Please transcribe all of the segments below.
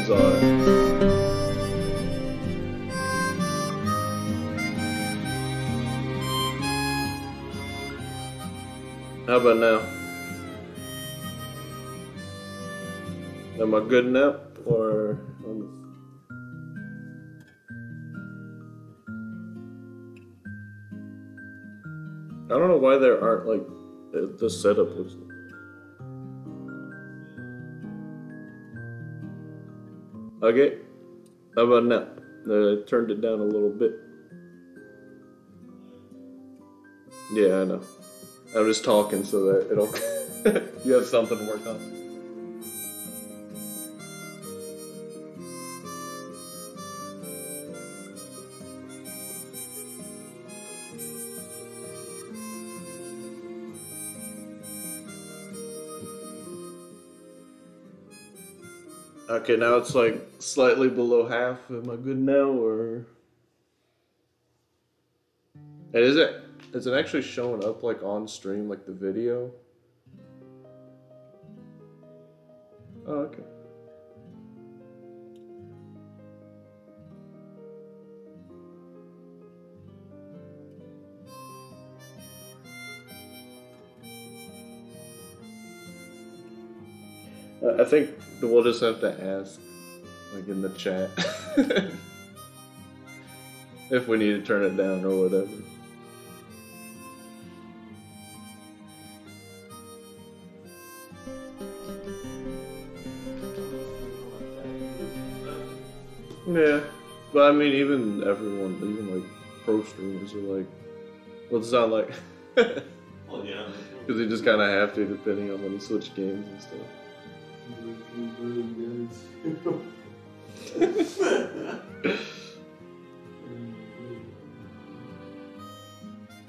it on. How about now? Am I good now? Or. I don't know why there aren't like the setup was. Okay. How about now? Uh, turned it down a little bit. Yeah, I know. I'm just talking so that it'll. you have something to work on. Okay, now it's like slightly below half. Am I good now, or? And is it? Is it actually showing up like on stream, like the video? Oh, okay. I I think we'll just have to ask, like in the chat, if we need to turn it down or whatever. Yeah, but I mean, even everyone, even like pro streamers are like, what's it sound like? Well, yeah. Because they just kind of have to, depending on when you switch games and stuff.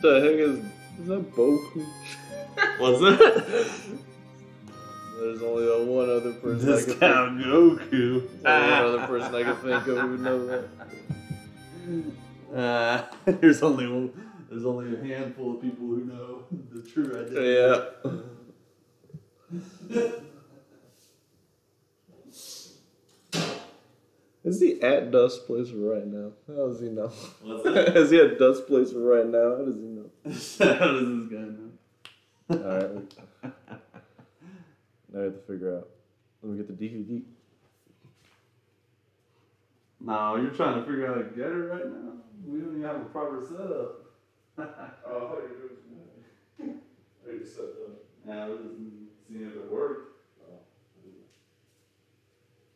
The heck is is that Boku? What's that? There's only uh, one other person I can think. Goku. There's only one other person I can think of who would know that. Uh, there's only one, there's only a handful of people who know the true identity. Yeah. Is he at Dust place right now? How does he know? What's that? Is he at Dust place right now? How does he know? How does this guy know? Alright. Now I have to figure out. Let me get the DVD. No, you're trying to figure out how to get it right now. We don't even have a proper setup. Oh, you I just set that. Yeah, we're just seeing if it worked.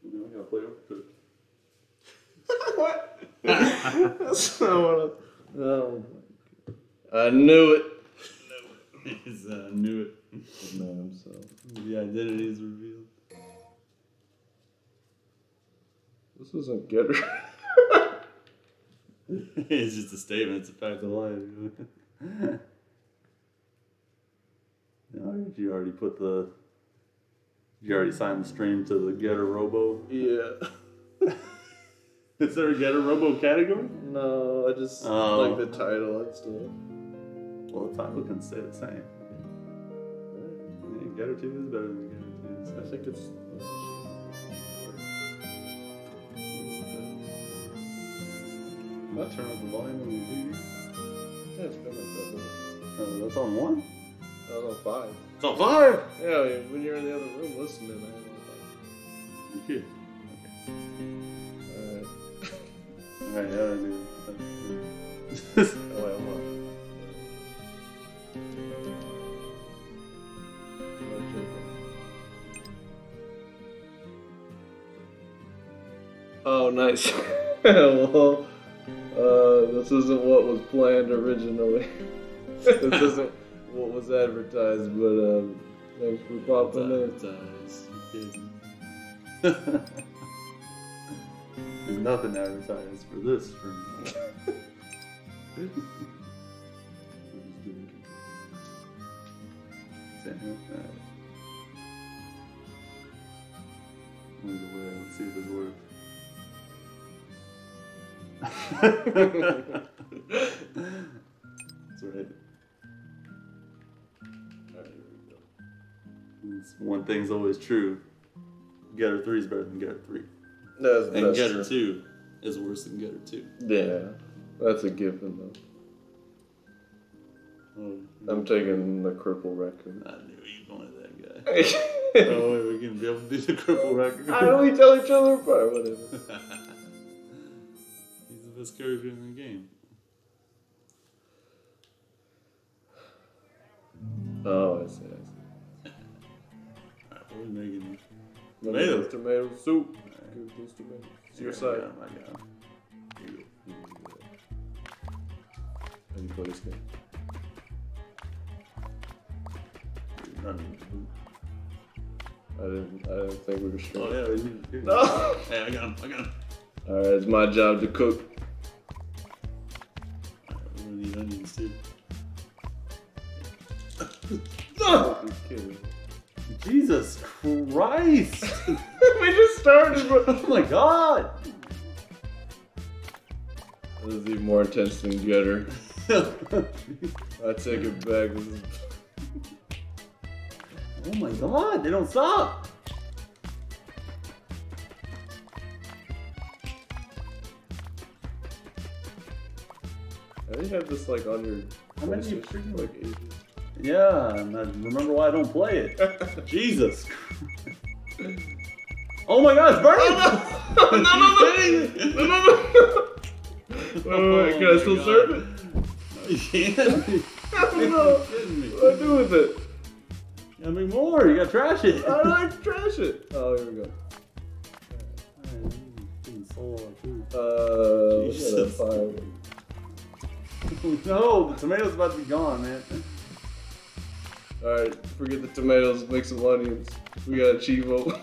You know, we gotta play over what? That's not what I. Oh my God. I knew it. it. He's, uh, knew it. Know himself. The identity is revealed. This isn't good. it's just a statement. It's a fact of life. no, you already put the. You already signed the stream to the Getter Robo. yeah. Is there a Getter Robo category? No, I just Oh. like the title and stuff. Well, the title can stay the same. Yeah, Getter 2 is better than Getter 2. I think it's. I'll turn up the volume on the TV. Yeah, it's been like that. but Oh, that's on one? I was on five. It's on five! Yeah, when you're in the other room listening, I had You kid. On five. Alright. Alright, do. Oh, wait, I'm. Oh, nice. well, uh, this isn't what was planned originally. this isn't what was advertised, but um, thanks for popping in. advertised. There's nothing advertised for this for me. Let's see if this works. That's right. Alright, here we go. It's- One thing's always true. Getter 3 is better than Getter 3. That's, And that's Getter true. 2 is worse than Getter 2. Yeah, that's a given though. Oh, I'm taking the cripple raccoon. I knew you wanted that guy. I oh, wait, we can be able to do the cripple record. know we tell each other apart, whatever. He's the best character in the game. Oh, I see, I see. Alright, what are we making? Tomatoes. Tomato soup. Give those tomatoes. It's your Yeah, side. I got 'em, I got 'em. Here you go. How do you play this game? You're running. I didn't. I didn't think we were Oh, strong. yeah, we need No. Hey, I got him, I got him. All right, it's my job to cook. Alright, we're gonna need onions too. You're kidding. Jesus Christ! we just started, oh my god! This is even more intense than Getter. I take it back. Is oh my god, they don't stop! I think you have this like on your How many you PlayStation freaking- like ages. Yeah, and I remember why I don't play it. Jesus. oh my god, it's burning! no, no, no, no, no, no. Wait, wait, wait, can I Oh still serve it? You can't. I don't know. You're kidding me. What do I do with it? You gotta more, you gotta trash it. How do I trash it? Oh, here we go. Uh, look at that Jesus. no, the tomato's about to be gone, man. Alright, forget the tomatoes, make some onions. We got a Chivo.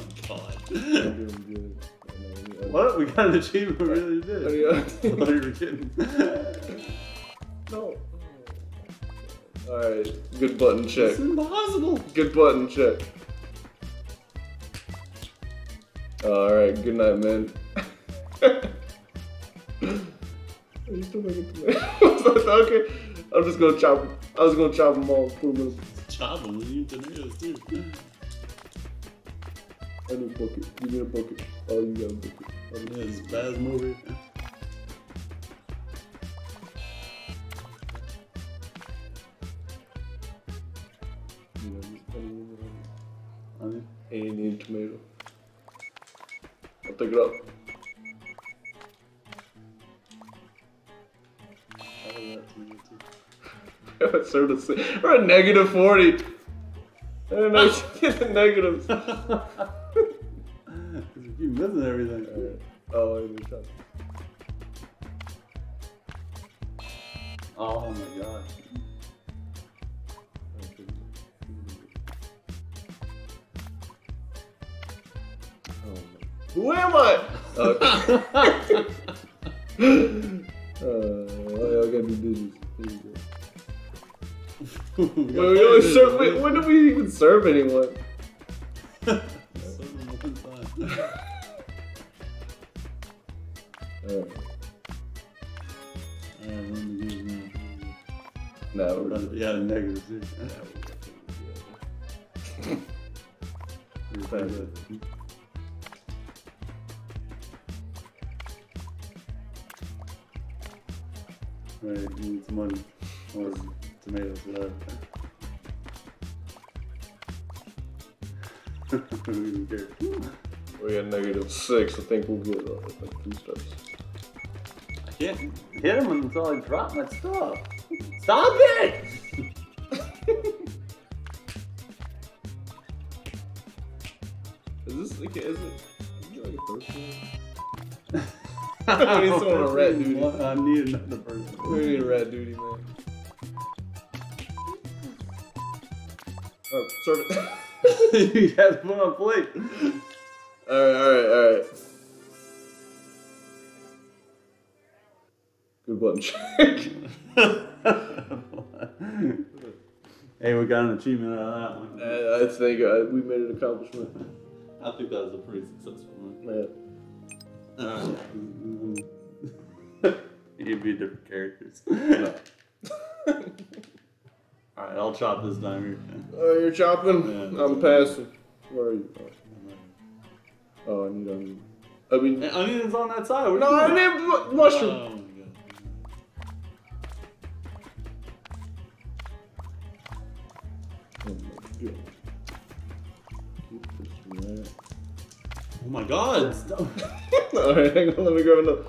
Oh god. I'm doing good. I know, What? We got an achievement, we really did. we- I thought you were kidding. No. Alright, good button check. It's impossible. Good button check. Alright, good night, man. Are you still making tomatoes? okay, I'm just gonna chop. I was gonna chop them all. Put them in. Chop them, You need tomatoes too. I need a bucket. Give me a bucket. Oh, you got a bucket. Oh, Yeah, it's Baz movie. I need a- Onion. And need a tomato. I'll take it up. Tomato too. Serve. We're at negative 40. I don't know. Get the negatives. You missing everything. Oh, I chop. Oh my god. Who am I? Okay. uh, I gotta do dishes. we only serve, wait, when do we even serve anyone? Serve them one time. Alright. I have one to use now. Now we're done. Yeah, negative too. You're Thank good. Right, you need some money. Or tomatoes, whatever. Who even cares? We got negative six. I think we'll get uh, like two stars. I can't hit him until I drop my stuff. Stop it! Is this like, is it, is it like a person? I need someone on rat duty. I need another person. We need a rat duty, man. Alright, serve it. you had to put on plate. alright, alright, alright. Good button check. hey, we got an achievement out of that one. Uh, I think uh, we made an accomplishment. I think that was a pretty successful one. Yeah. Uh, You'd be different characters. Alright, I'll chop this time here. Oh, you're chopping? Yeah. I'm passing. Where are you? Oh, I need onion. I mean, Hey, onion's on that side. What no, I need mu- mushroom. Oh my god. Oh my god. Keep this rat. Oh my god. Alright, hang on, let me grab another.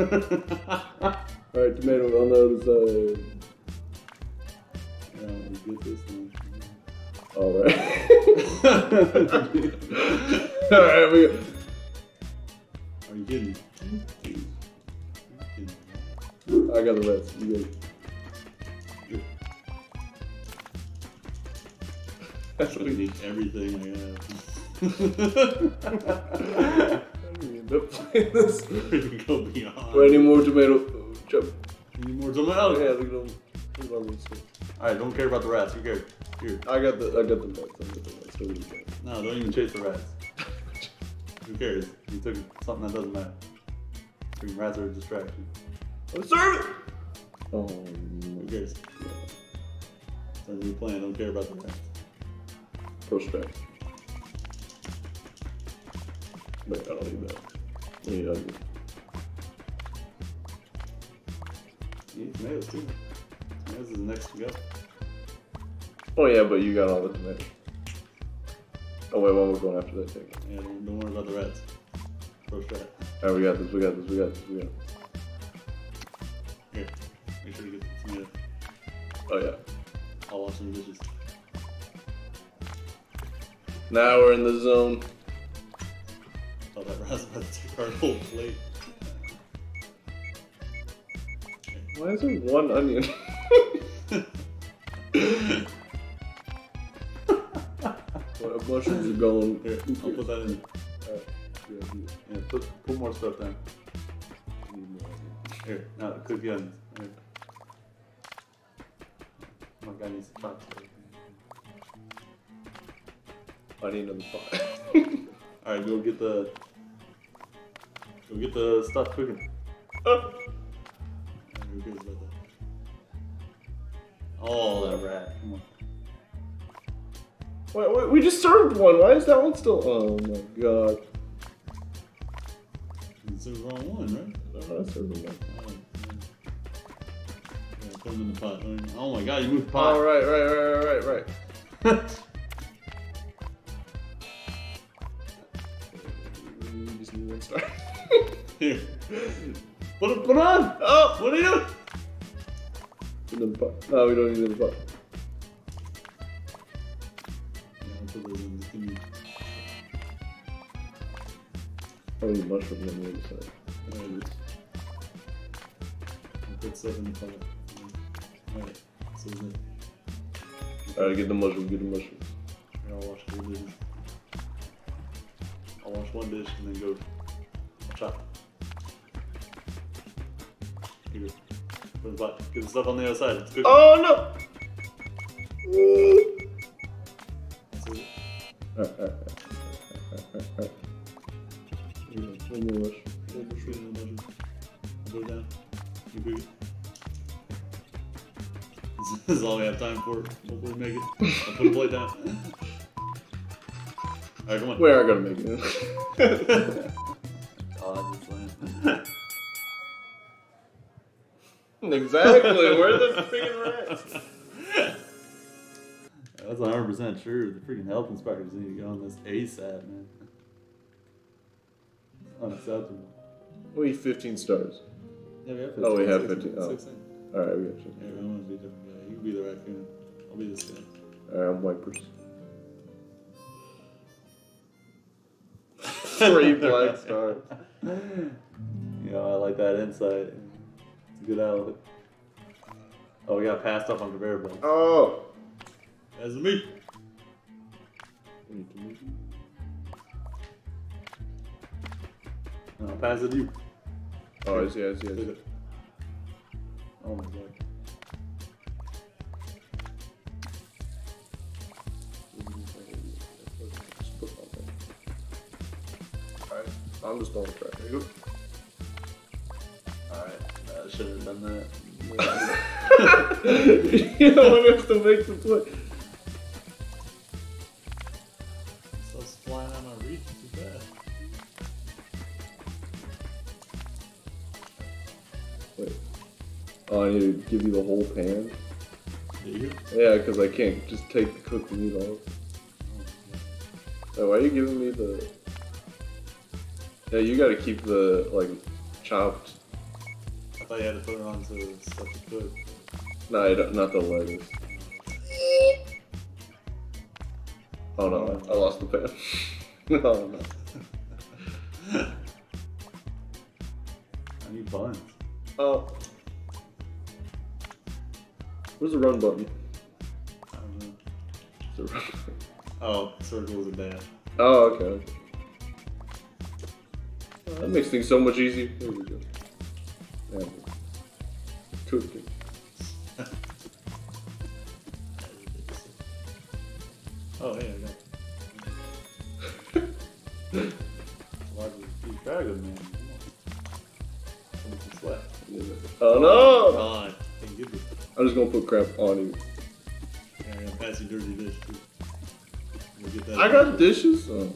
Alright, tomato on the other side. Yeah, get this one. Alright. Alright, we Are you kidding? I got the rest. You got it. That's what we need. everything I end up playing this. we go beyond. Wait, any more tomato? Uh, chop. Any more Oh, yeah, look at them. Look at them. Alright, don't care about the rats. Who cares? Here. I got the, I got the rest. I got the rest. What do you got? No, don't even chase the rats. Who cares? You took something that doesn't matter. Freaking rats are a distraction. I'm serving. Oh, Who cares? It's a new plan. Don't care about the rats. prospect. Wait, I don't need that. I need. You need tomatoes too. Tomatoes is the next to go. Oh yeah, but you got all the tomatoes. Oh wait, one more going after that thing. Yeah, don't, worry about the rats. First rat. Alright, we got this. We got this. We got this. We got. This. Here. Make sure you get the tomato. Oh yeah. I'll wash some dishes. Now we're in the zone. Oh, that rat's about to our whole plate. Why is there one onion? well, mushrooms are going. Here, I'll put that in. Yeah, put, put more stuff down. Here, now cook the onions. Here. My guy needs to chop stuff. I need another pot. Alright, go get the. Go get the stuff cooking. Oh. Who cares about that? Oh, that rat. Come on. Wait, wait, we just served one. Why is that one still? Oh my god. It's the wrong one, right? No, I served one. Oh, yeah. Yeah, put them in the pot. Oh my god, you moved the pot. Oh, right, right, right, right, right. We just need one star. Here. Put it, put it on! oh! What are you doing? Another pot. No, we don't need another pot. I'll put those in. Just give me. I need mushrooms on the other side. Is. I'll put stuff in the pot. Alright, so is it. Alright, get the mushrooms, get the mushrooms. Here, I'll wash two dishes. I'll wash one dish and then go chop. Alright, alright, alright, alright. Here you go, One more mushroom. One more shred of mushroom. I'll put it down. You cook. This is all we have time for. Hopefully make it. I'll put a plate down. Alright, come on. Where I gotta make it. God, this land. exactly. Where the freaking rats? That's 100% true. The freaking health inspectors need to get on this ASAP, man. It's unacceptable. We 15 stars. Yeah, we have 15. Oh, we have 16, 15, oh. 16. Alright, we got you. Yeah, I'm gonna be a different guy. You can be the raccoon. I'll be this guy. Alright, I'm wipers. Three black stars. you know, I like that insight. It's out of it. Oh, we got passed up on conveyor belt. Oh. That's me. No, pass it to you. Oh, I see, I see, I see. Oh my god. Alright, I'm just throwing crap. There you I should have done that. you don't want us to make the play. Stuff's flying out my reach too fast. Wait. Oh, I need to give you the whole pan? Yeah, because I can't just take the cooked meat off. Hey, oh, why are you giving me the... Yeah, you gotta keep the, like, chopped... I thought you had to put it stuff to cook. No, I don't, not the lettuce. Oh no, I lost the pan. oh no. I need buns. Oh. Where's the run button? I don't know. A run button. Oh, circles are bad. Oh, okay, okay. That makes things so much easier. There we go. Yeah. Cooking. Oh, yeah, I got. Why you keep track of me? Come on. What's left? Oh no! God, can't give it. I'm just gonna put crap on you. Yeah, I gotta pass you dirty dish too. Get that I got dishes. Oh.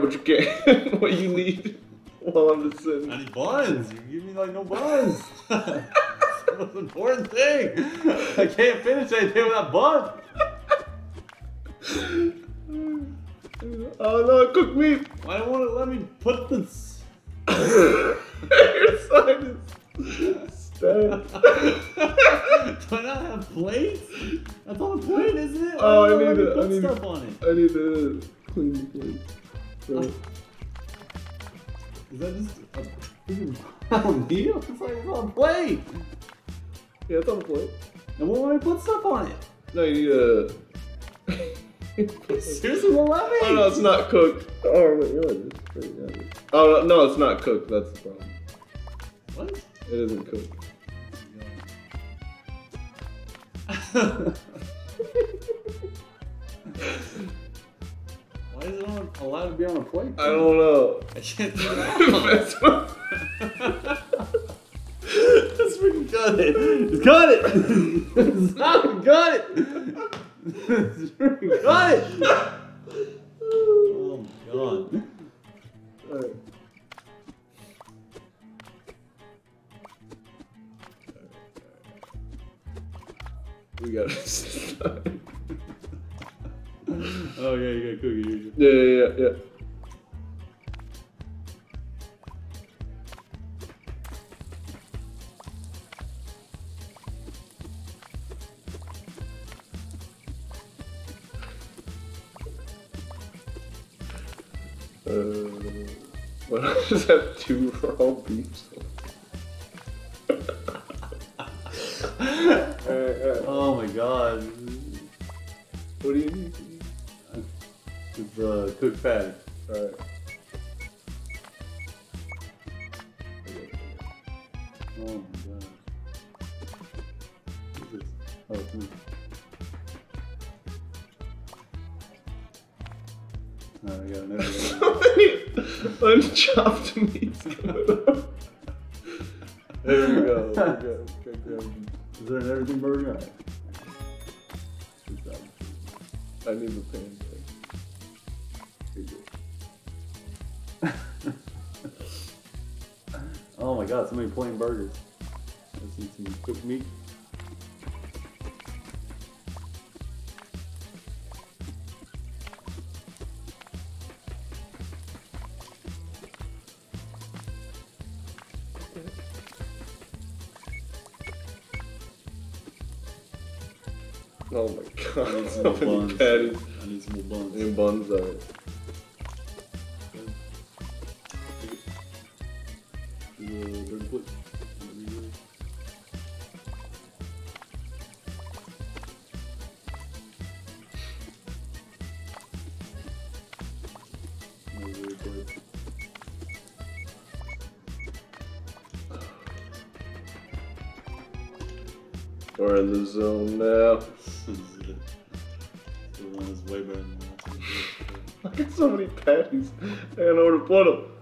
What you can, what you need, while I'm just I sitting. need buns. You give me like no buns. That's the most important thing. I can't finish anything without buns. So, oh. Is that just a freaking meal? It's like it's on a plate. yeah, it's on the plate. And why would I put stuff on it? No, you need uh, to. Seriously, won't let. Oh no, it's not cooked. Oh wait, no, it is. Wait, yeah, it is. Oh no, no, it's not cooked. That's the problem. What? It isn't cooked. Why is it on, allowed to be on a plate? I don't know. I can't do it. That's freaking cut it. Just cut it. Stop. Cut it. Cut it. Oh my god. Alright. We got it. Oh yeah, you got cookie. Yeah, yeah, yeah, yeah. Uh, why don't I just have two raw beefs? Alright, alright. Oh my god. What do you need? It's uh, cooked patty. Alright. Oh my god. What's this? Oh, it's me. Alright, I got another Unchopped meat. there we go. There we go. Is there an everything burger? Alright. Good job. I need the pan. oh my god, somebody playing burgers. Let's some cooked meat. Oh my god, I need some more buns. I need some more buns. And buns, though. Burger plate. Burger plate. We're in the zone now. This is it. The one is way better than that. I got so many patties. I don't know where to put them.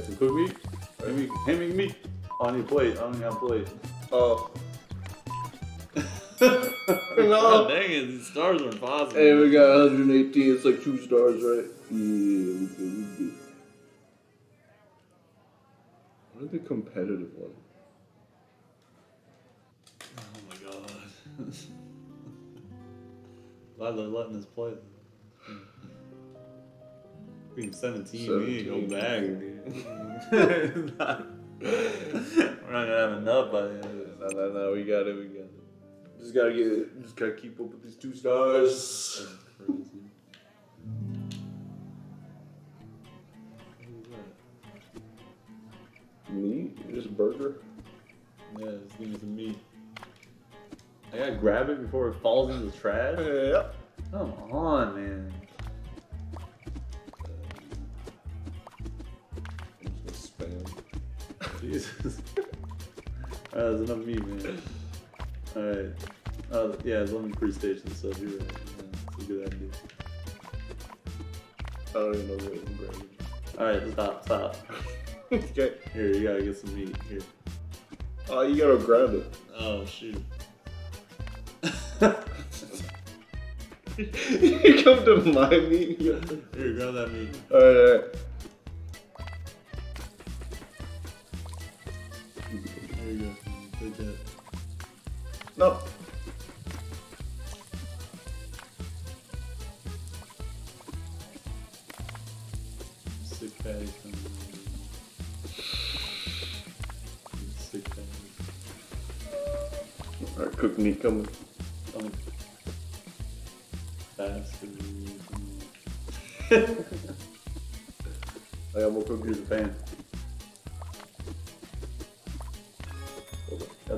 You got some cooked meat? Hand me, hand me meat. Oh, I need a plate. on don't even have plate. Oh. God oh, dang it, these stars are impossible. Hey, we got 118. It's like two stars, right? Yeah, we good, we good. What are the competitive ones? Oh my god. Glad they're letting us play. Freaking 17, we ain't go back, dude. We're not gonna have enough by the end of this. No, no, no, we got it, we got it. Just gotta get, just gotta keep up with these two stars. Meat? Just burger? Yeah, just give me some meat. I gotta grab it before it falls into the trash? Yeah. Come on, man. Jesus. Alright, that's enough meat, man. Alright. Uh, yeah, lemon free station stuff, you're right. Yeah, it's a good idea. I don't even know what I'm grabbing. Alright, stop, stop. okay. Here, you gotta get some meat. Here. Oh, you gotta grab it. Oh, shoot. you come to my meat? Here, grab that meat. Alright, alright. There you go. Take that. No. Sick patty coming. Sick patty. Alright, cooked meat coming. Coming. Fast food. I got more Here's meat. the pan.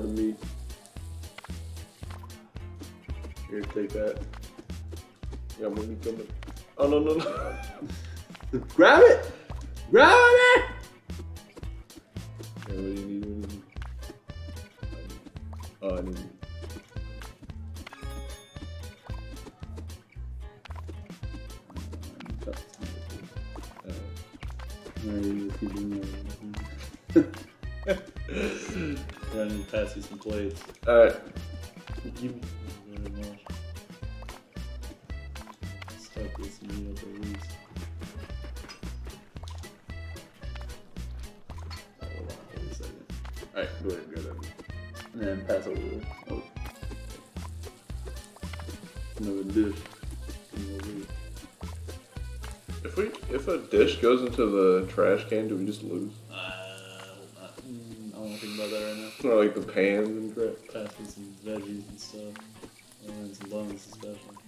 Got the meat. Here, take that. Got more meat coming. Oh, no, no, no. Grab it! Grab it! Yeah, what do you need? What do you need? Oh, I need you just keep pass you some plates. Alright. Uh, Give me. Very much. Start this meat up at least. Hold on, wait a second. Alright, go ahead and grab that. And then pass over there. Oh. Another dish. If we if a dish goes into the trash can, do we just lose? Uh, I hope not. Mm, I don't want to think about like the pans and me some veggies and stuff. And some bones especially.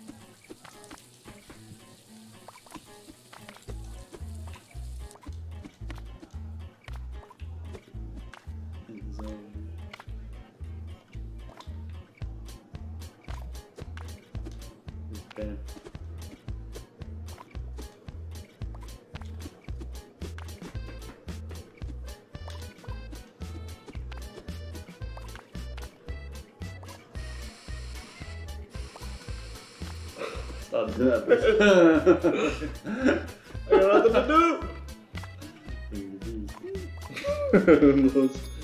Stop doing that. I got nothing to do.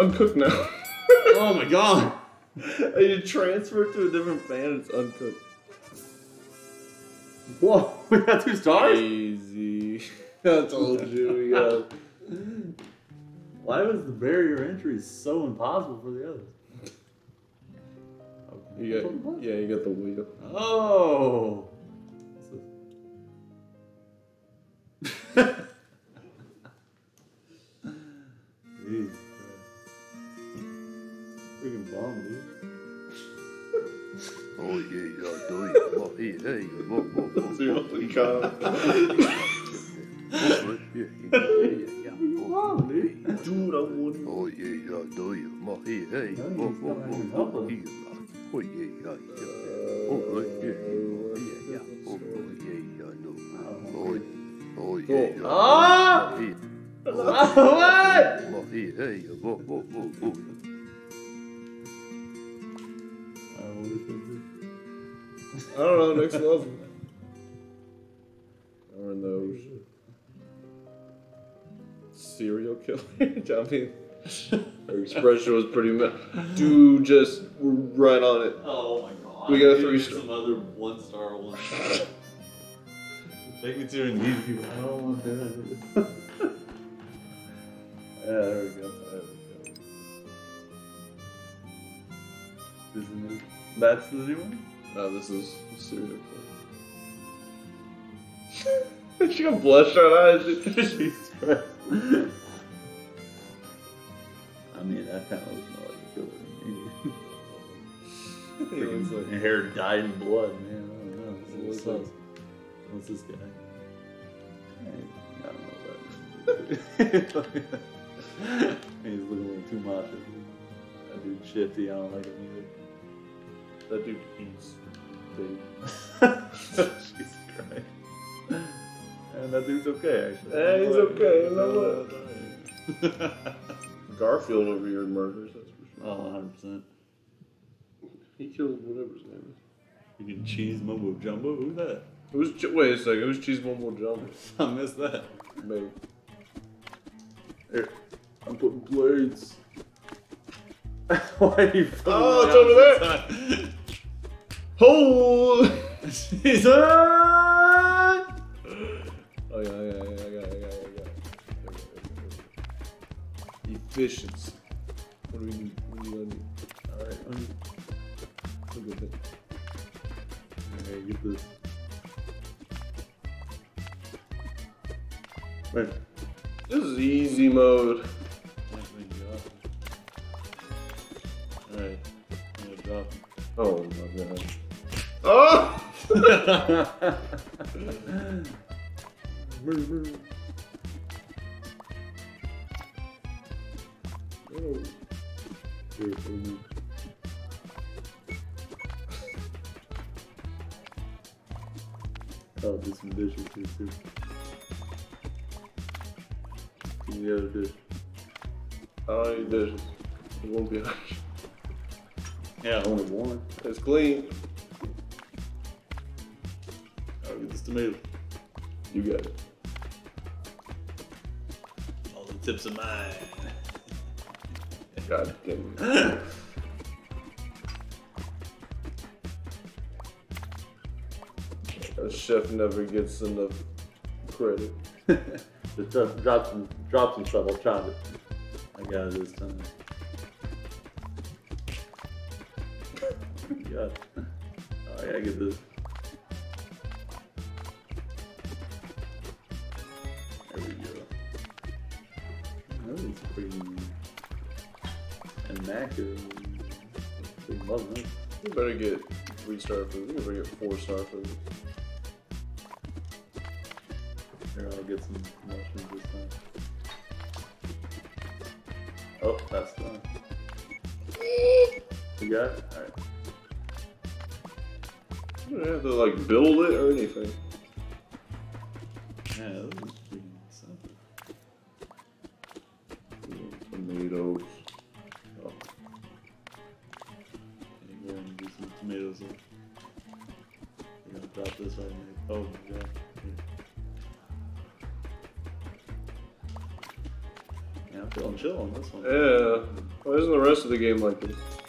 uncooked now? Oh my god! I need to transfer to a different pan. It's uncooked. Whoa, we got two stars? Easy. I told you we got. Why was the barrier entry so impossible for the others? You got, yeah, you got the wheel. Oh! Expression was pretty much. Dude, just right on it. Oh my god. We got a three get star. Some other one star, one star. Take me to an easy people. I don't want that. yeah, there we go. There we go. This is new. That's the new one? No, this is serial killer. she got bloodshot eyes. Jesus Christ. I mean, that kind of looks more like a killer to me. Looks like- hair dyed in blood, man. I don't know. It What's, looks this? What's this guy? I don't know about him. He's looking a little too macho. That dude's shifty. I don't like him either. That dude eats big. Jesus Christ. And that dude's okay, actually. Yeah, he's okay, you know what? Garfield over here murders, that's for sure. oh, 100%. He killed whatever his name is. You can cheese mumbo jumbo? Who's that? It was, Ch- wait a second, it was Cheese Mumbo Jumbo. I missed that. Maybe. Here, I'm putting blades. Why are you putting Oh, it's them over Oh! Jesus! Oh yeah, yeah, yeah, yeah, yeah, Efficiency. What do we need? What do we need? Alright, I'm good thing. Okay, get this. Wait. This is easy mode. Alright. I'm gonna drop him. Oh my god. Oh! oh. For me. I'll do some dishes here too. You have a dish? I don't need dishes. It won't be Yeah, only one. It's clean. I'll get this tomato. You got it. All the tips of mine. God damn it. A chef never gets enough credit. Just drop, drop some, drop some stuff. I'll chop it. I got it this time. yeah. Oh, I gotta get this. Get three star food. You better get four star food. Here, I'll get some mushrooms this time. Oh, that's done. You got it? Alright. You don't have to like build it or anything. Yeah, rest of the game like this?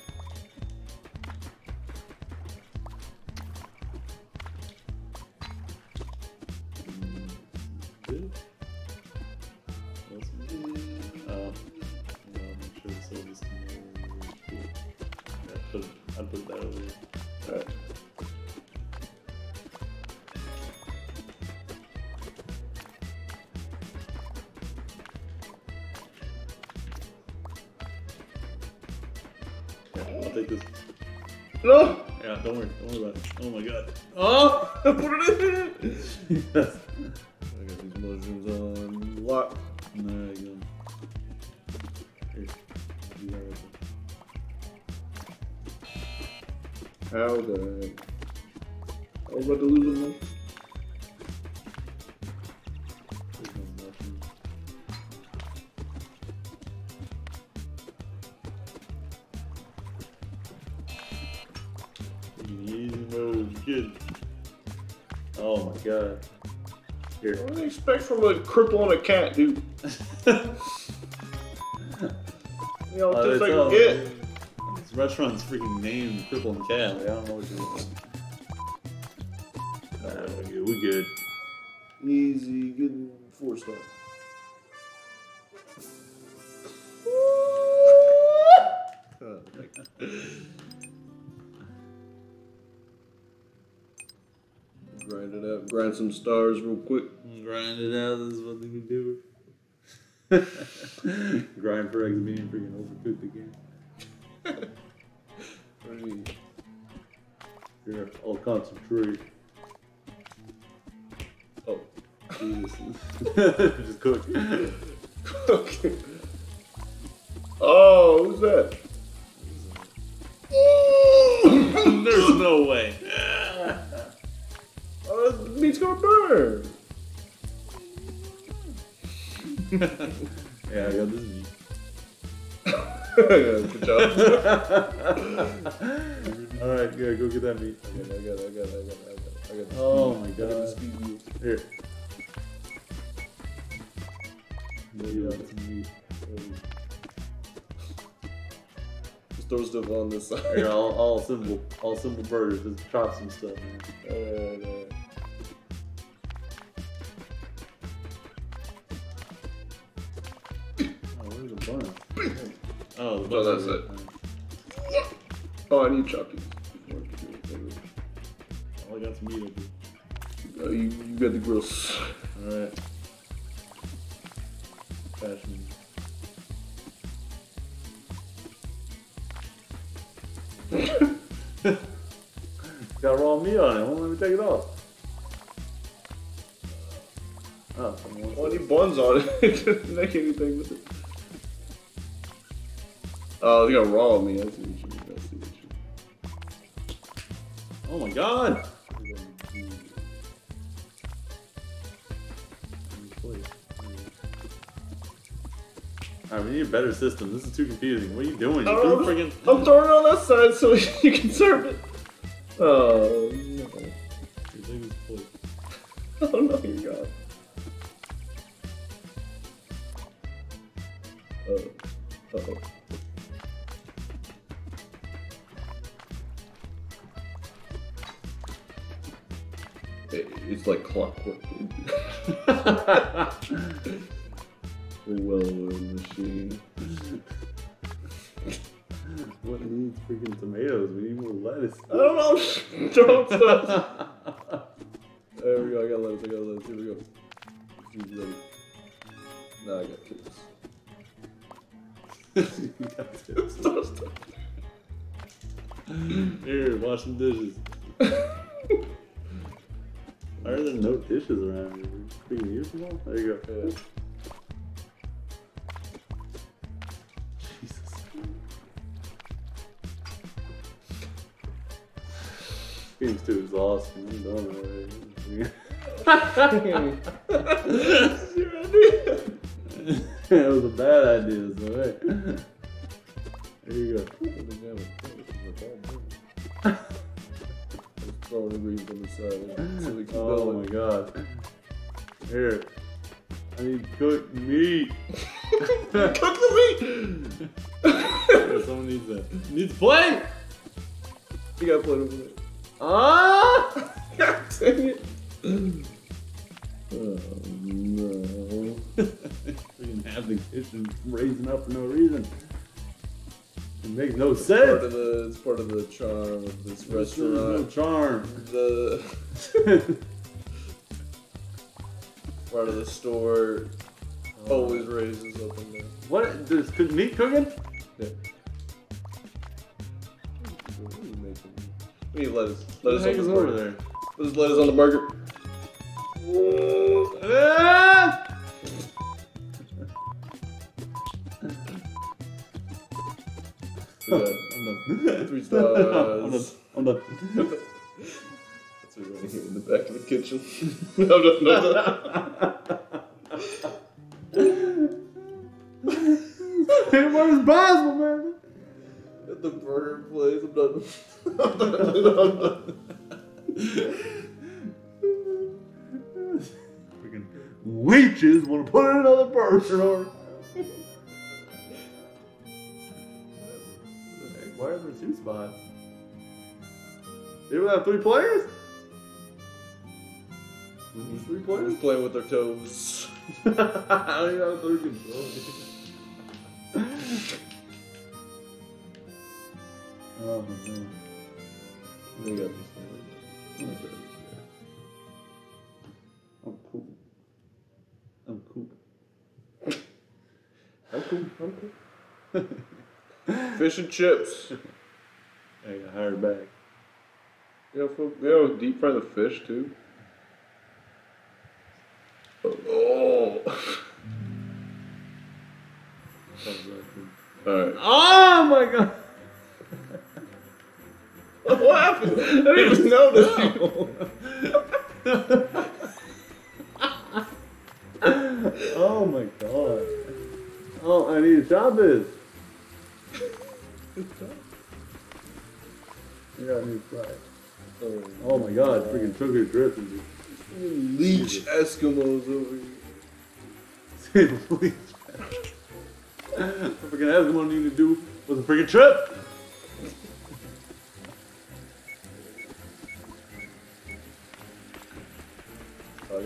From a cripple and a cat, dude? You know, Uh, just like all- get. This restaurant's freaking named Cripple and Cat. Like, I don't know what you're doing. Nah, we good. We good. Easy, good four star. Grind it up, grind some stars real quick. Grind it out. This is what we do. Grind for eggs being freaking overcooked again. Pretty- Here, I'll concentrate. Oh. Jesus. Just cook. Okay. Oh, who's that? There's no way. Uh, oh, the meat's gonna burn. yeah, I got this meat. Good job. Alright, yeah, go get that meat. I got it, I got it, I got it, I got it, I got it. I got the Oh my I got the God. speed wheel. Here. Maybe that's some meat. Just throw stuff on this side. Here, all, all simple, all simple burgers. Just chop some stuff, man. Alright, alright. Oh, where's bun? Oh, the Oh, that's it. there. Oh, I need to chop these. before I do anything. Oh, I got some meat. Uh, you, you got the grills. Alright. Me. Got raw meat on it. Won't let me take it off. Oh, someone wants Why it. any buns on it? make anything with it. Oh, they got raw meat. I see what you mean. I see what you Oh my god! Alright, we need a better system. This is too confusing. What are you doing? You Oh, threw I'm, I'm throwing it on that side so you can serve it. Oh, no. Your thing is. Oh, no, you got it. Uh, uh-oh. It's like clockwork. well-oiled machine. what needs freaking tomatoes? We need more lettuce. I don't know. Don't stop. There we go. I got lettuce. I got lettuce. Here we go. Now I got chips. You got this. Stop, stop. Here, wash some dishes. Why are there no dishes around here? Use them all? There you go. Yeah. Jesus. Game's too exhausting. I'm done already. that was a bad idea, so hey. There you go. Throwing on the side so we can Oh build my god. Here. I need cooked meat. Cook the meat! Yeah, Someone needs that. Needs a plate! You gotta play with it. Ah! God dang it. Oh no. Freaking have the kitchen raising up for no reason. It makes no It's part sense. of the it's part of the charm of this There's no restaurant. charm. The part of the store always raises up and down. what? There's cooked meat cooking? Yeah. What are you making? We need lettuce. What Lettuce the on heck is the over burger. there? There's lettuce on the burger. Ah! I'm done. Three I'm done. I'm done. That's what we're gonna hear in the back of the kitchen. no, no, no, is possible, man? At the burger place, I'm done. I'm done. I'm done. Freaking leeches want to put in another burger or. Why are there two spots? They would have three players? There's three players? just playing with their toes. I don't even know if they're oh my god. We got this one. I'm cool. I'm cool. I'm cool. I'm cool. Fish and chips. I got hired back. Yeah, fo- yeah, deep fry the fish too. Oh. Alright. Oh my god! What happened? I didn't even notice you. Oh my god. Oh, I need to chop this. Fry. it. Oh my god, freaking sugar dripping, dude. Leech Eskimos over here. What freaking Eskimo need to do was a freaking trip. Oh, I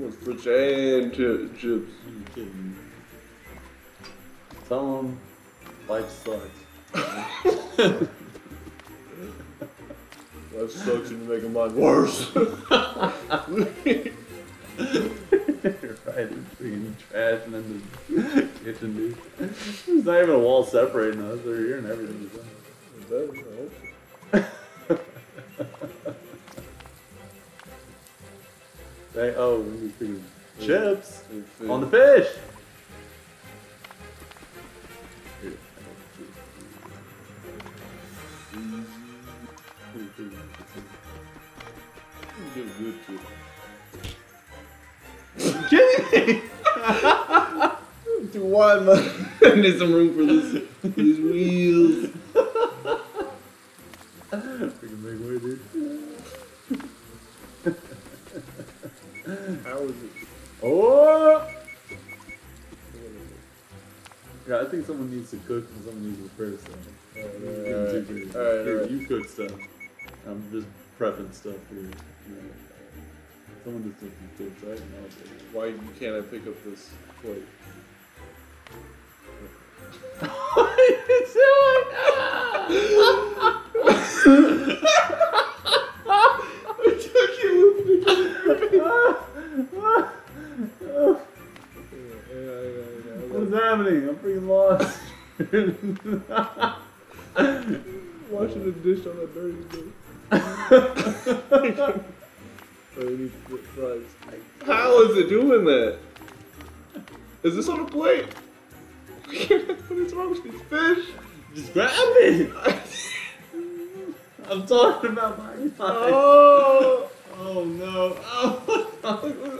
got fucked up. He wants French chips. You kidding me? Tell them life sucks. That sucks and you're making mine worse. You're right, it's freaking trash and then the kitchen, dude. There's not even a wall separating us. They're here and everything. Is that- I hope They, oh, we need freaking chips on the fish. Here, Give it good to You kidding me? Too wide, man. I need some room for this. These wheels. Freaking big way, dude. How is it? Oh! Yeah, I think someone needs to cook and someone needs to prepare stuff. Alright, alright, Here, alright. You cook stuff. I'm just prepping stuff here. Someone just took some tips, right? Take it. Why you can't I pick up this plate? What are you doing? Doing that? Is this on a plate? what is wrong with these fish? Just grab it. I'm talking about my life. Oh! Oh no. Oh,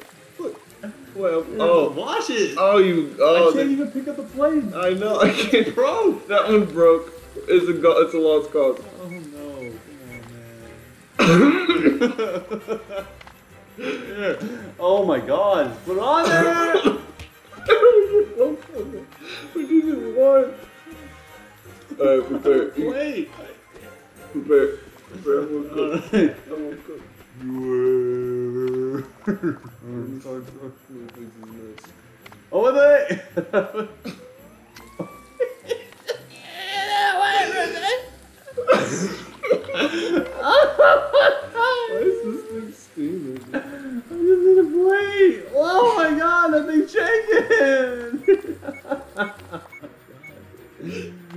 Well, oh. wash it. Oh, you. Oh, I Oh, can't the- even pick up the plate. I know. I can't. Bro, that one broke. It's a go- it's a lost cause. Oh no. Come on, man. Oh my god. Put on there. we did this once. Alright, prepare. Wait. Prepare. Prepare. I'm gonna cook. I'm gonna cook. Over there. Why is this thing steaming? I just need a plate. Oh my god, that thing's shaking.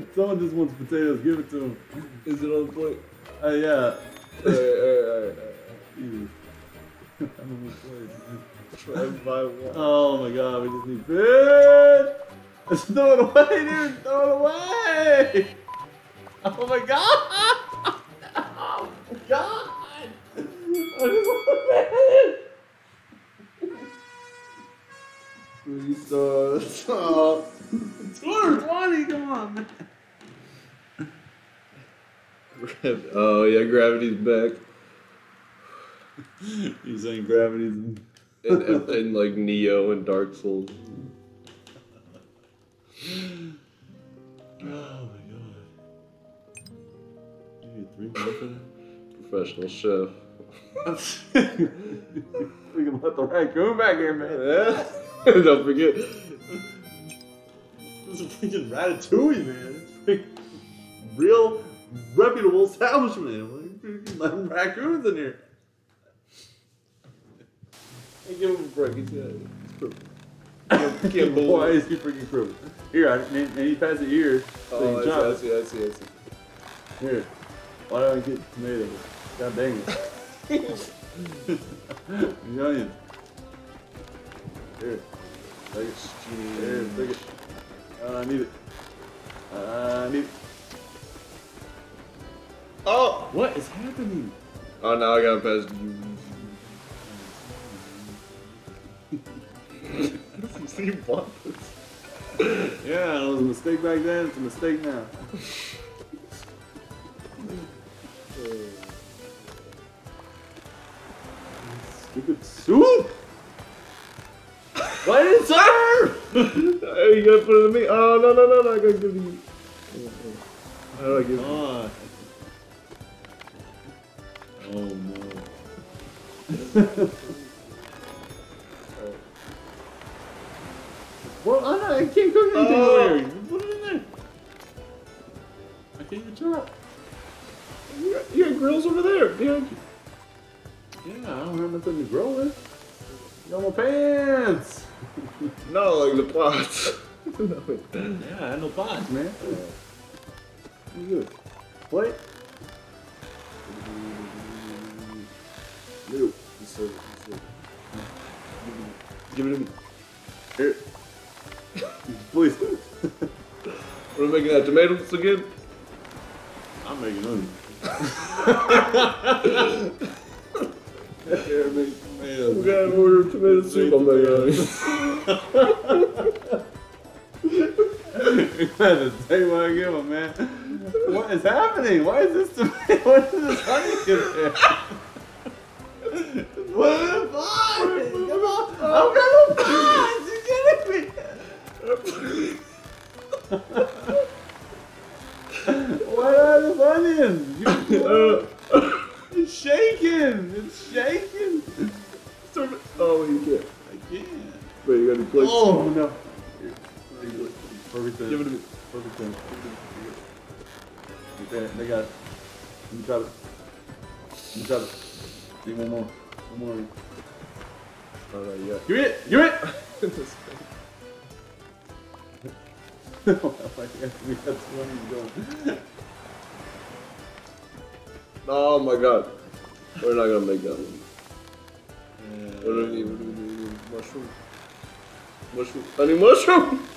Someone just wants potatoes. Give it to him. Is it on the plate? Uh, yeah. Alright, alright, alright. Ew. I don't want plates. Try and buy one. Oh my god, we just need fish! Let's throw it away, dude! Throw it away! Oh my god! Oh god! I just Three stars. Oh. 220, come on, man! oh yeah, gravity's back. You saying gravity's in... And, and, and like Nioh and Dark Souls. Oh my Professional chef. we can let the raccoon back in, man. Yeah. Don't forget. This is a freaking ratatouille, man. It's freaking real reputable establishment. Like, freaking letting raccoons in here. Hey, give him a break. He's got it's crooked. Can't, can't Why is he freaking crooked? Here, I, and, and he passed it here. So Oh, you I see. I see, I see, I see. Here. Why don't I get tomatoes? God dang it. the onions. Here. Take it. Here, take it. I need it. Uh, I need it. Oh! What is happening? Oh, now I gotta pass you. you want this? Yeah, it was a mistake back then. It's a mistake now. Stupid soup! Why didn't it serve? Hey, you gotta put it in me. Oh, no, no, no, no, I gotta give you. How do I give you? God. Oh no. Well, I'm I can't cook anything Oh. over. Put it in there. I can't even chop. You got, you got grills over there behind you. Yeah, I don't have nothing to grow with. Got more pants. No, like the pots. Yeah, I had no pots, man. You good? Plate? No. Just serve it. Just serve it. Give it to me. Here. Please. We're making that tomatoes again. I'm making onions. Here, make tomatoes. We gotta order tomato soup. I'm You had to say what I give him, man. What is happening? Why is this tomato? What is this honey in there? What is it? Fine. Come on. I'm gonna fine. You kidding me? What are the onions? You- It's shaking. It's shaking. Serve it. Oh, you can't. I can't. Wait, you gotta place. Oh no. Perfect. Give it to me. Perfect thing. Okay, they got it. Let me try it. Let me try it. Need one more. One more. Alright, no, you got Give me it! Give it! oh my god, we got 20 going. oh my god. We're not gonna make that one. Uh, what do we need? What do we need? Mushroom. Mushroom. Honey mushroom!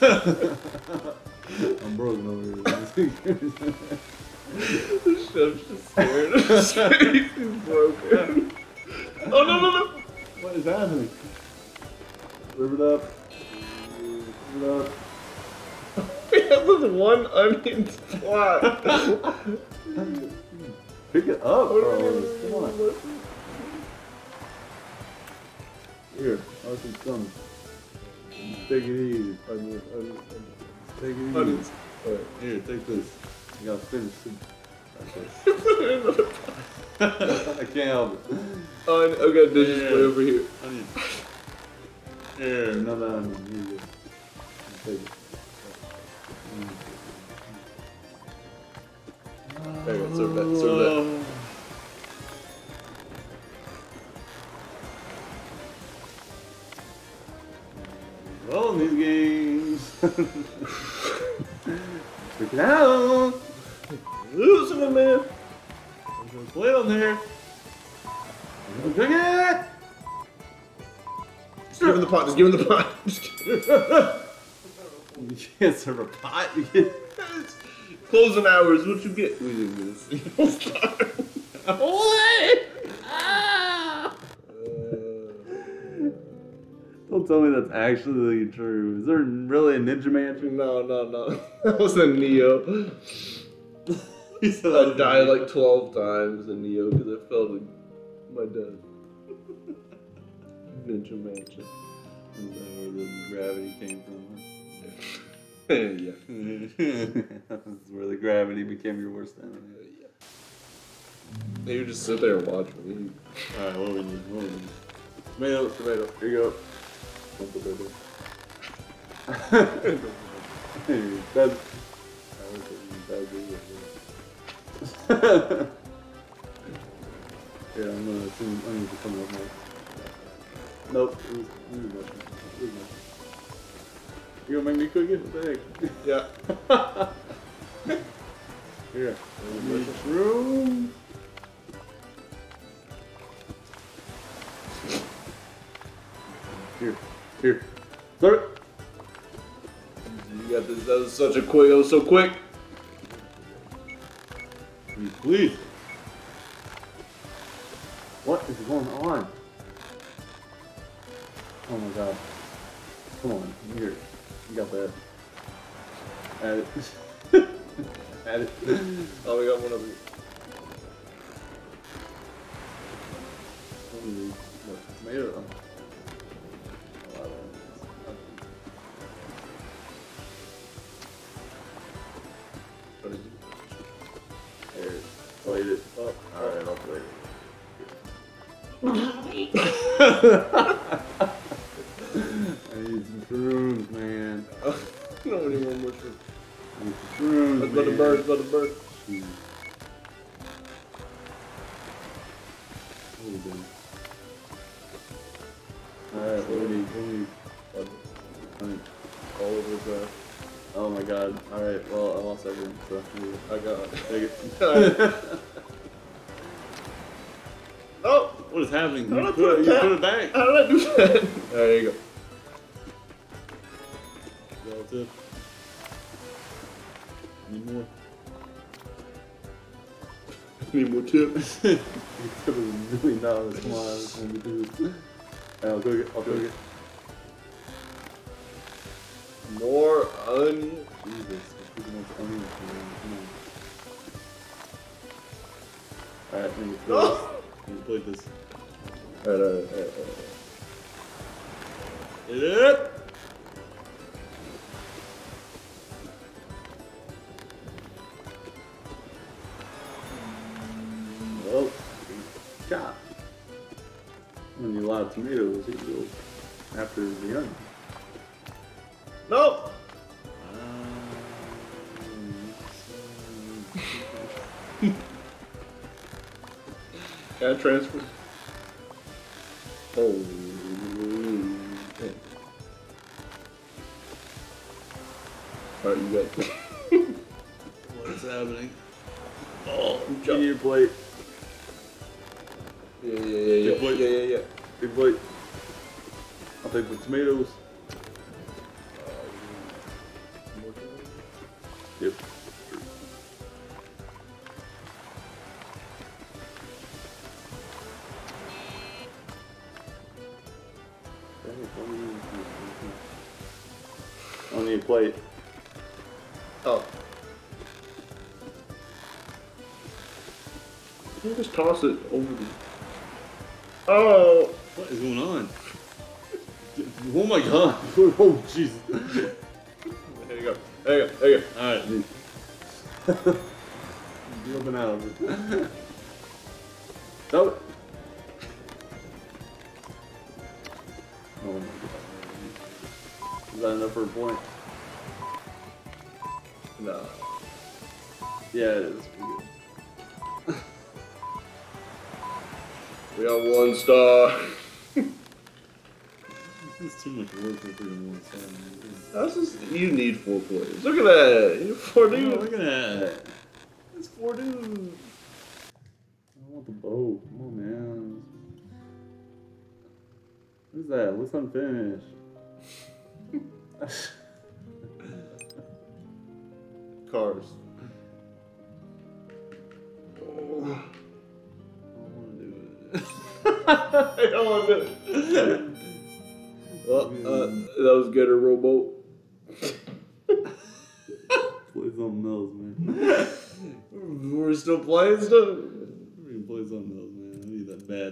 I'm broken over here. the chef's just scared. His face is broken. Oh no no no! what is happening? Rip it up. Rip it up. We have this one onion spot. Pick it up, bro. Come on. Here, I'll some stomach. Take it easy. Onion, onion, Take it easy. onions. Alright. Here, take this. You gotta finish it. Put it in the- I can't help it. Oh, and- okay, dishes Yeah. way over here. Onion. Here, another onion. Here you go. Take it. There you go, serve that, serve that. Rolling these games. It out. Losing it, man. I'm gonna play on there. I'm gonna drink it. Just give him the pot, just give him the pot. You can't serve a pot. You can't. Closing hours, what you get? We this. What? Ah! Don't tell me that's actually true. Is there really a ninja mansion? no, no, no. That was a Nioh. He said I died like 12 times in Nioh because I fell to my death. Ninja Mansion. Is that where the gravity came from? Yeah. That's where the gravity became your worst enemy. Yeah, You just sit there and watch me. Alright, what do we need? What do we need? Tomato, tomato. Here you go. Don't put that there. Hey, that's. I wish it was that good. Yeah, I'm gonna assume onions are coming up next. Nope, it was, it was nothing. It was nothing. You gonna make me cook it? Heck? Yeah. Here. Mushroom. Here. Here. Serve it. You got this. That was such a quick. That was so quick. Please, please. What is going on? Oh my god. Come on. Here. You got that. Add it. Add it. Oh, we got one of these. What, tomato? Oh, wow, What is it? There. Plate it. Oh, alright, I'll plate it. Shrooms, man. I don't need more. I need some shrooms, Let's let the bird. Let the bird. Shoot. Alright, what do we need? What do we need? Honey. All of oh god. Alright, well, I lost everything, so. I got it. Take it. Oh! what is happening? How You did I put, put it, back? put it back. How did I do that? There you go. Relative. Need more? Need more tips. you took a million dollars. Come on, I just want to do this. Hey, I'll cook it. I'll cook it. More onion. Jesus, who wants onions? man? Come on. Alright, let me plate No! this. Let me plate this. Alright, alright, alright, alright. Hit it! Well, chop. I chop. When you of tomatoes. You go after the onion. No! Can I transfer? Oh. Alright, you got What's happening? Oh, me your plate. Yeah, yeah, yeah, yeah, Big plate. yeah, yeah, yeah. Big plate. I'll take the tomatoes.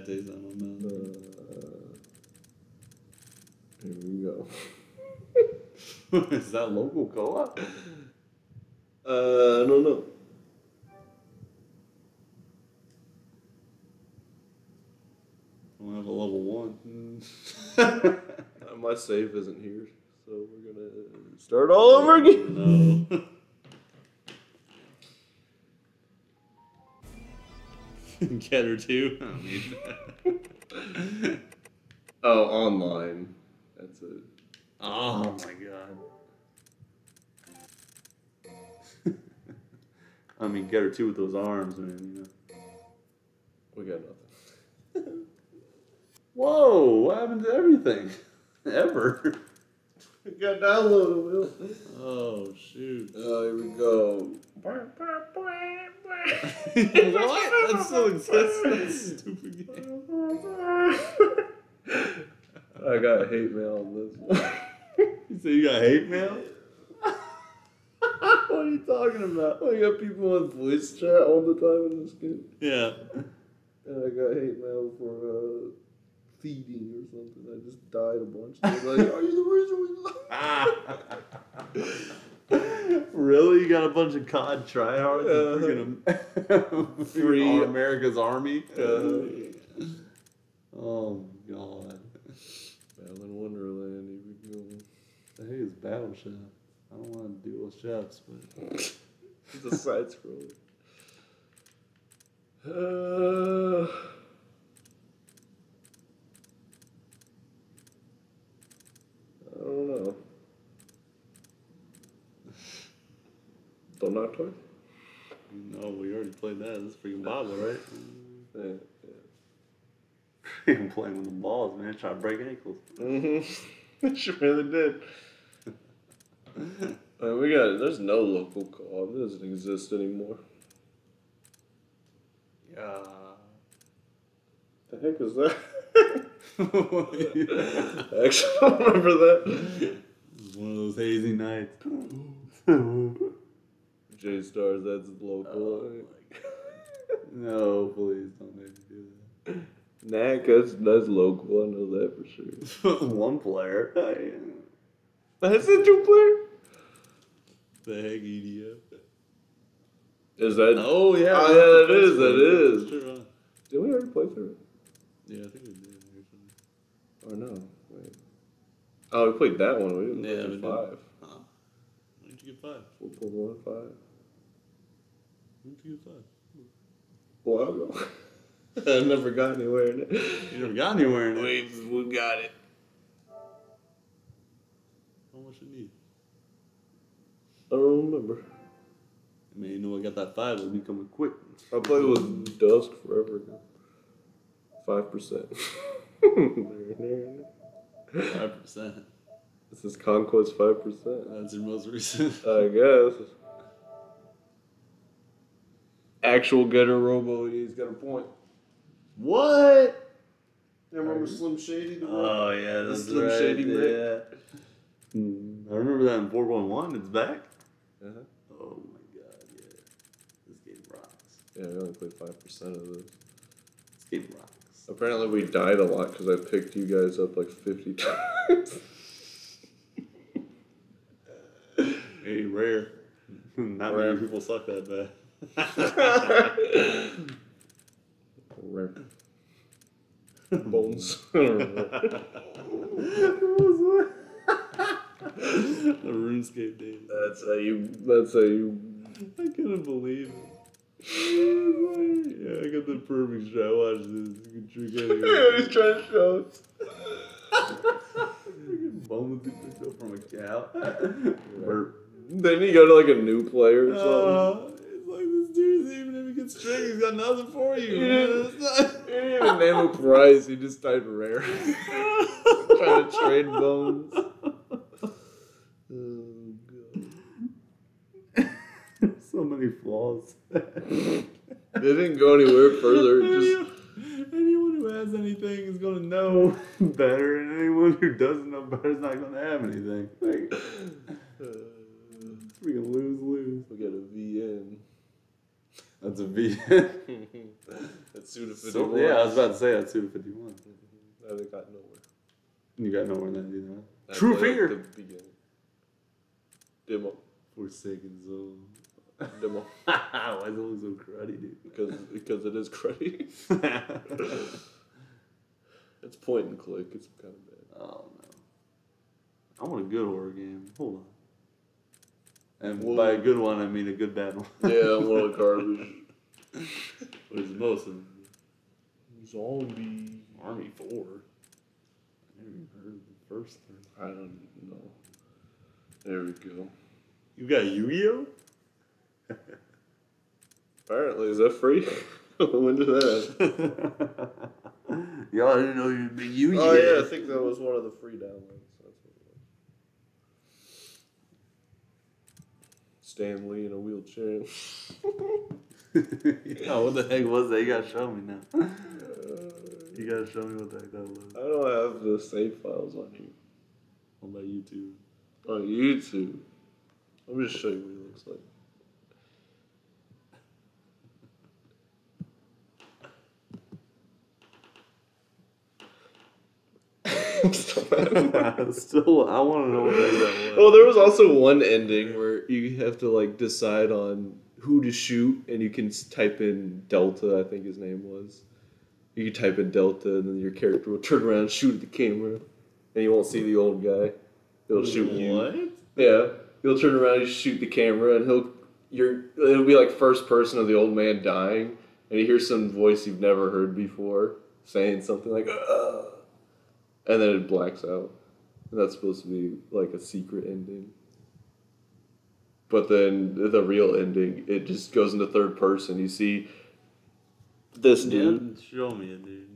Need that bad out of my Uh, here we go. is that local co-op? Uh, I don't know. I don't have a level one. My save isn't here, so we're gonna start all over again. no. Getter 2. I mean, Oh, online. That's it. oh, oh. my god. I mean, Getter 2 with those arms, man. You know. We got nothing. Whoa! What happened to everything? Ever? We got downloaded, Will. Oh shoot! Oh, here we go. what? That still exists. That stupid game. I got hate mail on this one. You say you got hate mail? what are you talking about? I got people on voice chat all the time in this game. Yeah. And I got hate mail for uh, feeding or something. I just died a bunch. They're like, are you the reason we lost? really? You got a bunch of COD tryhards? Uh, freaking free- America's Army? Uh, oh god. Battle in Wonderland, here we go. Hey, it's Battleship. I don't want to deal with chefs, but. It's a side scroller. Uh, I don't know. Noctoid? No, we already played that. That's freaking Bible, right? Yeah. Freaking playing with the balls, man. Trying to break ankles. Mm-hmm. she really did. We got. There's no local co-op. It doesn't exist anymore. Yeah. The heck is that? I actually don't remember that. It's one of those hazy nights. J Stars, that's local. Oh no, please don't make me do that. Nah, cause that's local. I know that for sure. one player. Oh, that's a two player. The heck EDF. Is that? Oh yeah. Oh, yeah, that is, that is. Sure, huh? Did we already play through it? Yeah, I think we did. actually. Or no? Wait. Oh, we played that one. We didn't Yeah, play we did. five. Huh. Why did you get five? Four point one five. Why did you get five? Well, I don't know. I never got anywhere in it. You never got anywhere in it. We've, we got it. How much you need? I don't remember. I mean, you know, I got that five. It'll be coming quick. I played with Dusk forever ago. Five percent. Five percent. This is Conquest five percent. That's your most recent. I guess. Actual getter robo, he's got a point. What? You remember Slim Shady? The Oh yeah, that's Slim right. Shady yeah. Hmm, I remember that in four point one. It's back. Uh-huh. Oh my god, yeah. This game rocks. Yeah, we only played five percent of this. This game rocks. Apparently, we died a lot because I picked you guys up like fifty times. Hey, rare. Not Rare. many people suck that bad. Rare. Bones. the RuneScape days. that's how you. That's how you. I couldn't believe it. Yeah, I got the perfect shot. Watch this. You can drink anywhere. He's trying to show us. Bones you picked up from a cow. Burp. Then you go to like a new player or something. Uh, it's like this dude's even if he gets string, he's got nothing for you. Yeah. It's not- He didn't even name a price. He just typed rare. trying to trade bones. Oh god. So many flaws. They didn't go anywhere further. Just anyone who has anything is gonna know better, and anyone who doesn't know better is not gonna have anything. Like, uh, we can lose, lose. we got a VN. That's a V. That's Suda 51. so, yeah, I was about to say that's Suda 51. No, they got nowhere. You got nowhere in that either. Huh? I True fear. at The beginning. Demo. Forsaken Souls. Demo. Why does it look so cruddy, dude? Because because it is cruddy. it's point and click. It's kind of bad. Oh no. I want a good horror game. Hold on. And Well- by a good one, I mean a good bad one. Yeah, I'm one of garbage. what is the most of them? Zombie. Army 4. I never even heard of the first three. I don't know. There we go. You got Yu-Gi-Oh? Apparently, is that free? when did that? Y'all didn't know you'd be Yu-Gi-Oh. Oh yeah, I think that was one of the free downloads. That's what it was. Stan Lee in a wheelchair. yeah, what the heck was that? You gotta show me now. Uh, You gotta show me what the heck that was. I don't have the save files on here. On my YouTube. On YouTube. Let me just show you what he looks like. Still, I want to know what that was. Well, there was also one ending where you have to like decide on who to shoot, and you can type in Delta. I think his name was. You can type in Delta, and then your character will turn around, and shoot at the camera, and you won't see the old guy. He'll shoot you. What? Yeah, he'll turn around, and shoot the camera, and he'll you're it'll be like first person of the old man dying, and you hear some voice you've never heard before saying something like, "Ugh," and then it blacks out. And that's supposed to be like a secret ending. But then the real ending, it just goes into third person. You see this dude. show me it, dude.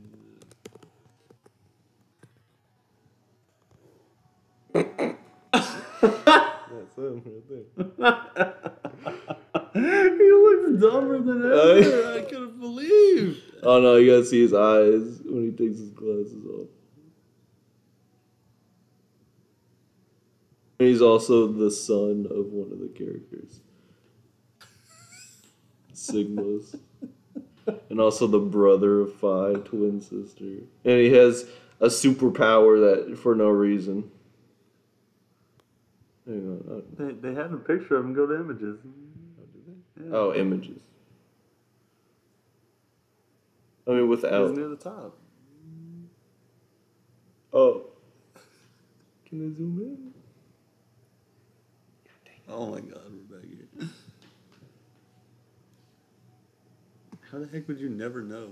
That's him right there. he looks dumber than ever. I couldn't believe. Oh no, you gotta see his eyes when he takes his glasses off. He's also the son of one of the characters. Sigma's. And also the brother of Phi, twin sister. And he has a superpower that for no reason. Hang on. They, they had a picture of him. Go to images. Oh, yeah. Oh, images. I mean, He's without. near the top. Oh. Can I zoom in? Oh my god, we're back here. How the heck would you never know?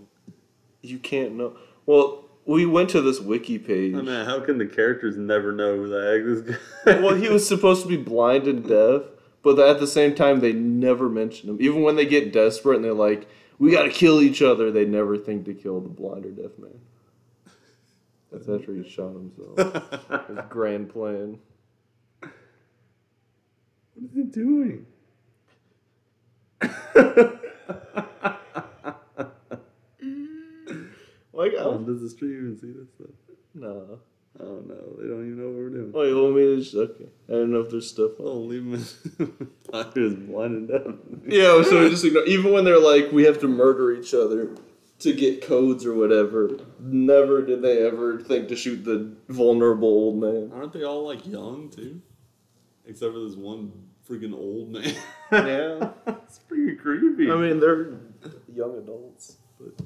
You can't know. Well, we went to this wiki page. Oh, I mean, how can the characters never know who the heck this guy? well, he was supposed to be blind and deaf, but at the same time, they never mention him. Even when they get desperate and they're like, "We got to kill each other," they never think to kill the blind or deaf man. That's after he shot himself. His grand plan. What is doing? Like, Oh, does the stream even see this stuff? no. Oh no, they don't even know what we're doing. Oh, you want me to just okay? I don't know if there's stuff. On. Oh, leave him. Tyler is blind and deaf. Yeah, so we just ignore. Even when they're like, we have to murder each other to get codes or whatever. Never did they ever think to shoot the vulnerable old man. Aren't they all like young too? Except for this one freaking old man. Yeah. it's pretty creepy. I mean, they're young adults, but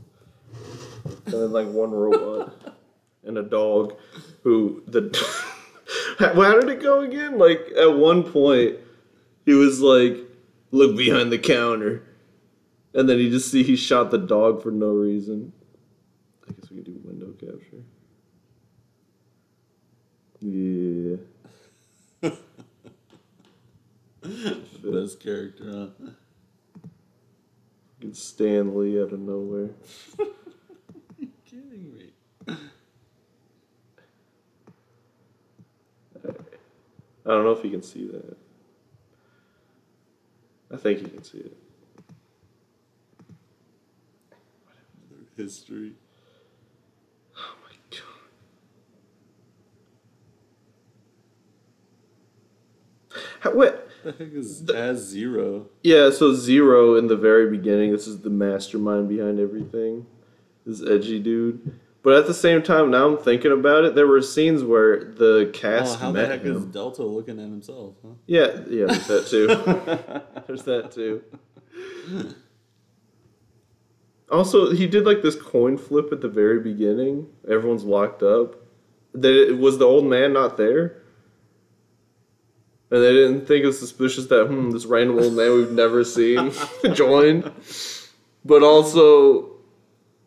and then like one robot and a dog who the. How did it go again? Like at one point, he was like, "Look behind the counter," and then you just see he shot the dog for no reason. I guess we can do window capture. Yeah. Best character, huh? Fucking Stan Lee out of nowhere. you kidding me? I don't know if you can see that. I think you can see it. History. Oh my god. How, what? The heck is The- as zero? Yeah, so Zero in the very beginning, this is the mastermind behind everything. This edgy dude. But at the same time, now I'm thinking about it, there were scenes where the Oh, cast how the met heck is. Delta looking at himself? Huh? Yeah, yeah, there's that too. there's that too. Also, he did like this coin flip at the very beginning. Everyone's locked up. That was the old man not there, and they didn't think it was suspicious that hmm, this random old man we've never seen joined. But also,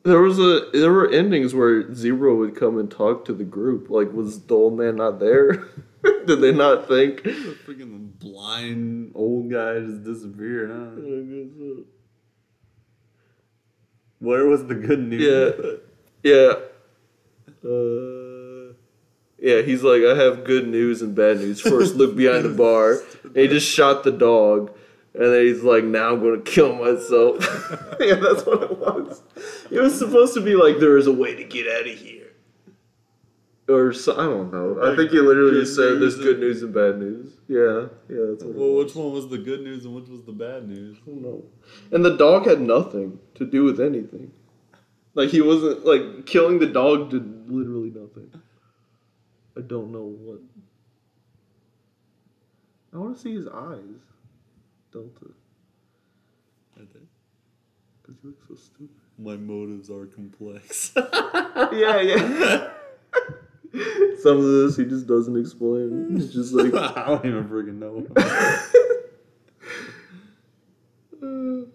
there was a there were endings where Zero would come and talk to the group. Like, was the old man not there? did they not think? The freaking blind old guy just disappeared, huh? Where was the good news? Yeah. Yeah. Uh, yeah, he's like, I have good news and bad news. First, look behind the bar. And he just shot the dog. And then he's like, now I'm going to kill myself. yeah, that's what it was. It was supposed to be like, there is a way to get out of here. Or so, I don't know. I think he literally just said there's good news and bad news. Yeah, yeah, that's what Well, which one was the good news and which was the bad news? I don't know. And the dog had nothing to do with anything. Like he wasn't like killing the dog did literally nothing. I don't know what. I want to see his eyes, Delta, Right there. because he looks so stupid. My motives are complex. yeah, yeah. Some of this he just doesn't explain. It's just like I don't even freaking know.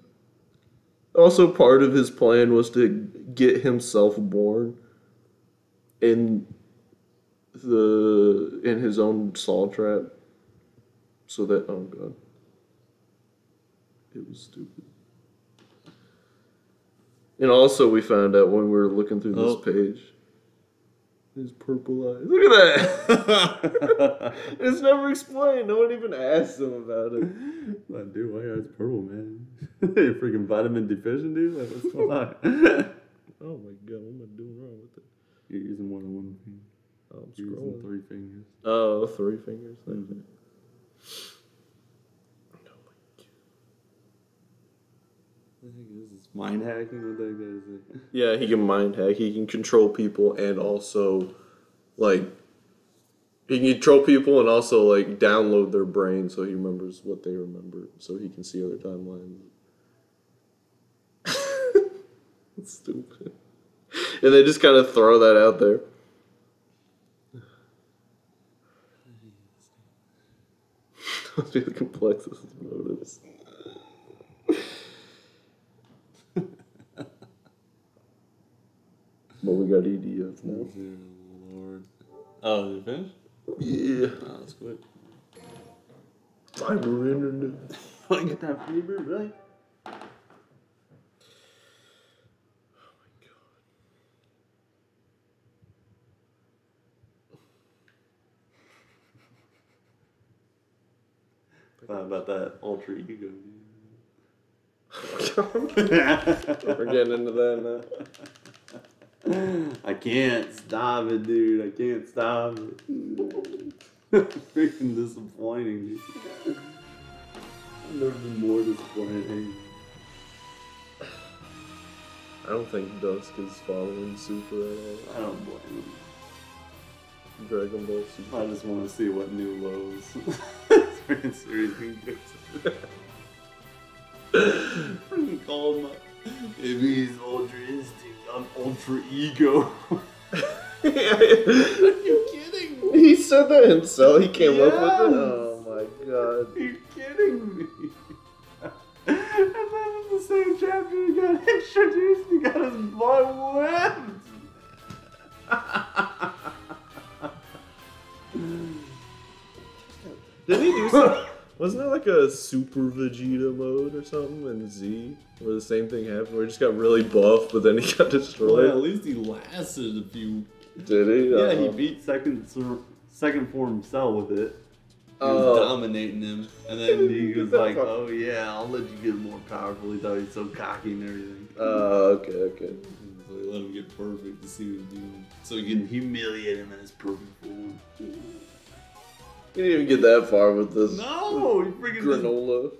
Also, part of his plan was to get himself born in the in his own saw trap, so that oh god, It was stupid. And also, we found out when we were looking through this Oh. page. His purple eyes. Look at that! it's never explained. No one even asked him about it. Like, dude, why are eyes purple, man? You're freaking vitamin deficient, dude? Like, what's going on? Oh my god, what am I doing wrong with it? You're using more than one I'm using scrolling. three fingers. Oh, three fingers. Okay. Mhm. Oh my I think this is mind hacking. What the heck is it? Yeah, he can mind hack. He can control people and also, like, he can control people and also like download their brain so he remembers what they remember, so he can see other timelines. That's stupid. And they just kind of throw that out there. Must be the complexest of motives. But we got EDF now. Dear Lord. Oh, did it finish? Yeah. Oh, that's quick. Fiber internet. I get that fever, really? How about that ultra ego? We're getting into that now. I can't stop it, dude. I can't stop it. Freaking disappointing, dude. I've never been more disappointed. I don't think Dusk is following Super at all. I don't blame him. Dragon Ball Super. I just want to see what new lows freaking series get to. Freaking called my. If he's ultra instinct, I'm ultra ego. Are you kidding me? He said that himself. He came up with it. Oh my god. Are you kidding me? and then in the same chapter, he got introduced. He got his butt whipped. Didn't he do something? Wasn't there like a Super Vegeta mode or something in Z? Where the same thing happened, where he just got really buff, but then he got Well, at least he lasted a few. Did he? Yeah, he Uh, beat second second form Cell with it. He was Oh. dominating him, and then he was like, fuck- "Oh yeah, I'll let you get more powerful." He thought he was so cocky and everything. Oh, okay, okay. So they let him get perfect to see what he's doing, so he can humiliate him in his perfect form. You didn't even get that far with this No, he freaking Granolah.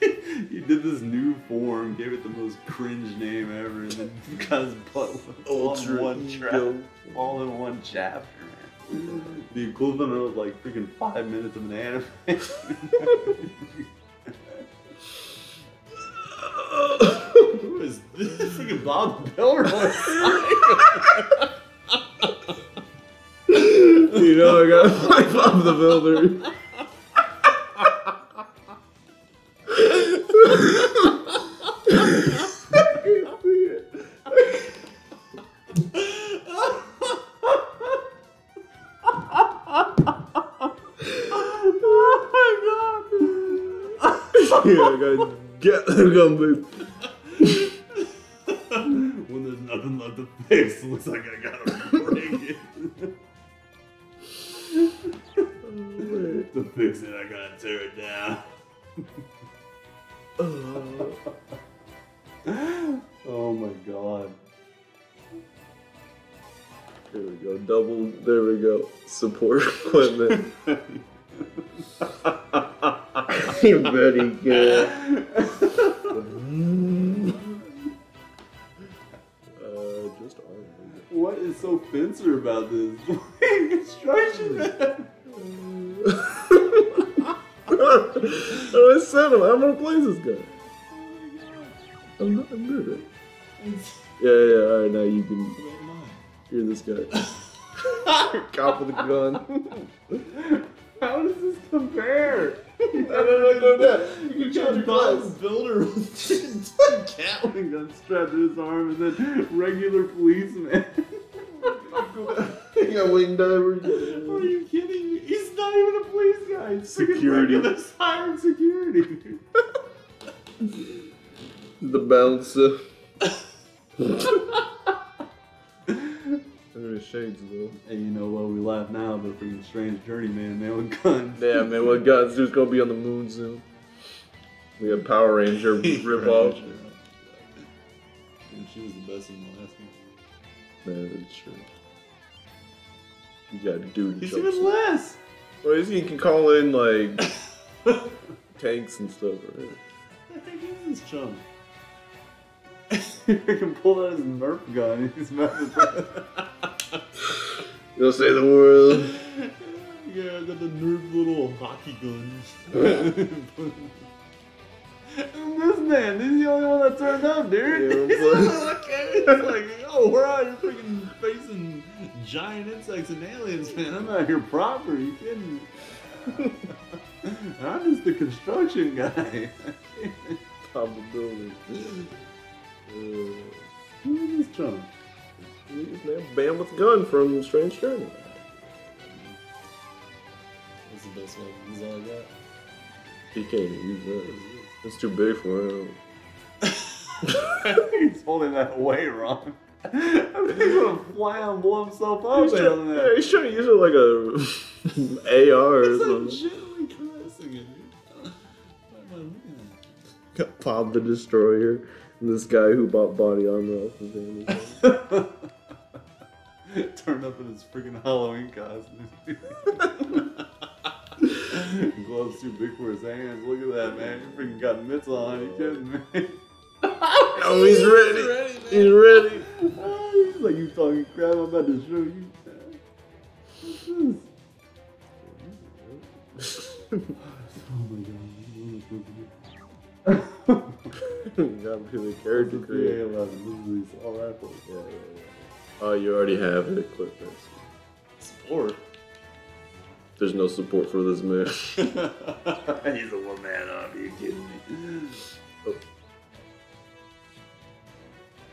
he did this new form, gave it the most cringe name ever, and then got his butt whipped all in one trap, all in one chapter, man. The equivalent of like freaking five minutes of an anime. Who is this? Freaking Bob was you know I got five Bob the Builder. yeah, I gotta get when there's nothing left to fix, looks like I gotta break fix it, I gotta tear it down. oh my god. There we go. Double. There we go. Support equipment. Very good. Uh, just what is so Fincer about this? Construction. Oh, I said him. I'm gonna play this guy. I'm oh, not. I'm good. Right? Yeah, yeah. All right, now you can hear this guy. Cop with a gun. How does this compare? no, no, no, no. You can change your Bob's builder with chicken Gatling gun strapped to his arm, and then regular policeman. You got wing diver. Are you kidding me? He's not even a police guy. He's freaking Security. regular siren security. The bouncer. Look at his shades though. Hey, you know what? We laugh now, but freaking strange journeyman, man, with guns. Yeah, man, what God's dude's gonna be on the moon soon. We have Power Ranger rip off. And she was the best in the last one. Man, that's true. You got dude. He's even in. less. Well, he can call in like tanks and stuff, right? I think he's this chump. he can pull out his Nerf gun. He's to. You'll save the world. yeah, I got the Nerf little hockey gun. And this man, he's the only one that turned up, dude. Yeah, he's like, okay. It's like, oh, we're out here freaking facing giant insects and aliens, man. I'm out here proper. You kidding me? I'm just the construction guy. Probability. Uh, Who is this chump? he's man, Bam with gun from Strange Journey. That's the best one. This is all I got. He can't use that. It's too big for him. he's holding that away wrong. I think he's gonna fly and blow himself up. He's man, trying, on yeah, that. he's trying to use it like a AR or It's like gently caressing it. dude. What am I looking Got Bob the Destroyer and this guy who bought body armor off of Amazon. Turned up in his freaking Halloween costume. Gloves too big for his hands. Look at that, man. You freaking got mitts on. You kidding me? oh, he's ready. He's ready. Oh, he's like, you talking crap. I'm about to show you. Oh my god. you gotta the character creator. all right. Yeah, yeah, yeah. Oh, you already have it. Clip this. Support. There's no support for this man. He's a one man army. You kidding me?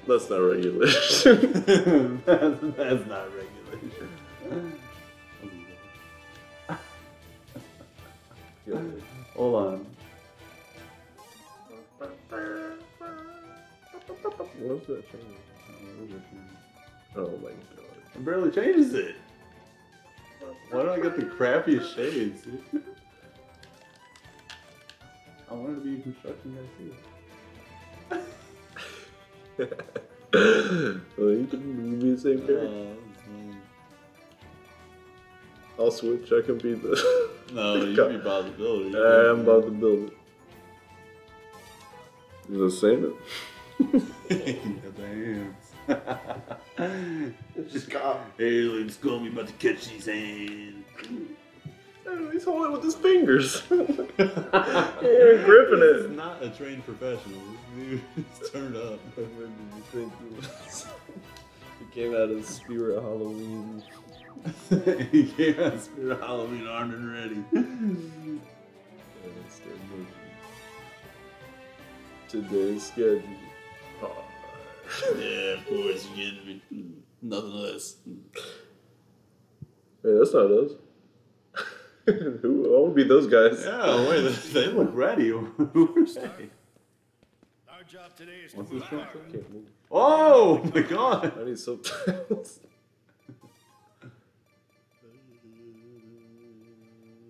That's not regulation. that's, that's not regulation. Hold on. What's that change? Oh, oh my god. It barely changes it. Why do I get the crappiest shades? I wanted to be a construction guy too. well, you can be the same character. Uh, I'll switch. I can be the. no, you God. be Bob the Builder. I'm be- about to build it. Is it saying it? You got the hands. Just got. Aliens call me about to catch these hands. Oh, he's holding it with his fingers. yeah, you're gripping This is it. not a trained professional. This dude is turned up. When did you think he was? He came out of Spirit Halloween. yeah, Spirit Halloween armed and ready. and started making Today's schedule. Yeah, of course, you're getting me. Nothing less. Hey, that's not us. Who? I want to be those guys. Yeah, wait, they, they look ready. Who are they? Our job today is What's to this move from? Can't move. Oh my god! I need subtitles.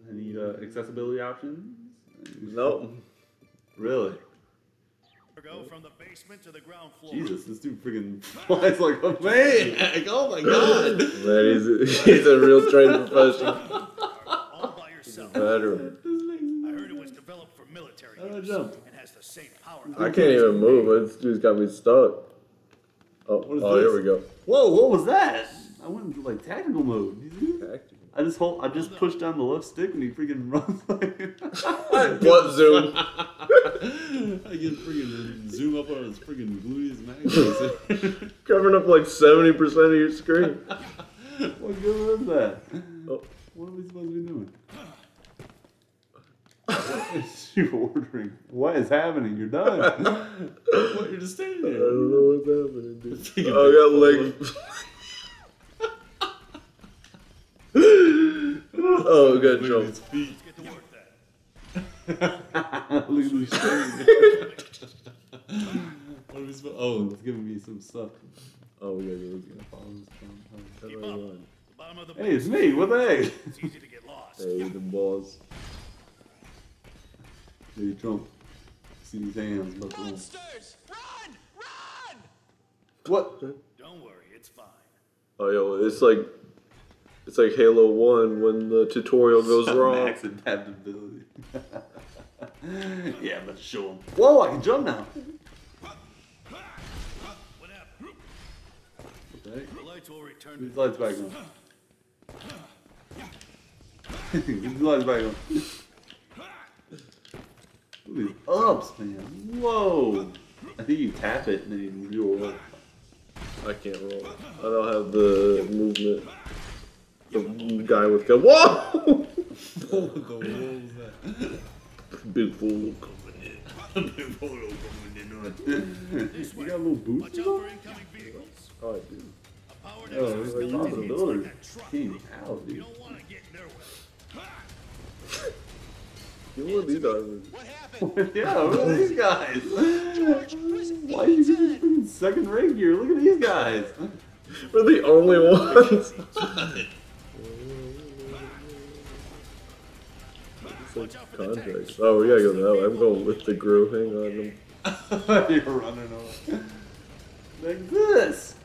I need uh, accessibility options. no. Really? Go from the basement to the ground floor. Jesus, this dude freaking flies like a maniac. Oh my god! Man, he's a, he's a real trained professional. All by yourself. Veteran. I heard it was developed for military How I use jump? and has the same power. I can't even move. but This dude's got me stuck. Oh, What is oh here we go. Whoa, what was that? I went into like tactical mode. Did you see that? I just hold, I just pushed down the left stick and he freaking runs like. What zoom? I can freaking zoom up on his freaking gluteus magnus. Covering up like 70% of your screen. what good was that? Oh. What are we supposed to be doing? You're ordering. What is happening? You're done. what? You're just standing there. I don't know what's happening, dude. Oh, I got legs. Oh, we got Look at jump. his feet. To work then. Look at these things. what are we supposed? Oh, it's giving me some stuff. Oh, we gotta go. It's gonna follow this phone. How Keep do I up. The bottom of the Hey, it's me. What the heck? It's easy to get lost. Hey, the balls. Hey, Trump. See these hands, but the- Monsters! Run! Run! What? Don't worry, it's fine. Oh, yo, it's like, it's like Halo One when the tutorial goes wrong. Max adaptability. yeah, let's show him. Whoa, I can jump now. Happened? The? The lights will return These lights back on. These lights back on. These ups, man. Whoa. I think you tap it and then you roll. I can't roll. I don't have the movement. The guy with gun. Whoa! the what was that? Big fool coming in. you got little boots? Vehicles. Oh, I do. A Oh, still like indicates possibilities. like a truck. Out, You dude. in. You know what these are? Happened? yeah, look at these guys. Why you get this freaking second ring gear? Look at these guys. We're the only ones. Oh, the tanks. Contracts. Oh, we gotta go that way. I'm going with the groove. Hang on. You're running away. Like this.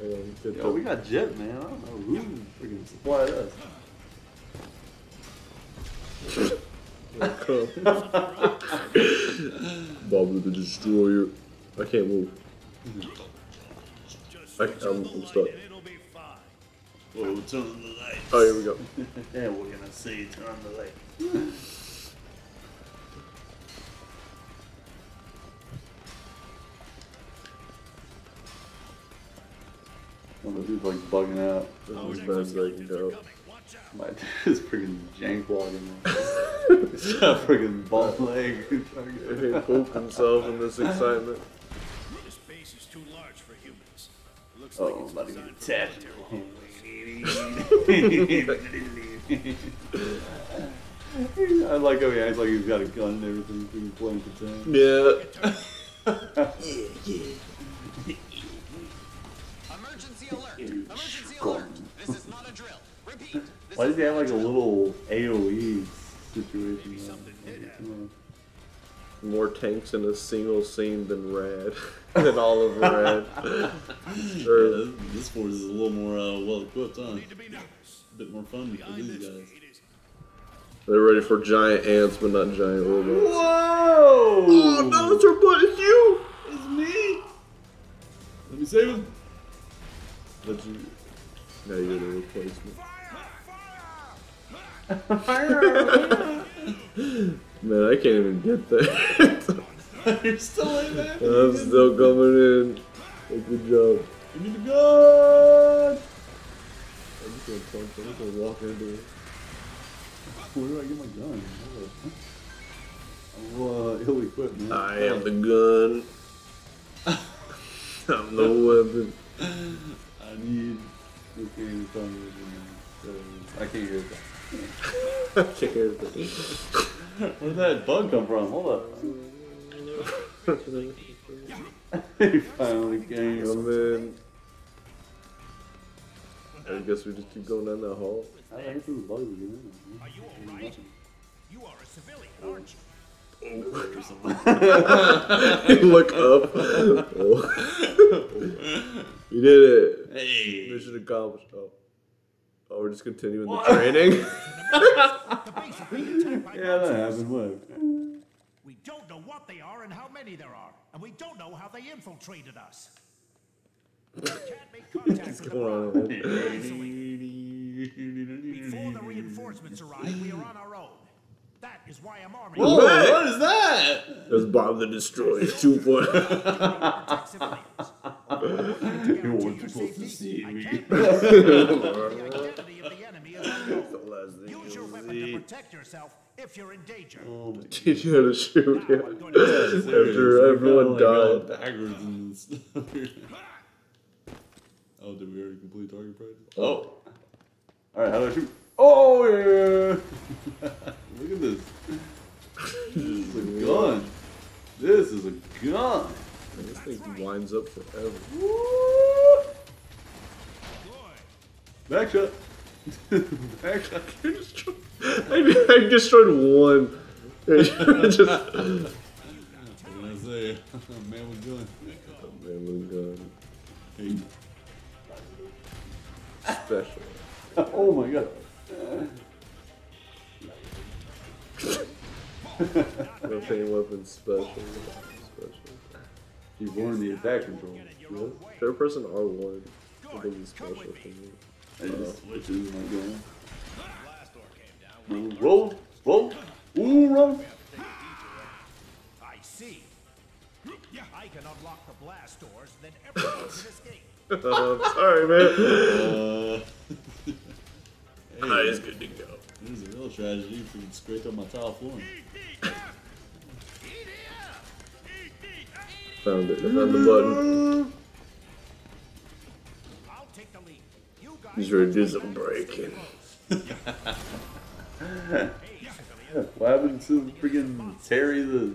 Hang on. Get Yo, we got jet, man. I don't know who freaking supplied us. Bob with the Destroyer. I can't move. I, I'm, I'm stuck. Whoa, turn on the lights. Oh, here we go. yeah, we're gonna say turn on the light. One of the dude's like bugging out. Oh, this Powered is exit as bad as I can skeletons are go. coming. Watch out. My dude's freaking jank walking. It's a freaking ball leg. He pooped himself in this excitement. This base is too large for humans. Looks Oh, like I'm about to get designed attached. for I like how he acts like he's got a gun and everything. He's playing pretend. Yeah. yeah, yeah. Emergency alert! Emergency alert! This is not a drill. Repeat. This Why is does he have like a little AoE situation? Maybe something did. More tanks in a single scene than Rad. than all of Rad. or, this force is a little more uh, well equipped, huh? No need to be nervous. A bit more fun for these guys. they're ready for giant ants, but not giant robots. Whoa! Oh, no, it's her butt. It's you. It's me. Let me save him. But you. Now you're the replacement. Fire! Man, I can't even get there. You're still in there. I'm still coming in. Good job. Give me the gun. I'm just gonna punch. I'm just gonna walk into it. Where do I get my gun? I'm uh, ill-equipped, man. I am the gun. I'm the weapon. I need. Okay, you tell me what you. I can't hear that. I can't hear it. Where did that bug come from? Hold up. He finally came. Come in. I guess we just keep going down that hall. How the heck did the bug get Are you alright? You are a civilian, aren't you? Look up. Oh. you did it. Hey. Mission accomplished. Oh. Oh, we're just continuing the training. The base is being attacked by Yeah, that monsters. happened. What? We don't know what they are and how many there are, and we don't know how they infiltrated us. We can't make contact with the Come on. Before the reinforcements arrive, we are on our own. That is why I'm arming Whoa, what is that? There's Bob the Destroyer 2.0. to protect civilians. You weren't supposed to see me. the identity of the enemy is unknown. Use your weapon to protect yourself if you're in danger. Oh my Teach you how to shoot, yeah. After everyone died. Daggers and stuff. oh, did we already complete target practice? Oh. Alright, how do I shoot? Oh, yeah! Look at this. This is a gun. This is a gun. Man, this thing winds up forever. Woo! Back shot. Back shot. I, I destroyed one. Just What I say? Man was good. gun. Hey. Special. Oh my god. Rotating weapon special. Special. You warned the attack control. Yeah. Third person R1. I think is special for me. I just switches my gun. Roll, roll, roll. Ooh, roll. I see. I can unlock the blast doors, then everyone can escape. Oh, sorry, man. Uh, Ah, it's good to go. this is a real tragedy. Freaking scraped up my tile flooring. Found it. I found the button. I'll take the lead. You guys He's ready to do some breaking. What happened to freaking Terry the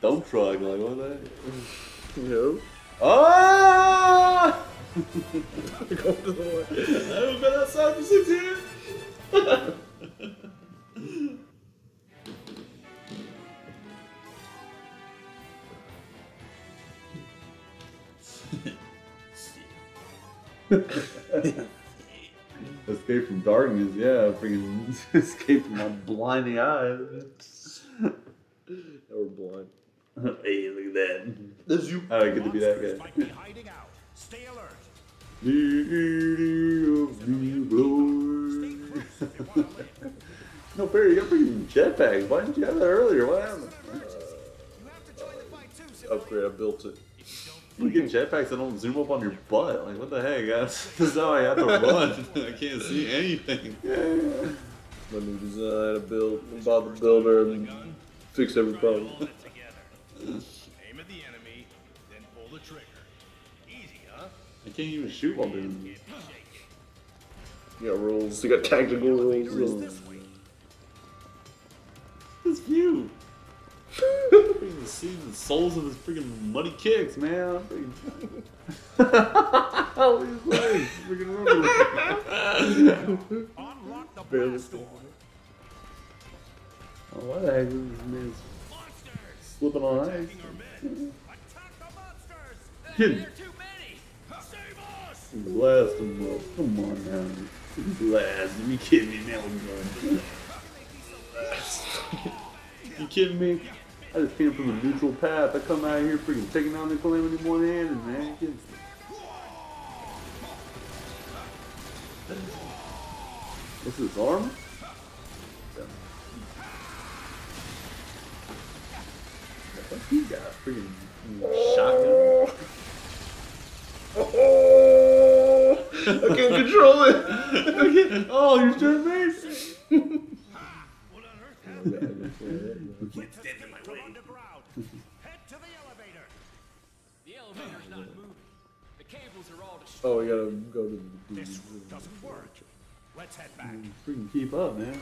dump truck? Like, what the heck? You know? Go to the way. I haven't been outside for six years. Escape from darkness, yeah, freaking escape from my blinding eyes. Or blind. hey, look at that. That's you. How I get to be that guy? might be hiding out. Stay alert. no, Barry, you got freaking jetpacks. Why didn't you have that earlier? What happened? You have to join the fight too, uh, Upgrade. I built it. You get jetpacks that don't zoom up on your butt. Like, what the heck, guys? This is how I have to run. I can't see anything. My new design. I built. I the builder and fixed every problem. Hold it together. Aim at the enemy, then pull the trigger. Easy, huh? I can't even shoot while doing this. Can't be shaken. You got rules. You got tactical rules. This view. freaking see the souls of his freaking muddy kicks, man. I'm freaking. Legs, freaking rubber. Unlock the Barely blast. Oh, what the heck is this man slipping on ice? Attack the monsters! Kid. There are too many! Save us! Blast him up. Come on now. Blast. You kidding me now? you kidding me? I just came from the neutral path. I come out here freaking taking down the calamity one handed, man. Kidding. What's this arm? What's he got? Freaking shotgun. Oh, I can't control it. Oh, you're turning me. Oh, we gotta go to the. This doesn't work. Let's head back. Mm, freaking keep up, man.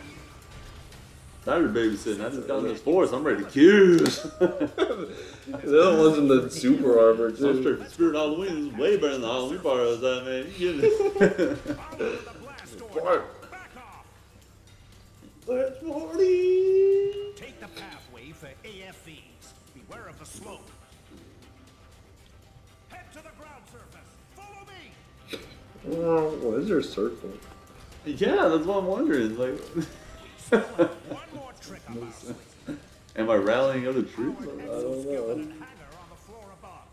Tired babysitting. I just got in this forest. I'm ready to kill. The other one's in the super armor I'm too. straight Spirit Halloween. Is way better than the Halloween part I was at, man. You get it? Follow the blast door. Back off. Let's party. Oh, is there a circle? Yeah, that's what I'm wondering. Like, One more trick up our sleeve. am I rallying other troops? I don't know. hangar on the floor above.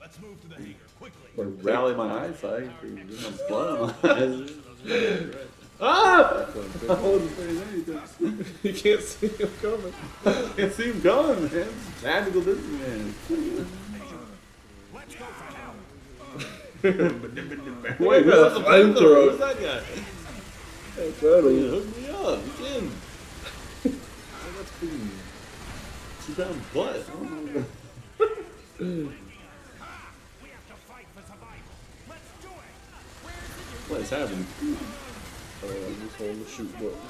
Let's move to the quickly. Or rally my eyesight. Freaking get my blood on my. Ah! I wasn't saying anything. you can't see him coming. Can't see him coming, man. It's tactical distance, man. Wait, got a flamethrower. Who's that guy? Hey. Yeah, hook me up. Can. I got freaking two pound butt. I don't know. We have to fight for survival. Let's do it. What is happening? Oh, I'm just holding the shoot button.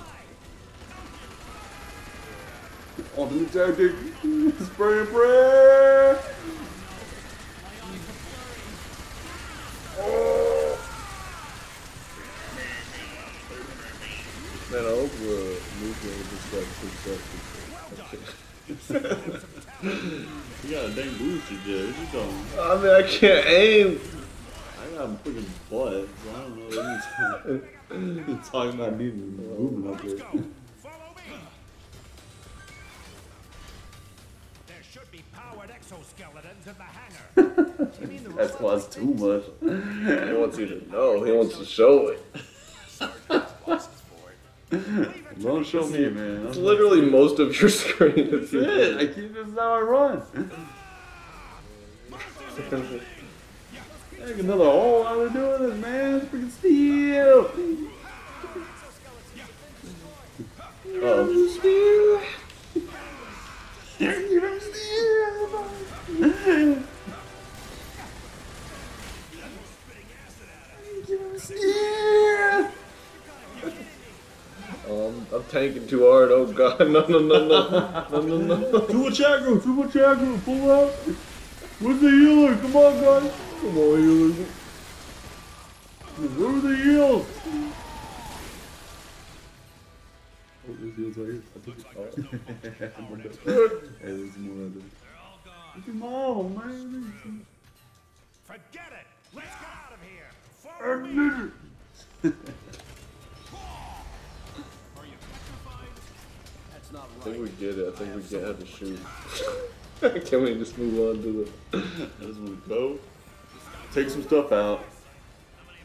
On the tactic. Spray and pray. Man, I hope uh, the movement just like picks up people. you got a dang boost you did. What you doing? I mean, I can't aim. I got a freaking butt, so I don't know what you're talking about. talking about needing movement up there. exoskeletons in the hangar. You mean That's why it's too much. He wants you to know. He wants to show it. Don't show me, man. It's literally most of your screen. That's it. I keep this is how I run. Heck, another hole while we're doing this, man. Freaking steal. Oh, Steal. Steal. Give him steal. um, I'm tanking too hard. Oh god, no, no, no, no, no, no, no. Triple chakra, triple chakra, pull out. Where's the healer? Come on, guys. Come on, healer. Where are the heals? Oh, there's heals right here. I took it. hey, there's more of them. Look at them all, man. Forget it. Follow me. I think we get it. I think we get how to shoot. Can we just move on to the? I just want to go, take some stuff out.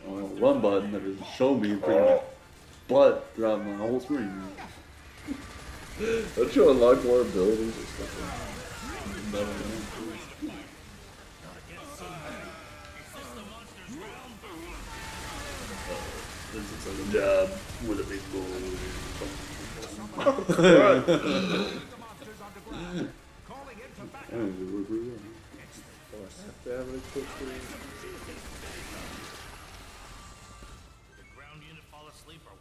On run button that just show me freaking butt throughout my whole screen. Don't you unlock more abilities or something? Job with a big or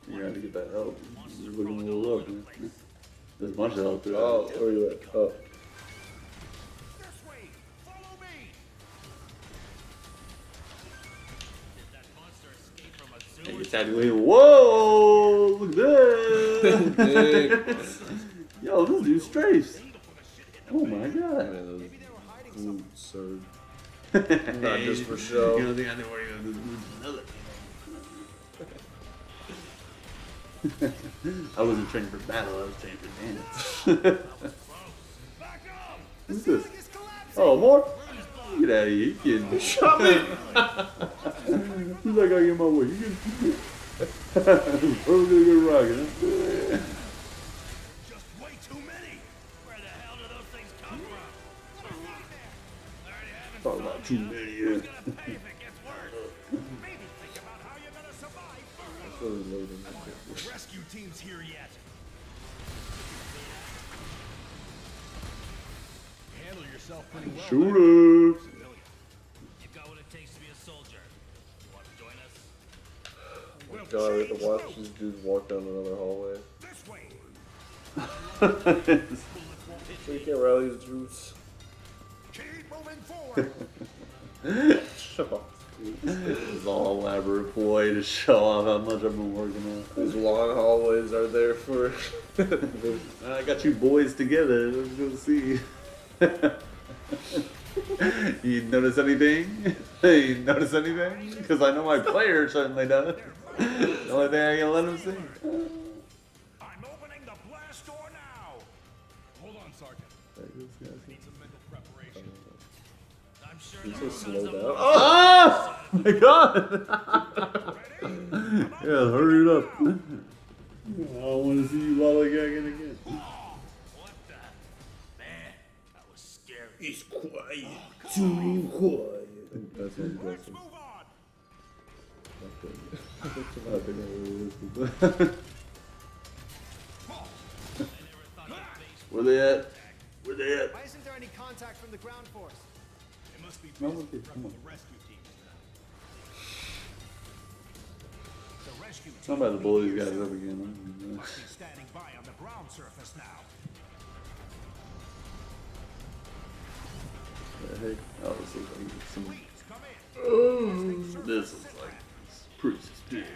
You gotta get that help. Looking a little. There's a bunch of help. Oh, where you at? Oh, zoo? Hey, Whoa! Look at this! Yo, this dude's strafes. Oh my god. Man, those boots are Not not just for show. You don't think I know where you're gonna do another. I wasn't training for battle, I was training for dance. Back. Who's this? Oh, more? Get out of here, you kidding me? Shot me! Who's that guy in my way? You can. Gonna go rocket? Huh? Just way too many. Where the hell do those things come from? Talk about too many. Yeah. gonna pay if it yourself pretty well. Shoot there. up. Civilian. You've got what it takes to be a soldier. Want to join us? We'll God, we have to watch these dudes walk down another hallway. This way. So you can't rally the troops. Keep moving forward. This is all elaborate ploy to show off how much I've been working on. These long hallways are there for. I got you boys together. Let's go see. you notice anything? you notice anything? Because I know my player certainly does. The only thing I can let him see. I'm opening the blast door now. Hold on, Sergeant. Need some mental preparation. I'm sure He's the so slowed rules of down. Oh my god! Yeah, hurry it up. I want to see you lollygagging again. Scary. He's quiet. Too quiet. That's what I'm Let's guessing. move on. I think I really listened. Where they at? Where they at? Why isn't there any contact from the ground force? It must be No, okay, come prepping on. the rescue teams. The rescue team Somebody blow these guys up again. must be standing by on the ground surface now. the heck? Oh, oh, this is like some. Oh, this is like pretty suspicious.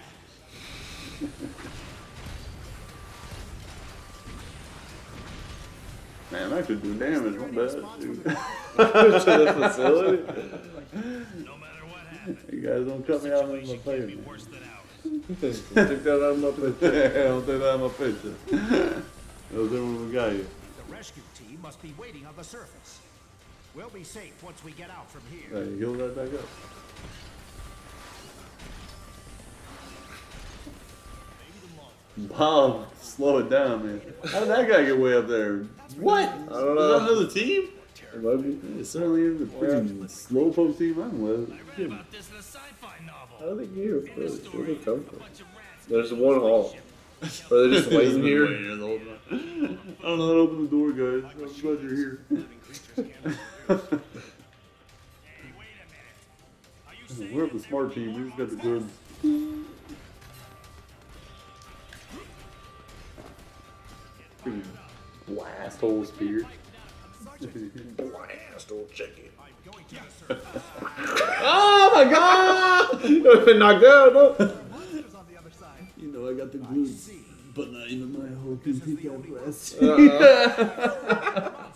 Man, I could do damage, my bad, dude. to the facility? you guys don't cut me out of my play. Take that out my picture. don't take that out of my picture. that was everyone we got you. The rescue team must be waiting on the surface. We'll be safe once we get out from here. Hey, heal right back up. Bob, slow it down, man. How did that guy get way up there? What? I don't Is know. that another team? It be. It's certainly in the freaking slowpoke team I'm with. Read about this in a sci-fi novel. How did they get here first? Where did they come from? There's one hall. Or they just waiting here. I don't know how to open the door, guys. I'm glad you're here. Hey, wait a minute. Are you saying We're the smart team. We just got the goods. Freaking Blast hole spear. Blast old chicken. I'm going to the surface. Oh my god! I've been knocked out. No. Monsters on the other side. You know I got the glutes, but not even my whole can take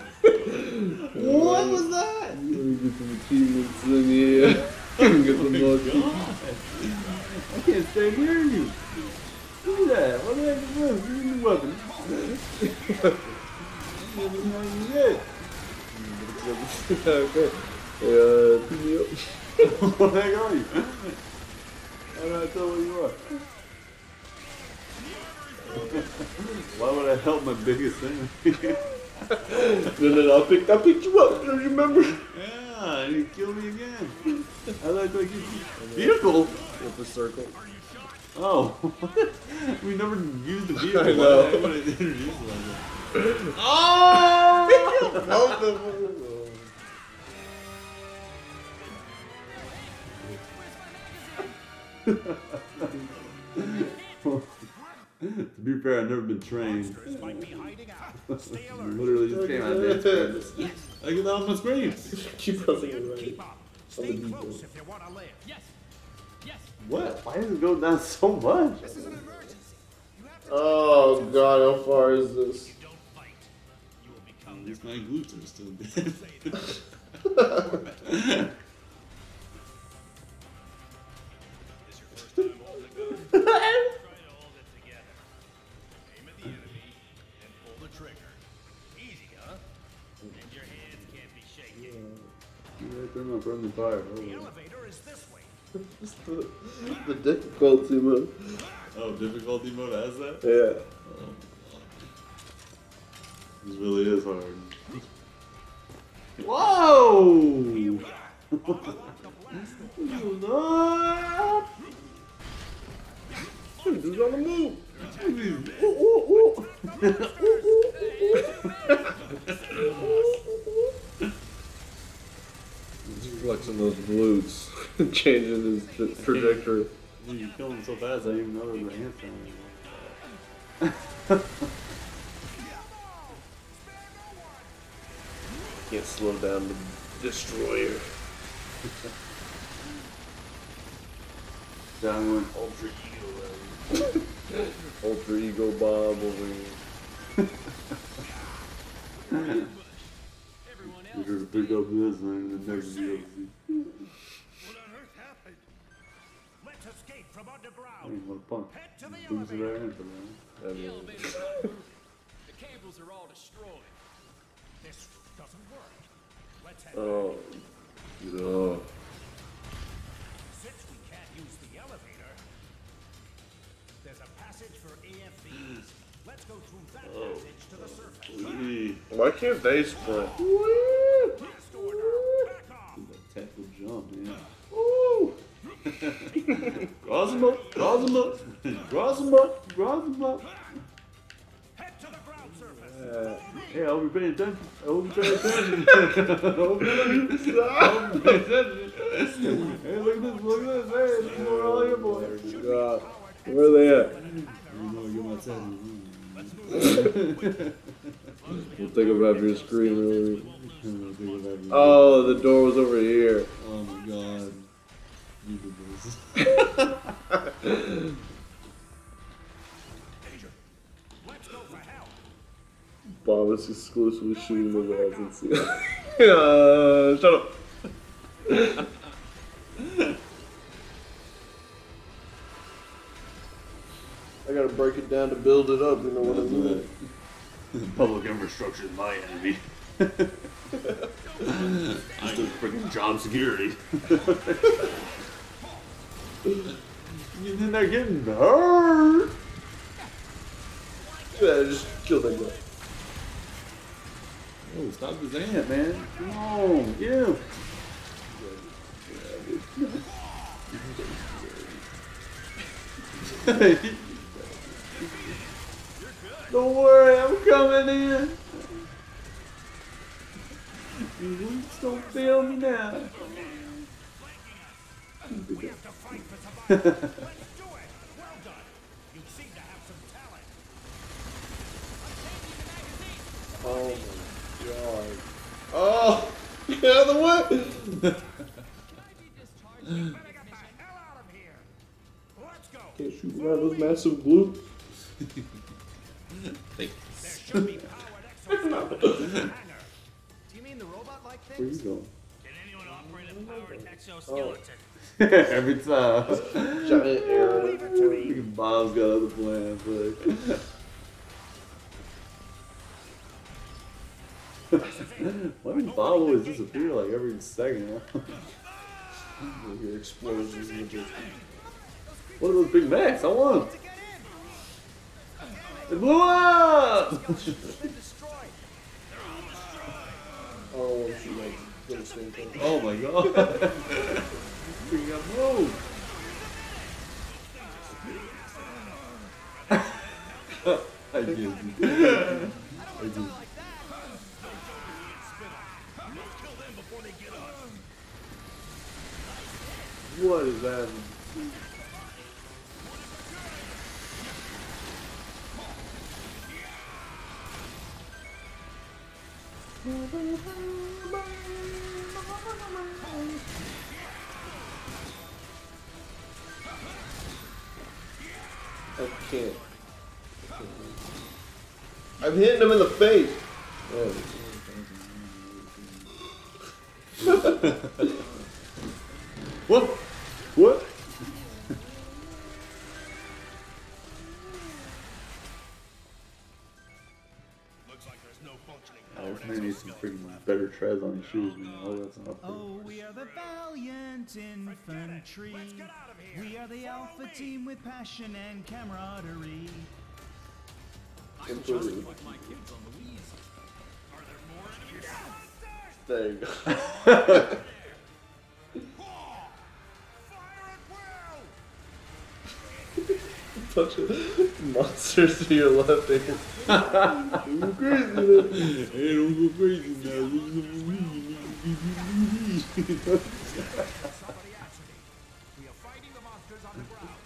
what was that? Get some achievements in here. Get some more. I can't stay near you. Look at that. What the heck is this? Give me new weapon. Give me how you get. okay. Uh, pick me up. what the heck are you? How do I tell where you are? Why would I help my biggest enemy? No, no, no. I picked, I picked you up. Do you remember? yeah, and he killed me again. I like to get vehicle. With the circle. Oh, we never used the vehicle. I know. Why would I introduce it like that? Oh! Both of them. To be fair, I've never been trained. Monsters might be hiding out. Stay I alert. literally just came out of there. I get that on my screen. Keep pressing it right. Keep up. Stay close if you want to live. Yes. Yes. What? Why does it go down so much? Oh god, how far is this? don't fight, you will become At least my glutes are still dead. right there, my friendly fire. The Oh, elevator is this way. Just the, the difficulty, mode. oh difficulty mode has that? Yeah. Oh. This really is hard. Whoa! no! Dude's on the move. Ooh, ooh, ooh. He's flexing those glutes, changing his tra- trajectory. You're him so fast, I didn't even know there was a hand sign. Can't slow down the destroyer. Down went Ultra ego, Ultra ego Bob over here. We're gonna pick up this thing in the next DLC. What on earth happened? Let's escape from I underground. ain't want to punch. Head to the Boots elevator. right in for that. I mean, The cables are all destroyed. This doesn't work. Let's head oh. Yeah. Since surface. Why can't they sprint? Last order. Back off. that jump, man. Woo! Cross him up, cross him up, cross him up, cross him up. Head to the ground surface. Uh, yeah, I'll be paying attention. I'll be paying attention. I'll be paying attention. I'll be paying attention. Hey, look at this, look at this. Hey, this is what we're all here for. God. Where are they at? You know, get my attention. We'll them after your screen earlier. Oh. The door was over here. oh my god. You did this. Let's go for help. Bob is exclusively shooting the walls and see. uh, shut up. I gotta break it down to build it up, you know what I mean? Public infrastructure is my enemy. I took freaking job security. and then they're getting hurt. Yeah, just kill that guy. Oh, stop his ant, man. Come on, yeah. Don't worry, I'm coming in. You just don't feel me now. We have to fight for survival. Let's do it. Well done. You seem to have some talent. Oh my god. Oh! Get out of the way! Can't shoot around those massive glue. There should be powered exoplanets in the hangar. Do you mean the robot-like Where you going? Can anyone operate a powered exoskeleton? Oh. Every time. Giant arrow. Leave it to me. Bob's got other plans, but. Why does Bob always disappear like every second? You hear explosions and just. what are those big Macs? I want them. They blew up! Oh, she like little same thing. oh my god. we got moved. I get you. I do. What is that? I can't. I'm hitting him in the face. Oh. Treads on your shoes, man. Oh, that's an upgrade. Oh, we are the valiant infantry. Let's get out of here. We are the Follow alpha me. team with passion and camaraderie. Completely. My kids on Louise. Are there more enemies? There you go. Bunch of monsters to your left hand. You're crazy, man. Hey, don't go crazy now. We are the monsters on the ground.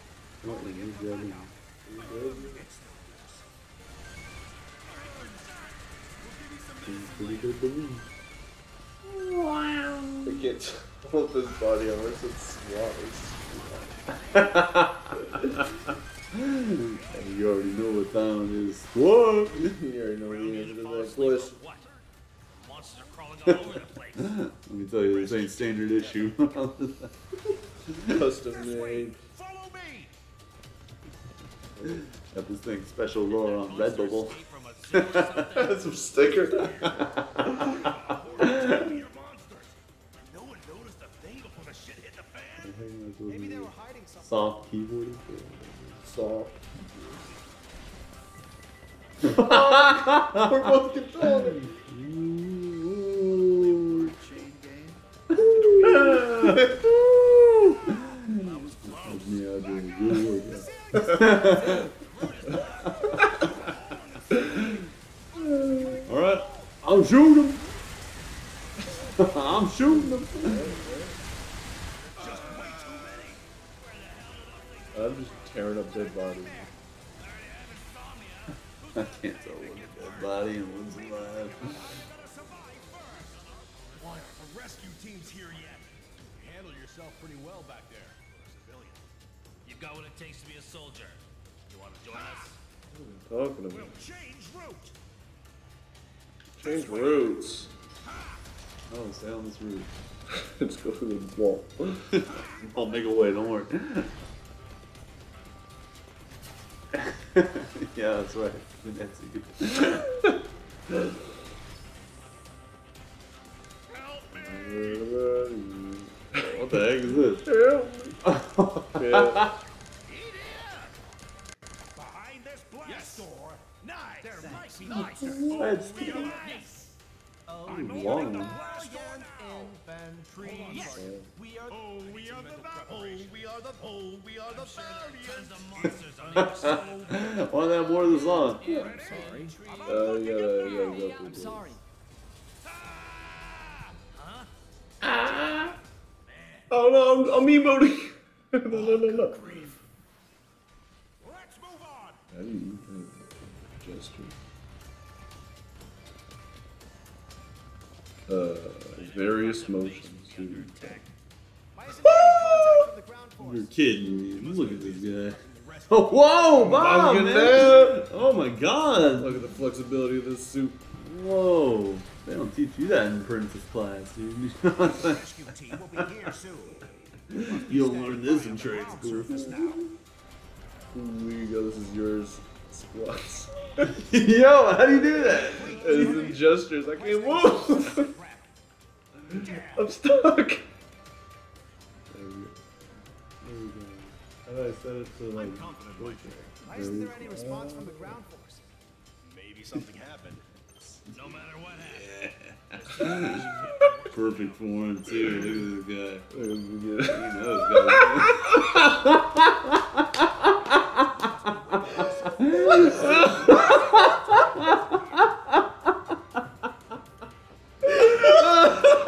I can't tell if his body armor said SWAT you already know what time it is. What? You already know the answer to that question. What? Monsters are crawling all over the place. Let me tell you, this ain't standard issue. Custom made. Follow me. Got this thing special lore on Redbubble. Escape from a zoo or something? That's a sticker. Your monsters. No one noticed a thing before the shit hit the fan. Maybe they were hiding something. Soft keyboard. Soft. We're both controlling it. Chain gang. Me out doing good work. shoot him. I'm shooting him. I'm just tearing up dead bodies. I can't tell one's a dead body and one's alive. Why aren't the rescue teams here yet? You handle yourself pretty well back there. Civilian. You've got what it takes to be a soldier. You want to join us? Talking about We'll change route. change routes. Oh, stay on this route. Let's go to the wall. I'll make a way, don't worry. yeah, that's right. That's it. What the heck is this? Yeah. Behind this blast door. Nice. There might be nice. That's We are nice. Oh, I'm opening long. the blast door now. infantry. Yes. We are Oh, we are the oh, we are the oh, we are the valiant. of monsters on the other side. Want that more of the song? Uh, you gotta, you gotta go through I'm this. sorry. Oh no, I'm, I'm emoting. no, no, no, no. Let's move on. How do you even gesture? Uh, various motions. dude. Why isn't there any contact from the ground force? You're kidding me. Look at this guy. Oh, whoa, Bob, Bob, man. that. Oh my god. Look at the flexibility of this suit. Whoa. They don't teach you that in princess class, dude. be here soon. You'll learn this in trade school. surface you go. This is yours. Squats. Yo, how do you do that? It's in gestures. I can't move. I'm stuck. There we go. There we go. How do I set it to like? Why isn't there any response from the ground force? Maybe something happened. No matter what happens. Perfect for him, too. Look at this guy. There we go. He knows, guys.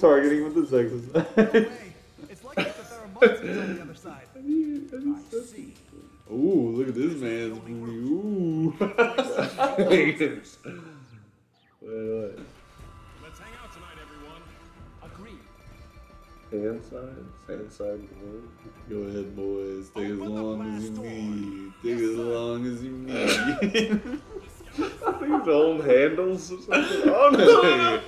targeting with the sexes. it's like there are monsters on the other side. I see. Ooh, look at this man's booty. Ooh. Let's hang out tonight, everyone. Agreed. Hand side? Hand side word? Go ahead, boys. Take as Open long as you door. need. Take as long as you need. These old handles or something? Oh no!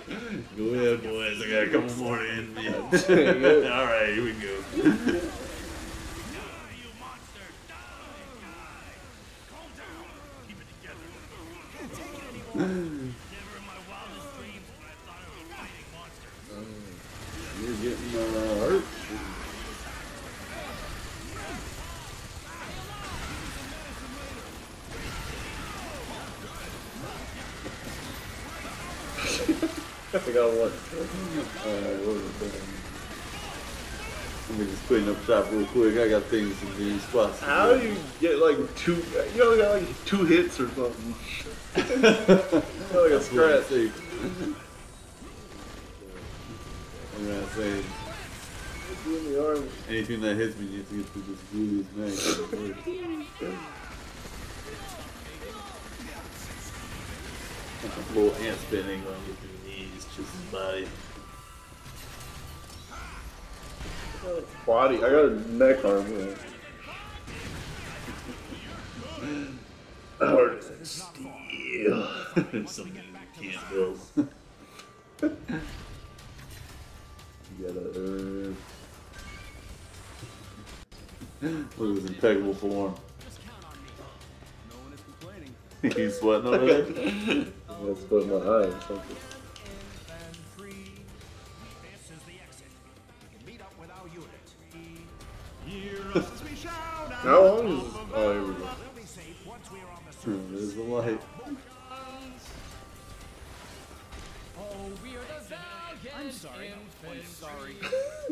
Go ahead, boys. I got a couple more to end me. All right, here we go. Die, I got one. Alright, what was it? Let me just clean up shop real quick. I got things in these Spots. How do. you get like two? You only got like two hits or something. You like a scratch. I'm gonna say In the arm. anything that hits me needs to get through this max. A little ant spinning on knees, just his body. Body. I got a neck armor. Hard as steel. Something you can't build. You gotta earn. Look at his impeccable form. No one is complaining. He's sweating over there. I gotta split my eye or something. How long is this? Oh, here we go. We'll be safe once we are on the There's the light. I'm sorry. I'm sorry.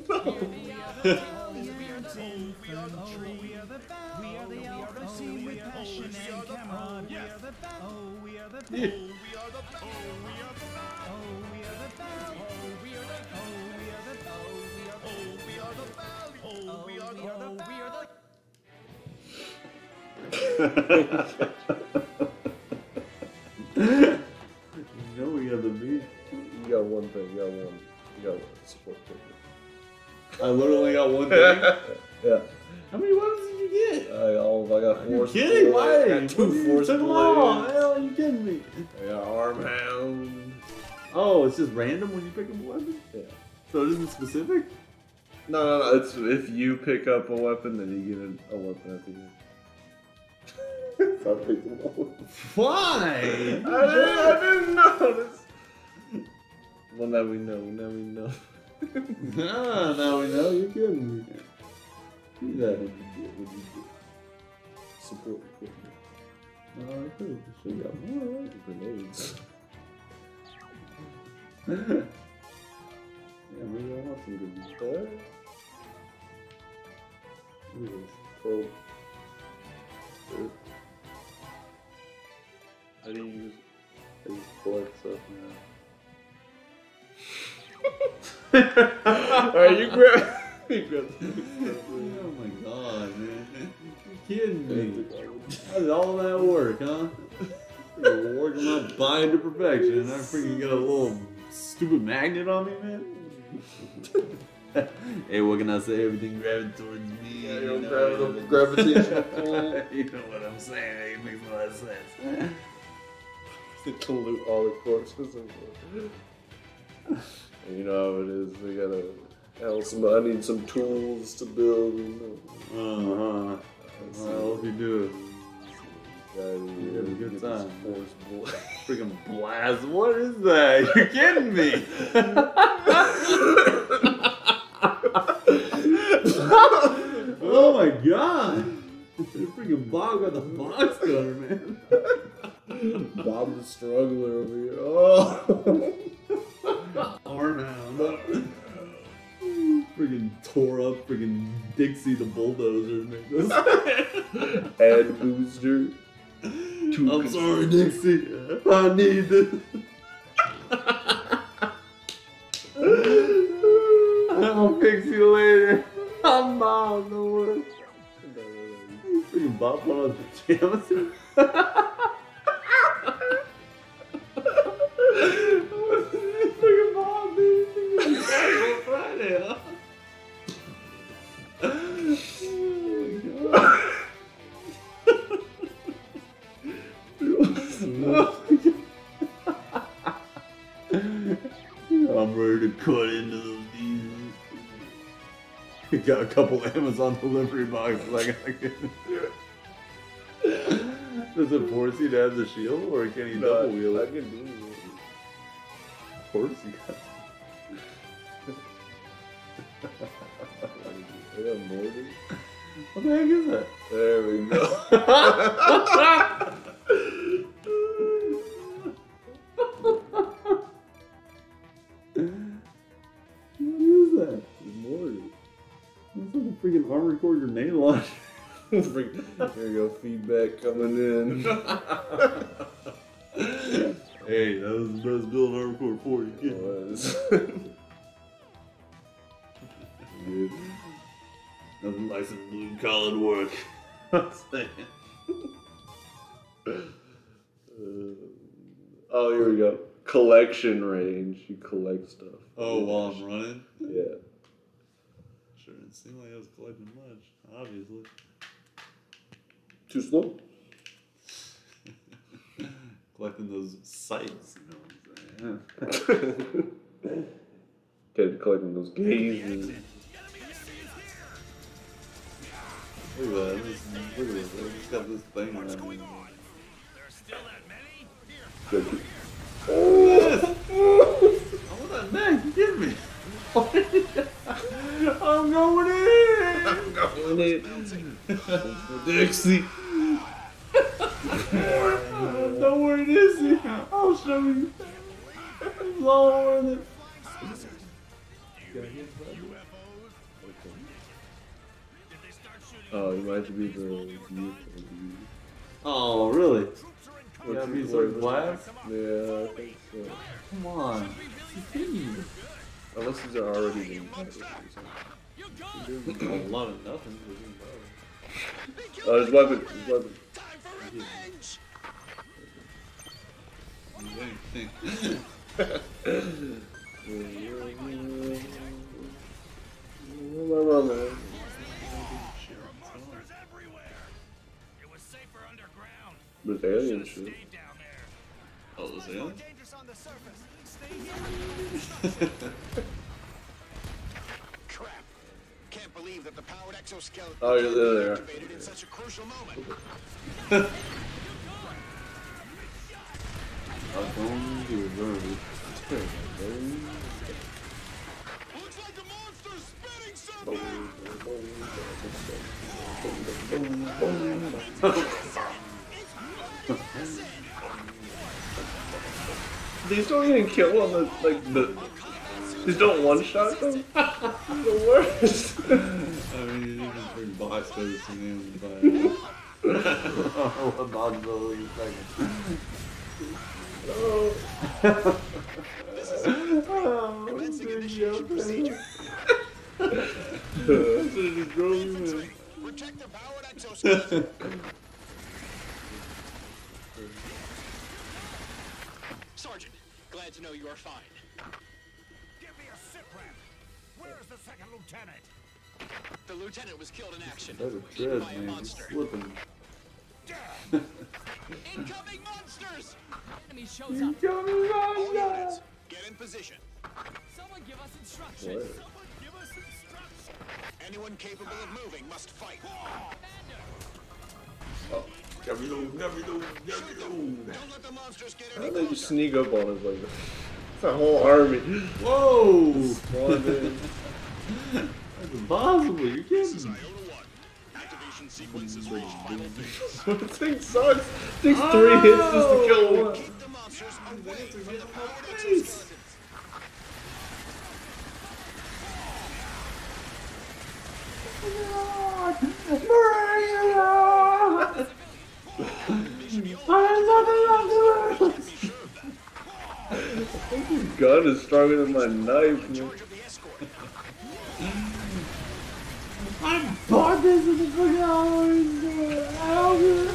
We are the we are the we are the Alpha team with passion and camaraderie. We are the oh, we are the Yeah. oh, we are the oh, we are the oh, we are the oh, we are the oh, we are the oh, we are the oh, we are the oh, we are the You know we got the beat. You got one thing. You got one. You got one support ticket. I literally got one thing. Yeah. How many weapons did you get? I, all, I got You four. kidding? Why? I got two You force took them all. blades. Hell, are you kidding me? I got arm hound. Oh, it's just random when you pick up a weapon? Yeah. So it isn't specific? No, no, no. It's if you pick up a weapon, then you get a, a weapon at the end. so I picked them all. Why? I didn't, I didn't notice. Well, now we know. Now we know. ah, now we know. You're kidding me. See that? What you get? What you get? Support equipment. Oh, I could have should got more, right? Grenades. Yeah, maybe I want some good news. What? Ooh, this probe. Good. How do you use just collect stuff now. Alright, you grab. you grab. Oh my god, man. You're kidding me. How did all that work, huh? Freaking working on bind to perfection, and I freaking got a little stupid magnet on me, man. Hey, what can I say? Everything gravitated towards me. Yeah, you know, gravi- you know, gravitational pull. you know what I'm saying? It makes a lot of sense. to pollute all the corpses and you know how it is. We gotta some. I need some tools to build. Uh huh. I hope you do. Gotta, You have a good time. Force. Freaking blast. What is that? You're kidding me. oh my god. You freaking Bob got the box cutter, man. Bob the struggler over here. Oh. Arm hound. Freaking tore up freaking Dixie the bulldozer. man. Add booster. Two I'm sorry, Dixie. I need this. I'll fix you later. I'm out. No worries. Freaking Bob put on his pajamas. Freaking Bob, dude. Freaking Friday, huh? I'm ready to cut into those deals. Got a couple Amazon delivery boxes I gotta get. Does it force you to have the shield, or can you double wheel I can do it. Of course you got. I got mortar. What the heck is that? There we go. It's like a freaking armored core grenade launcher. Here you go. Feedback coming in. Hey, that was the best build armored core for you. kid. Was. Dude. Nothing like some blue collar work. I'm saying. Uh, oh, here we go. Collection range. You collect stuff. Oh, while I'm running? Yeah. Sure didn't seem like I was collecting much, obviously. Too slow. collecting those sights, you know what I'm saying? Kept collecting those gazes. Look at that. This, look at this. I just got this thing around me. There's still that many? Here, Good. Oh, what that neck? You kidding me? I'm going in! I'm going in. Dixie. Don't worry, this I'll show you. It's all worth it. did they start shooting? Oh, you might be the. Oh, really? Troops are in You cover. gotta be so glass? Yeah, I think so. Come on. Continue. Unless these are already being covered. A lot of nothing. Oh, his weapon. His weapon. Time for revenge! There are monsters everywhere. It was safer underground. There's alien Should've shit. stayed down there. Oh, this More alien? Dangerous on the surface. Stay here. Crap. Can't believe that the powered exoskeleton Oh, you're there, activated in such a crucial moment. Going to reverse. Looks like the monster's spitting something! These don't even kill on the like the. These don't one shot them. the worst. I mean, you even bring bystanders to me on the fire. Oh, about those seconds. oh. Commencing initiation procedure. Should've just drove you in. Protect the powered exoskeleton. Sergeant, glad to know you are fine. Give me a sit rep. Where's the second lieutenant? The lieutenant was killed in action. That's a eaten by a monster. Slipping. Incoming monsters! Enemy shows up. All units, get in position. Someone give us instructions. Someone give us instructions. Anyone capable of moving must fight. Never know. Don't let the monsters get How do they sneak up on us like this? It's a whole army. Whoa! That's impossible. You're kidding. Iota 1. Activation sequence has reached final phase. this thing sucks. Takes three hits just to kill one. Keep the monsters away from the exoskeletons. This gun is stronger than my knife, man. Charge of the escort. Bought this in the fucking hours.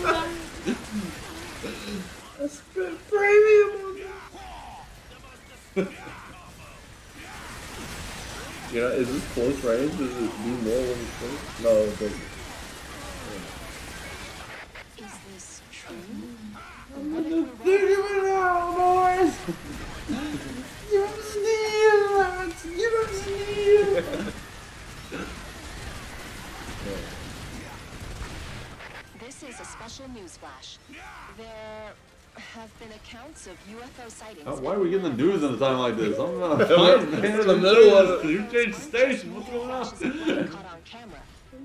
I spent premium on that. You know, is this close range? Does it do more when it's close? No, it doesn't. Is this true? Think of it now, boys. Give him sneeze, lads. Give him sneeze. This is a special news flash. There have been accounts of UFO sightings. Uh, Why are we getting the news at a time like this? I'm not. I'm in the middle of it. You changed the station. What's going on? caught on camera.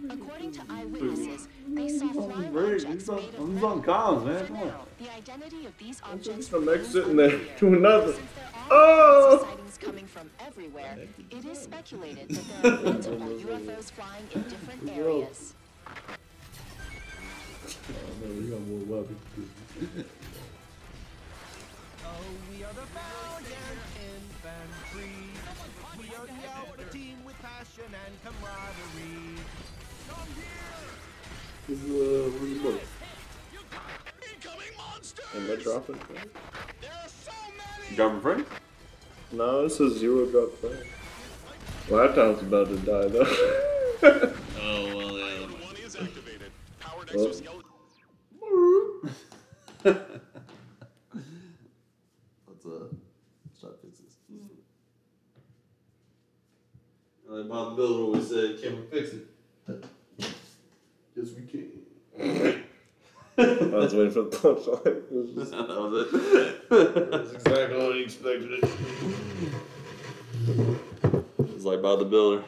According to eyewitnesses, they saw flying Very- objects these on- made of metal. comms, man. For now, the identity of these objects Just a sitting there unclear. doing nothing. Since there are Oh! Sightings coming from everywhere, it is speculated that there are multiple UFOs flying in different areas. Oh, we got more weapons. Oh, we are the valiant infantry. We are the Alpha team with passion and camaraderie. Come here! This is, uh, where's the book? Incoming monsters! Am I dropping? There are Dropping frames? No, this is zero drop frame. Laptop's about to die though. Oh, well, yeah. One is activated. Powered Well. exoskeleton. Let's, uh, let's try to fix this. Like Bob the Builder always said, can we fix it? Yes, we can. I was waiting for the punchline. Just- that was it. That's exactly what he expected it to be. It's like by the Builder.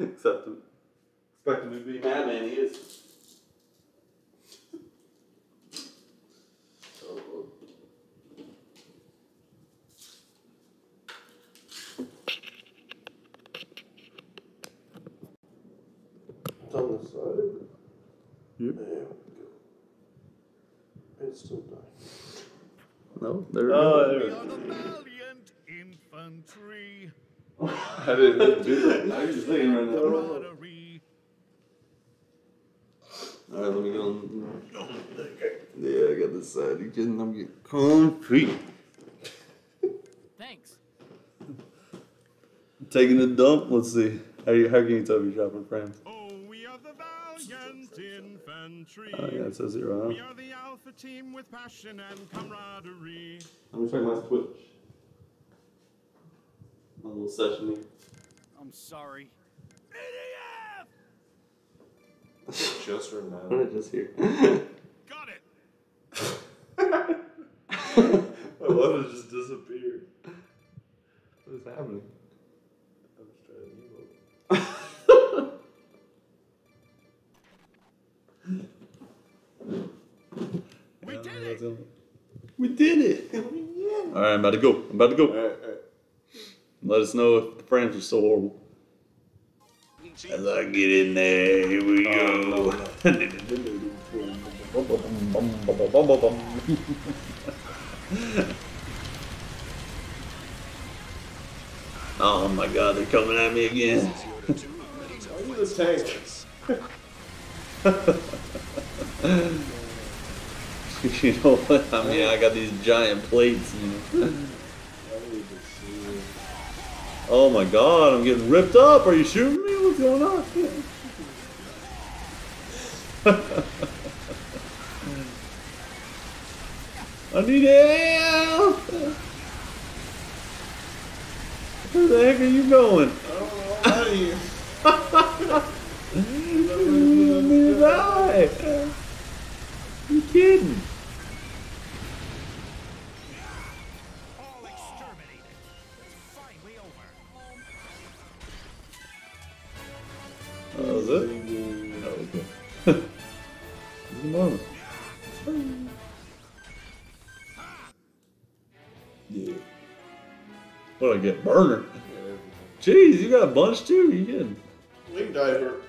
Except to, expect him to be Madman, he is. It's on the side. Yep. There we go. It's still dying. No, there oh, we Oh, go. there We we are the go. valiant infantry. I didn't do that. I was just thinking right now. Camaraderie. Alright, let me go. on. Yeah, I got this side. You kidding? I'm getting comfy. Thanks. Taking a dump. Let's see. How, you, how can you tell me shopping frames? Oh, we are the valiant infantry. Oh, yeah, it says zero. Uh, we Huh? are the alpha team with passion and camaraderie. Let me check my Twitch. My little session here. I'm sorry. Just for now. What did I just hear? Got it. My weapon just disappeared. What is happening? I was trying to We did it. We did it. All right, I'm about to go. I'm about to go. Alright, alright. Let us know if the frames are so horrible. As I get in there, here we go. oh my god, they're coming at me again. Why are you the tank? you know what? I mean, I got these giant plates. You know. Oh my god, I'm getting ripped up. Are you shooting me? What's going on? I need help! Where the heck are you going? Out of here. Let me die! You kidding? Was it? That was good. This the moment. Yeah. What I get? Burner. Jeez, you got a bunch too? You kidding? Wing diver.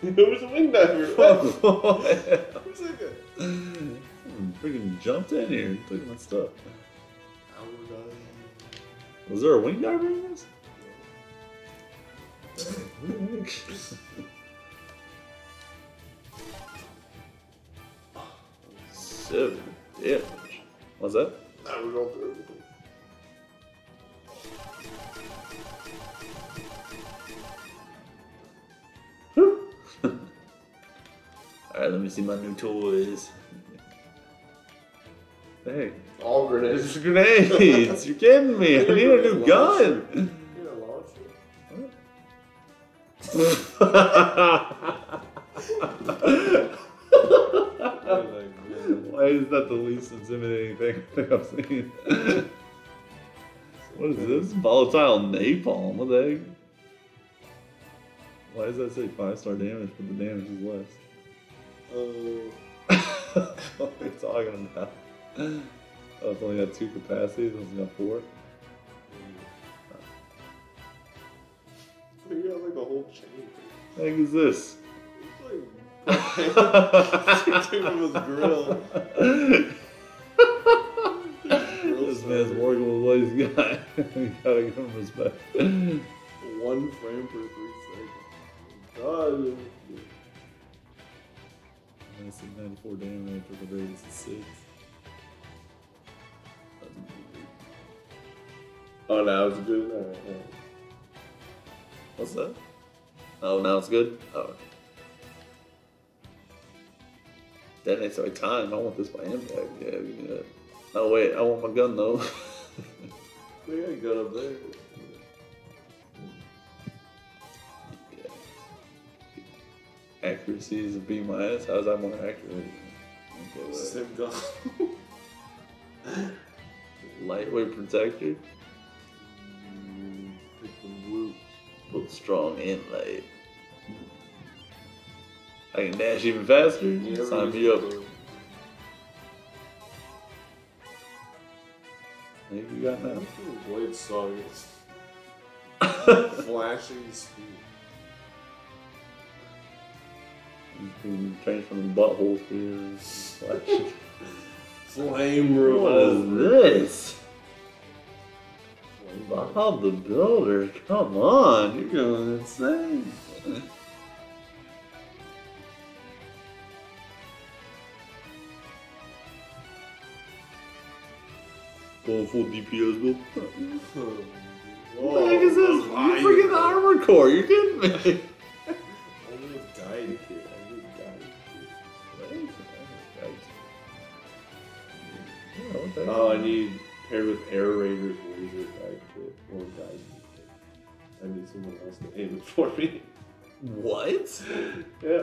Who's a wing diver? Oh, Who's that guy? Hmm, freaking jumped in here and took my stuff. Was there a wing diver in this? Seven. Yeah. What's that? Through everything. Alright, let me see my new toys. Hey, All grenades. it's grenades! You're kidding me! I need a new gun! You're gonna launch it. Why is that the least intimidating thing I think I've seen? what is this? Volatile napalm? What the heck? Why does that say five star damage, but the damage is less? Oh. what are you talking about? Oh, it's only got two capacities, it's only got four. You got like a whole chain. What the heck is this? Give him his grill. this man's working with what he's got. you gotta give him respect. One frame per three seconds. God. That's 94 damage with the radius of 6. Oh, now it's good. All right, all right. What's that? Oh, now it's good? Oh. Detonates my time. I want this by impact. Yeah, that. Oh, wait. I want my gun, though. We ain't got up there. Accuracy is a B minus. How's that more accurate? Okay. Same gun. Lightweight protector. Mm, Blue. Both strong and light. I can dash even faster. Yeah, Sign me up. What you got the Blade song is flashing speed. You can change from the butthole. Flash. Flame what revolver. is this? Bob the Builder, come on, you're going insane. Going full DPS build. What the heck is this? You freaking the Armored Core, you're kidding me. I need a guide kit. I need a guide kit. Oh, I need paired with Air Raiders laser guide kit or guide kit. I need someone else to aim it for me. What? Yeah.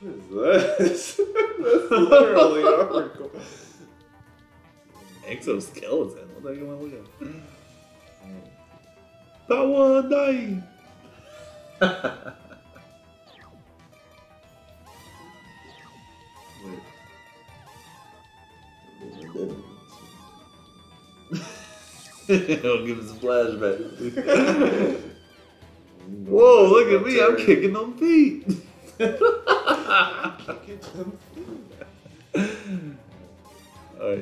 What is this? That's literally Armored Core. Exoskeleton. What the heck am I looking at? That one die. I'll give us a flashback. Whoa, look at me, I'm kicking on feet. Alright,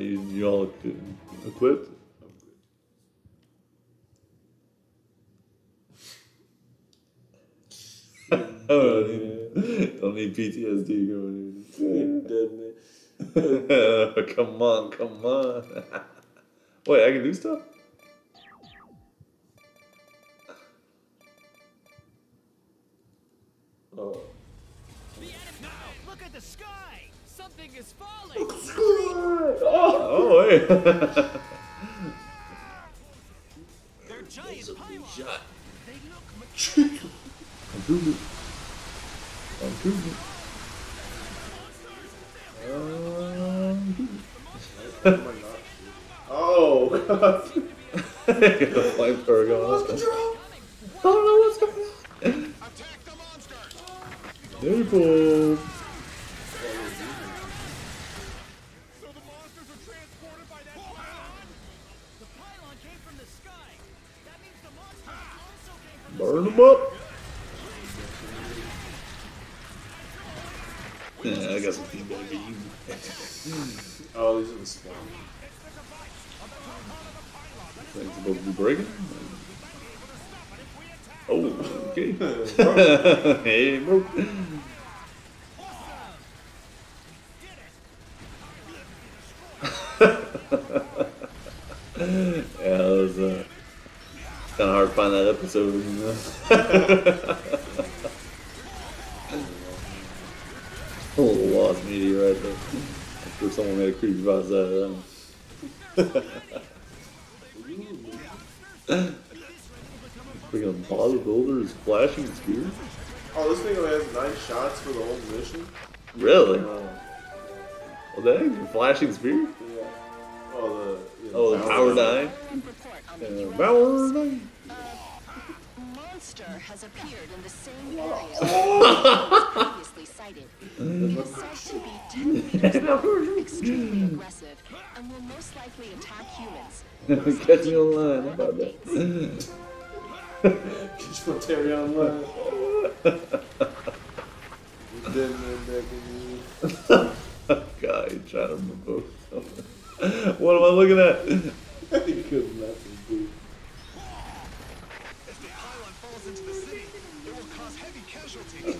you, you all equipped? oh, yeah. don't need PTSD going in. Dead man. come on, come on. Wait, I can do stuff? Oh. Something is falling! Oh, wait. They're giant pylons! Shot. They look mature! I'm doing it. I'm doing it. Um, Oh, God. Got the flamethrower going on. I don't know what's going on. Attack the monsters! People. Burn them up. Yeah, I got some people to. Oh, these are the spawn. Things supposed to be breaking. Oh, okay. hey, bro. yeah, it was uh, kind of hard to find that episode. You know? a little lost media right there. I'm sure someone made a creepypasta out of that. Freaking bodybuilder is flashing spears? Oh, this thing only has nine shots for the whole mission? Really? Oh, Well, that ain't flashing spear? yeah. Oh, the, yeah, Oh, the power die? Report on the US. power die? Monster has appeared in the same area as previously sighted. It mm. is said to be 10 meters long, extremely aggressive, and will most likely attack humans. Catch me online. About that? Catch my Terry online. Dead man you. God, you trying to provoke something. What am I looking at? he could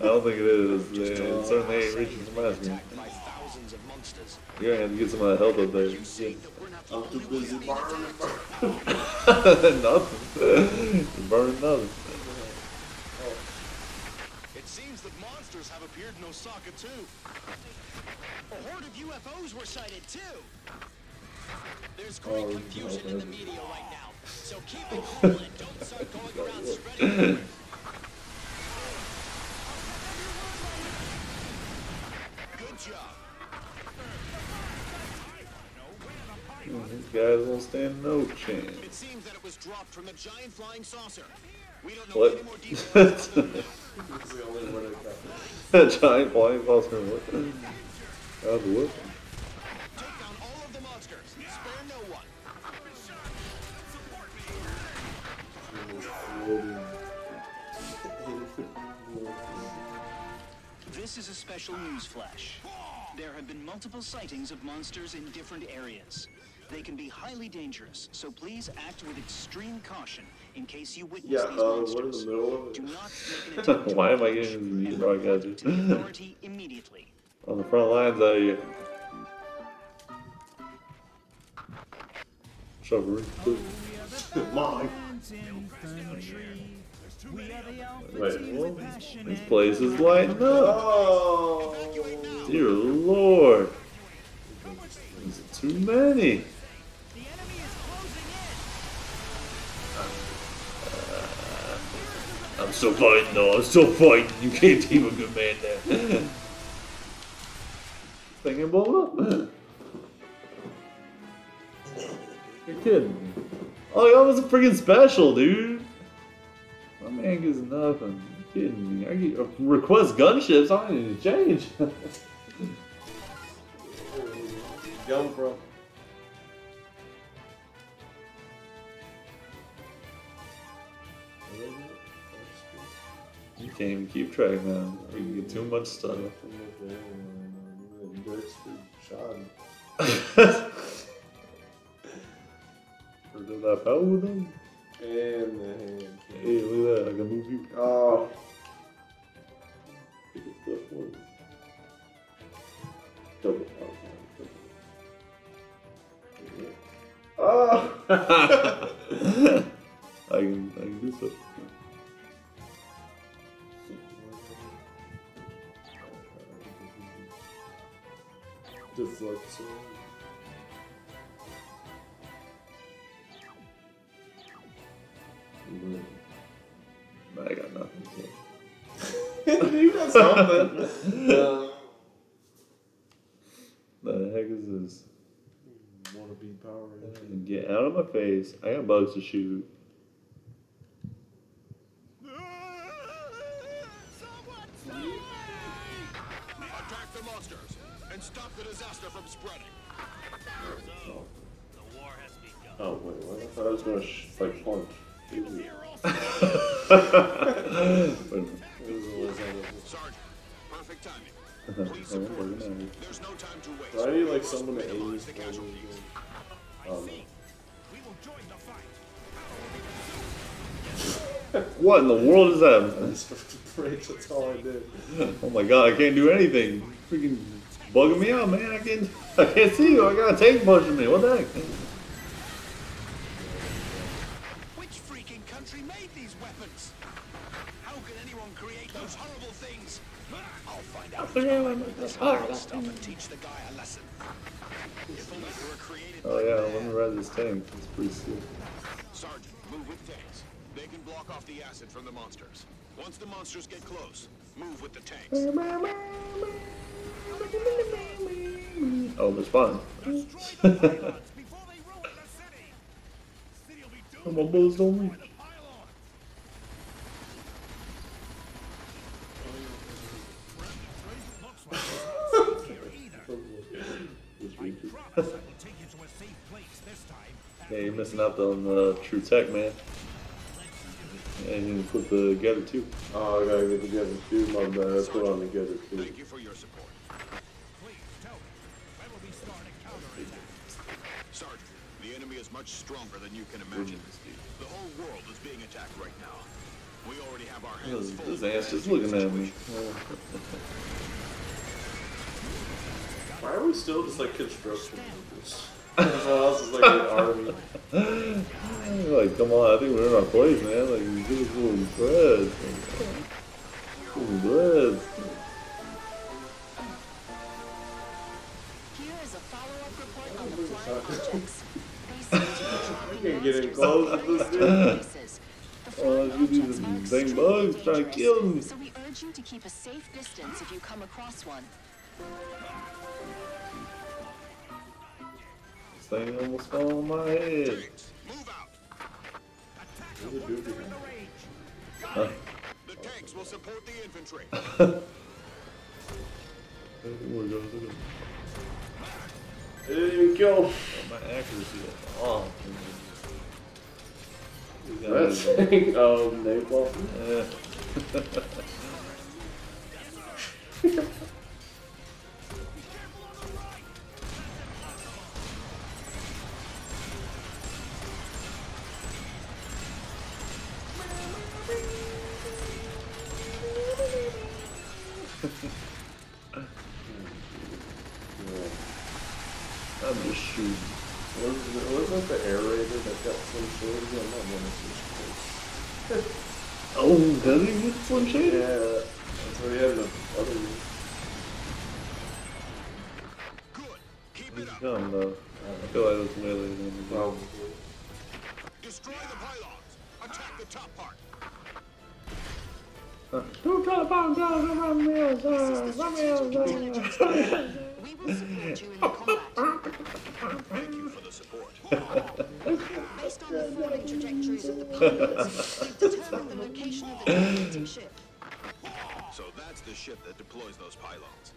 I don't think it is. Yeah, it certainly ain't reaching from my screen. attacked by thousands of monsters. You're gonna have to get some of that health up there. See that we're not the I'm too busy burning. nothing. Burning nothing. Oh. It seems that monsters have appeared in Osaka too. A horde of UFOs were sighted too. There's great Oh, confusion in the media right now, so keep it cool and don't start going around spreading rumors. Guys don't stand no chance. It seems that it was dropped from a giant flying saucer. We don't know What? any more details other than that. It's the only one that got Giant flying saucer. What? It working? Take down all of the monsters. Spare no one. This is a special news flash. There have been multiple sightings of monsters in different areas. They can be highly dangerous, so please act with extreme caution in case you witness Yeah, these uh, we're monsters. the Do not make an attempt Why am I approach getting these report broadcasters? to the authority immediately. On the front lines out here. Shrubbery. Mine. Wait, what? This place is lighting up. Oh! Dear Lord. There's too many. I'm still fighting though, I'm still fighting. You can't team a good man there. Ain't blowing up. You're kidding me. Oh, that was a freaking special, dude. My man gets nothing. You're kidding me. I get, uh, request gunships, I need to change. Young bro. You can't even keep track now. You get too much stuff. And the hand. Hey, look at that. I can move you. Oh. Double power. Oh! I can, I can do stuff. Deflector. I got nothing. So. you got something. uh, The heck is this? wanna be Power Get out of my face. I got bugs to shoot. Stop the disaster from spreading. So, the war has begun. Oh, wait, what? I thought I was gonna sh- like punch. Sergeant, perfect timing. Please support us. There's no time to waste. Do I need like someone to aim this the casualties. Oh, um, no. We will join the fight. What in the world is that? That's great, that's all I did. Oh my god, I can't do anything. Freaking bugging me out, man. I can't I can't see you. I got a tank pushing me. What the heck? Which freaking country made these weapons? How can anyone create those horrible things? I'll find out. Stop and teach the guy a lesson. If only they were created Oh yeah, let me ride this tank. It's pretty sick. Sergeant, move with tanks. They can block off the acid from the monsters. Once the monsters get close, move with the tanks. Oh, there's fun. The pylons before they ruin the. The city will be doomed Come on, bullets don't reach. pylon. Looks like it's not safe here either. I promise I will take you to a safe place this time. Yeah, you're missing out on the true tech, man. And you put the gather too. Oh, I gotta get the together too. My bad. I put on the together too. Thank you for your support. Please tell me, when will we start encountering them? Sergeant, the enemy is much stronger than you can imagine. The whole world is being attacked right now. We already have our hands full. This ass is looking at me. Why are we still just like construction workers? Everyone else is like an army. like, come on, I think we're in our place, man. Like, we do full bread. Full bread. Here is a follow-up report on the flying objects. To I can't get in close in this dude. Oh, flying you do objects this are dang bugs trying to kill me. So we urge you to keep a safe distance if you come across one. Thing almost fell on my head. Tanks, move out. Attack the ones that are in the range. The tanks will support the infantry. There we go, look at It didn't even kill him. My accuracy is off. That's thing. Oh, napalm. Yeah. Wasn't wasn't the aerator that got some shit? Yeah, not one Oh, does he get Slim Shady? Yeah, that's what he had in the other one. Good. Keep it He's up. dumb though. I feel like that's melee than Probably. Destroy the pylons. Attack the top part. Two telephone girls and run meals, uh, run meals. We will support you in the combat. Thank you for the support. Based on the falling trajectories of the pylons, we've determined the location of the targeting ship. So that's the ship that deploys those pylons.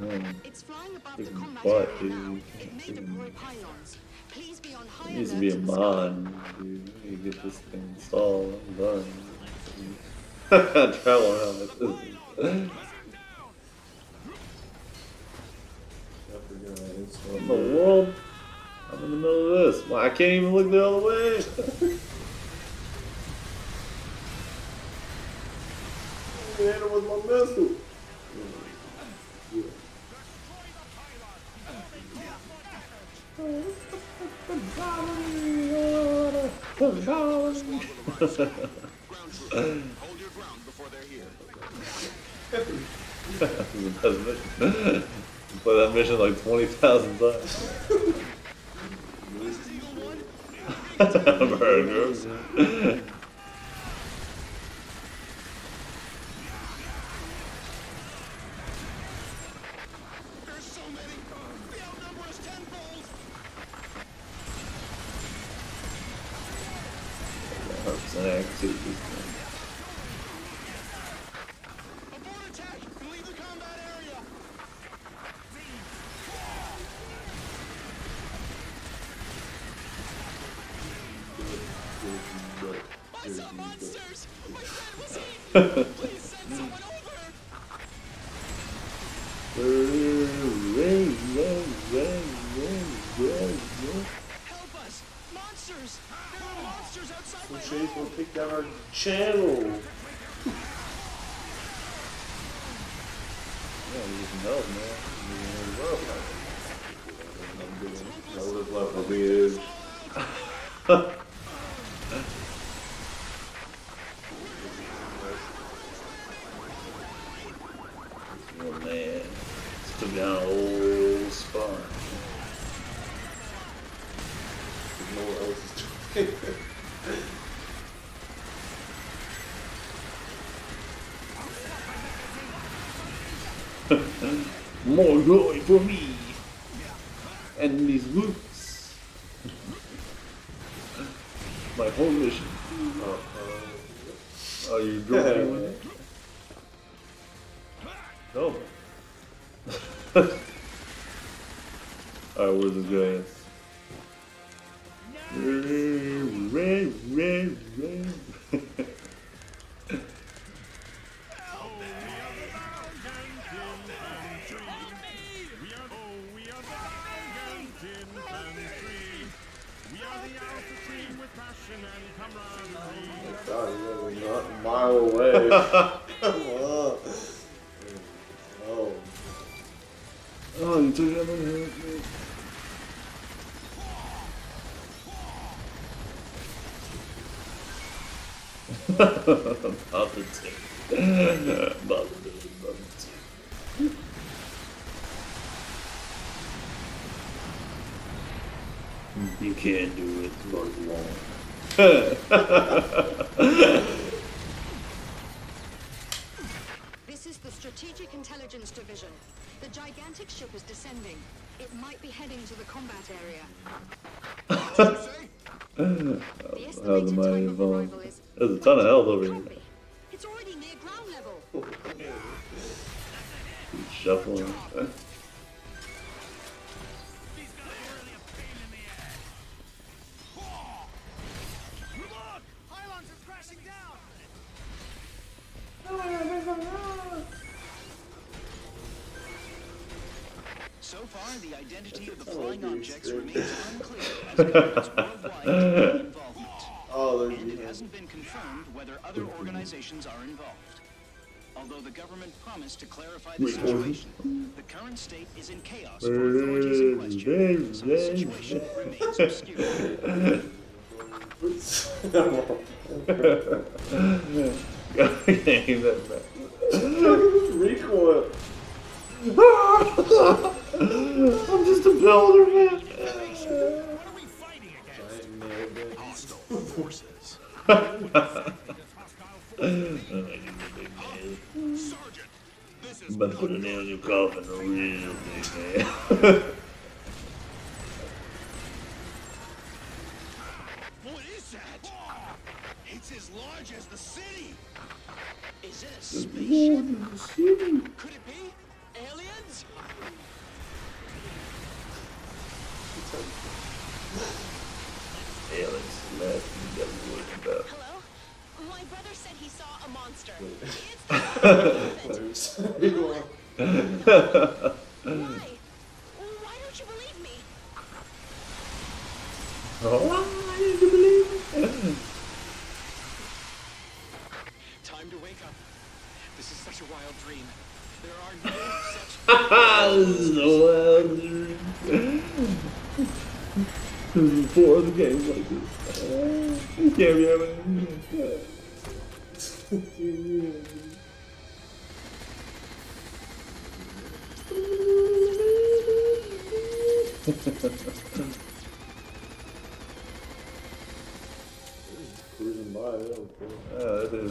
Man, It's flying above the combat butt, area now. dude. It may deploy pylons. Please be on high it needs to be a to the sky. mod, dude. You get this thing installed. I'm done. Travel around with this. Forgot. What in the world? I'm in the middle of this. Well, I can't even look the other way. hit him with my missile. Hold your ground before they're here. This is the best mission. Play that mission like 20,000 times. Burger. Ha ha. ハハハハ。Identity of the flying objects oh, remains unclear as governments worldwide deny involvement. Oh, there's And it the hasn't been confirmed whether other mm-hmm. organizations are involved. Although the government promised to clarify the situation, the current state is in chaos for authorities in question, so the situation remains obscure. Aim that back. recoil. I'm just a builder, man. What are we fighting against? Hostile forces. Sergeant, this is But put a nail in your coffin, a real big man. What is that? It's as large as the city. Is it a spaceship? Could it be? Aliens? Aliens left, you got me worried about. Hello? My brother said he saw a. Why? Why don't you believe me? I need to believe it. Time to wake up. This is such a wild dream. There are no such. so This is before the game like this. You can't be having Cruising by, yeah, that is.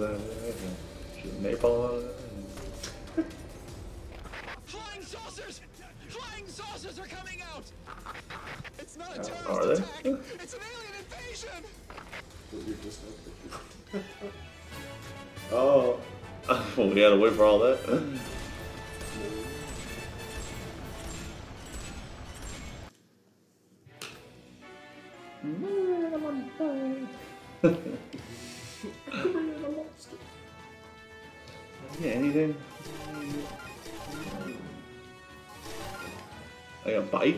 Shoot napalm on it. Flying saucers! Flying saucers are coming out! It's not a Uh, terrorist attack! It's an oh. well, we had to wait for all that. Yeah, anything? Like a bike?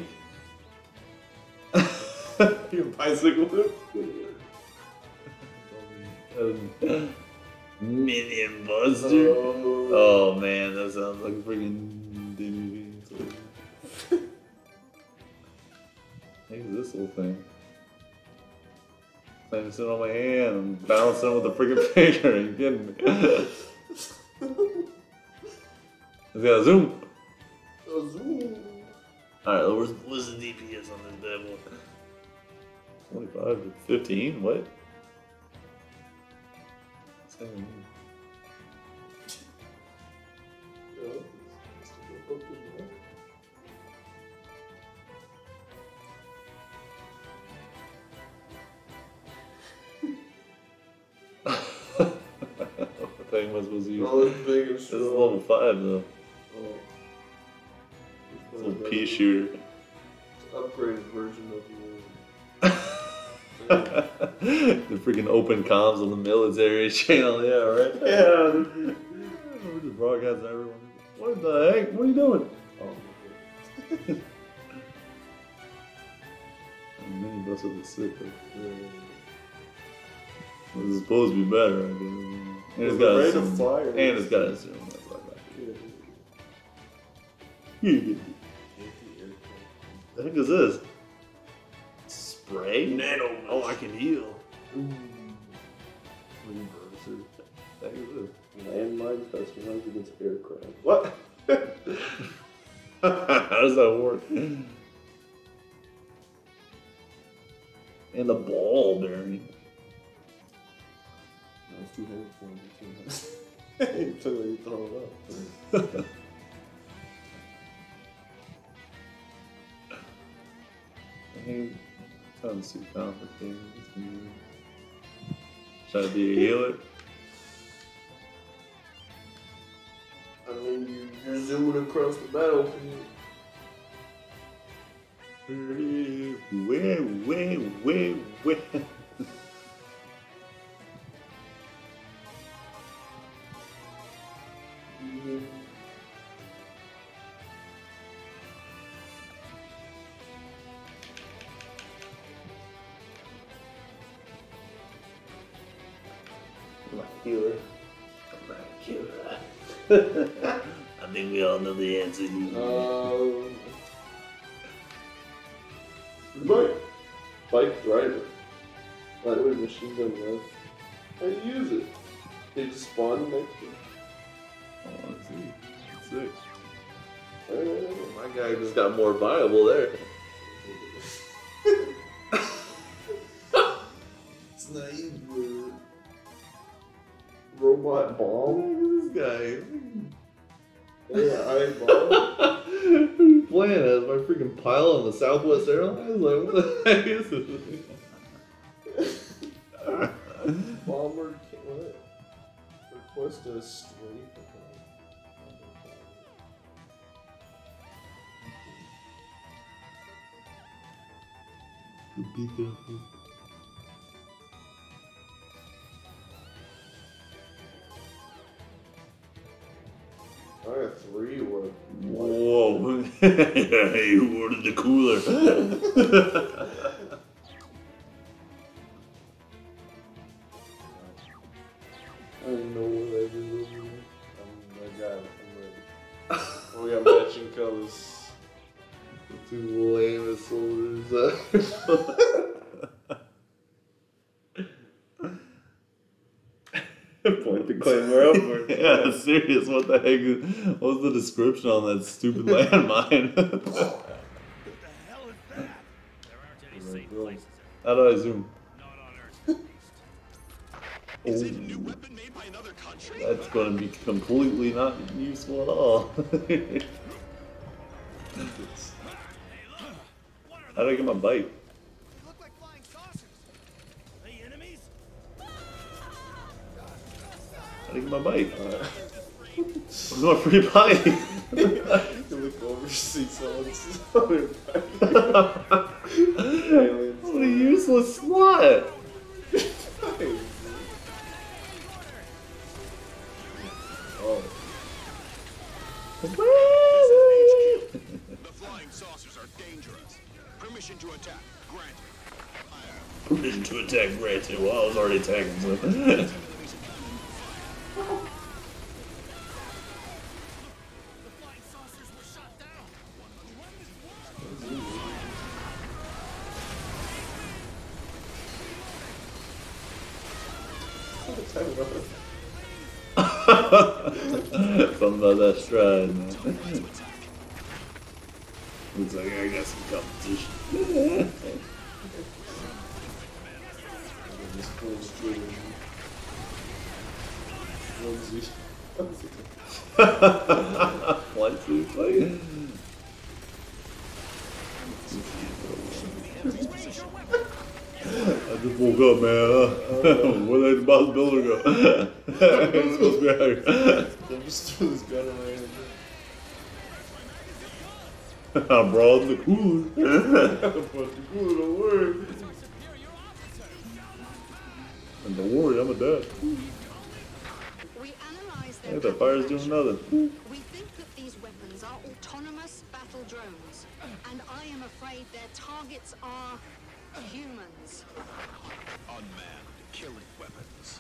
you bicycle. Um, Minion Buster? Oh. Oh man, that sounds like a freaking DVD. Hey, this little thing. I'm sitting on my hand, I'm bouncing with the freaking finger. Are you kidding me? It's got a zoom. Alright, what's, what's the DPS on this devil? 25 to 15? What? What thing was supposed to use? Big and This is level 5 though. Oh. It's a little pea shooter. Upgraded version of the freaking open comms on the military channel, yeah, right? Yeah. We're just broadcasting everyone. What the heck? What are you doing? Oh, mini That's what it's sick. Uh, this is supposed to be better, I guess. And it's Was got a rate of zoom. fire? And it's got a zoom. That's why I like it. The heck is this? Spray? Nano. Oh, I can heal. Reverser. The heck is this? Landmine customized against aircraft. What? How does that work? And the ball bearing. No, it's too heavy for me. Too heavy. you took it, you throw it up. I think sounds too complicated. Try to be a healer. I mean, you, you're zooming across the battlefield. Where, where, where, where? All know. Um, bike, bike driver. Lightweight machine gun left. How do you use it? They just spawn next to you. Oh, let's see. Six. Uh, My guy just got more viable there. It's naive, bro. Robot bomb? Look at this AI. Who's playing as my freaking pilot on the Southwest Airlines? Like, what the heck is this? Bomber, what? Request a strafe. Be careful. Or Whoa. you ordered the cooler. serious. What the heck? Is, what was the description on that stupid landmine? There aren't any safe places How do I zoom? not on Earth. Is it a new weapon made by another country? That's going to be completely not useful at all. How do I get my bite? They look like flying saucers. Are they enemies? How do I get my bite? Where's my free bite? You look over, see someone's what a useless slot! Oh. Flying saucers are dangerous. Permission to attack. Granted. Permission to attack granted. Well, I was already attacking man. Looks like I got some competition. One, two, three. I just woke up, man. Where did the boss builder go? it's supposed to be out here. I'm just throw this gun around. I brought the cooler. But the cooler don't work. and don't worry, I'm a dad. Analyzed Hey, that fire's doing nothing. We think that these weapons are autonomous battle drones, and I am afraid their targets are Humans. Unmanned killing weapons.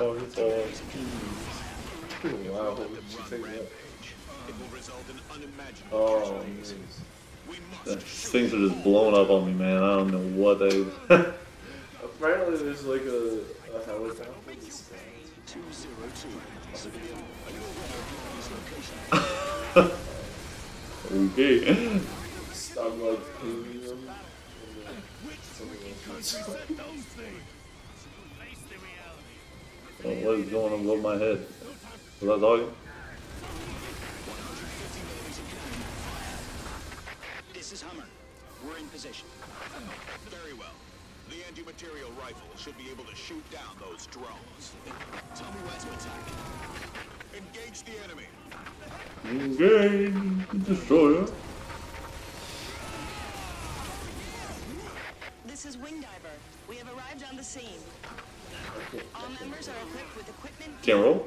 Oh, it's all. Wow, Let holy them shit, run take that. rampage. It will result in unimaginable Oh, casualties. nice. We The must shoot things are just blowing up on me, man. I don't know what they. Apparently, there's like a, a helicopter. in the sky. 202. Civilian, are you aware of the enemy's location? okay. Stop like pinging them. Oh, what is going on above my head? Was I talking? This is Hummer. We're in position. Very well. The anti-material rifle should be able to shoot down those drones. Tell me where to attack. Engage the enemy. Engage destroyer. This is Wingdiver. We have arrived on the scene. All members are equipped with equipment. Can't roll.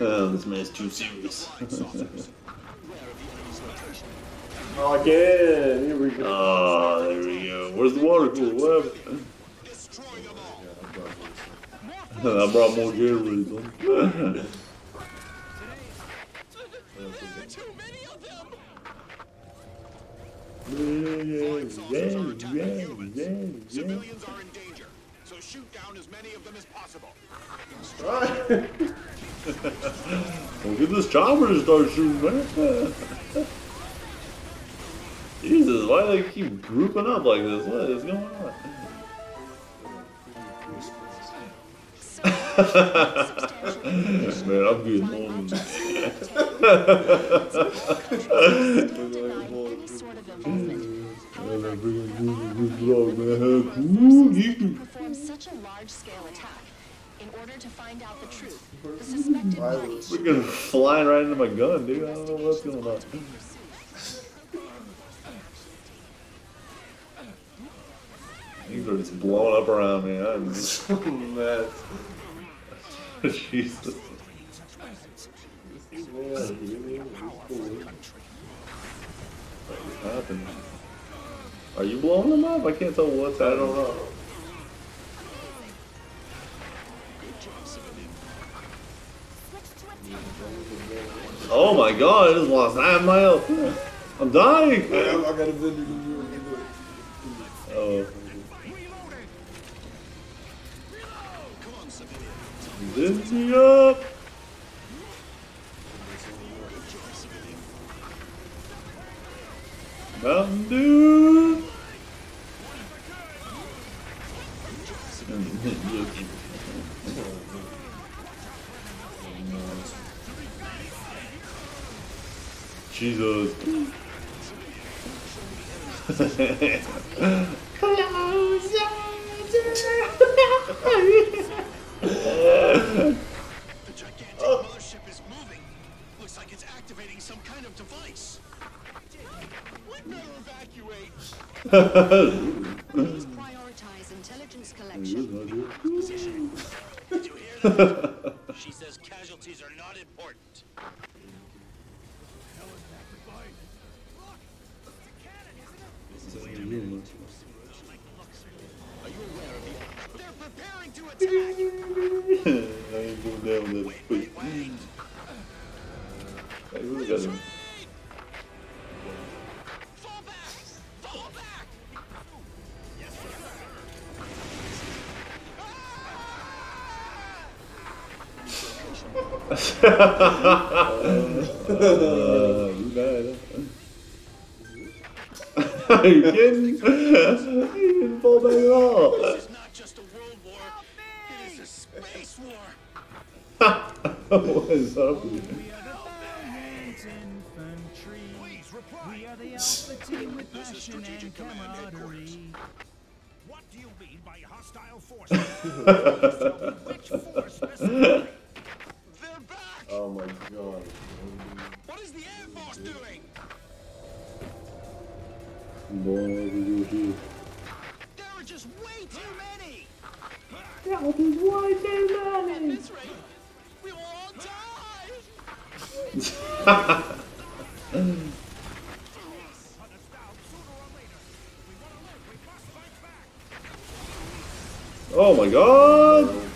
Oh, this man's too serious. Again, here we go. Ah, there we go. Where's the water cooler? What happened? Destroy them all. I brought more Gatorade. yeah, Soldiers are yeah, attacking yeah, humans. yeah, yeah. Civilians are in danger, so shoot down as many of them as possible. Well, get this chopper to start shooting, man. Jesus, why do they keep grouping up like this? What is going on? Man, I'm getting home. Perform such a large-scale attack. In order to find out the truth, the suspected flying right into my gun, dude. I don't know what's going on. Things are just blowing up around me. I'm just Mad. Jesus. What's happening? Are you blowing them up? I can't tell what's I don't know. Oh my god, I just lost nine miles. I'm dying. I got a vendor. Oh. Lift me up. Mountain Dew. Jesus. The gigantic mothership is moving. Looks like it's activating some kind of device. We better evacuate. please prioritize intelligence collection. Did you hear that? she says casualties are not important. Hell is that goodbye. Look, it's a cannon, isn't it? This Are I ain't going down that quick. Hey, who's got him? Uh, you. Are you kidding? didn't fall back at all. Command Headquarters. camaraderie. What do you mean by hostile forces? Which force? They're back! Oh my god. What is the Air Force doing? Boy, we go here. There are just way too many! That was way too many. oh my god!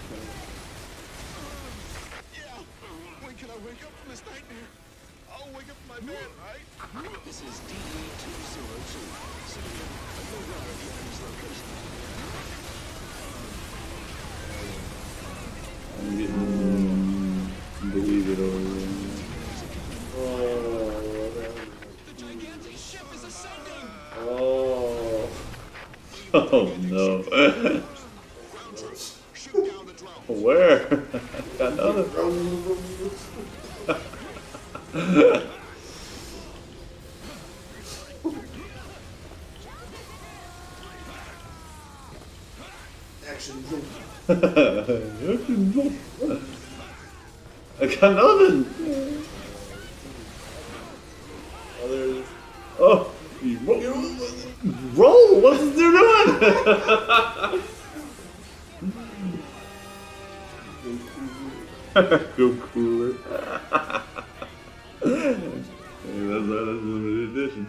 Oh no. Shoot down the drone. Where? Got another. Action. I got nothing. Oh, there it is. You ro- roll. What's this dude doing? Go cooler. hey, that's not a limited edition.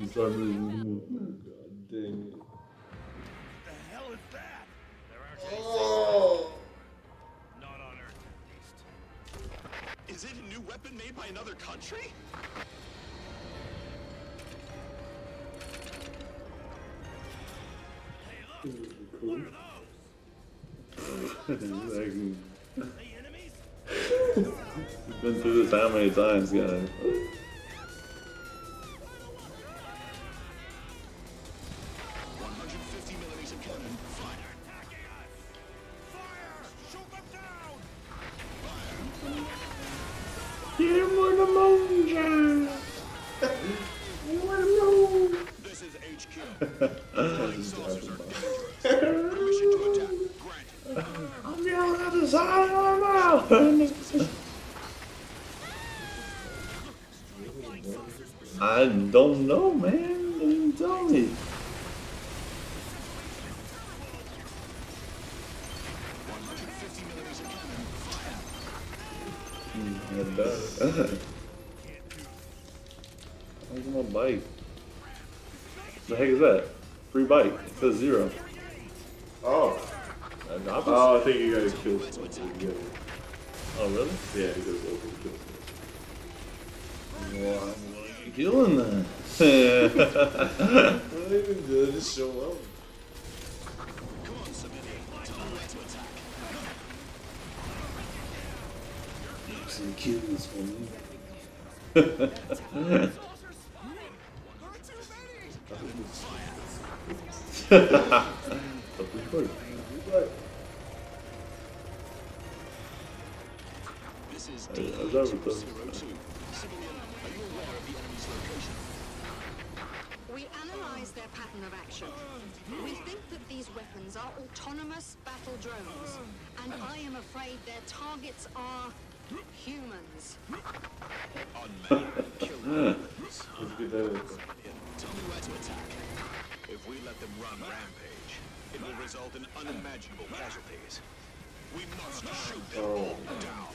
I'm sorry. God dang it. The hell is that? There are Oh. not on Earth, at least. Is it a new weapon made by another country? What are those? Like, They enemies? We've been through this how many times, guys? 150 millimeters of cannon. Fire! Attacking us! Fire! Shoot them down! Get him with the moonshine. This is HQ. Flying saucers are dangerous. Permission to attack. Granted. I'm yelling at side of my mouth. I don't know, man. They didn't tell me. 150 millimeters of cannon. Hmm, Not bad. Where's my bike? The heck is that? Free bike. It says zero. Oh. Uh, no, Oh, I think you guys killed something. Yeah, Oh, really? yeah he goes over and kills something. Well, I'm killing that. What did they even do? They just show up. Come on, civilian. Tell me of the enemy's location? We analyze their pattern of action. We think that these weapons are autonomous battle drones, and I am afraid their targets are humans. Unmanned killer. Let's get that in. Tell me where to attack. If we let them run rampage, it will result in unimaginable casualties. We must shoot them all down.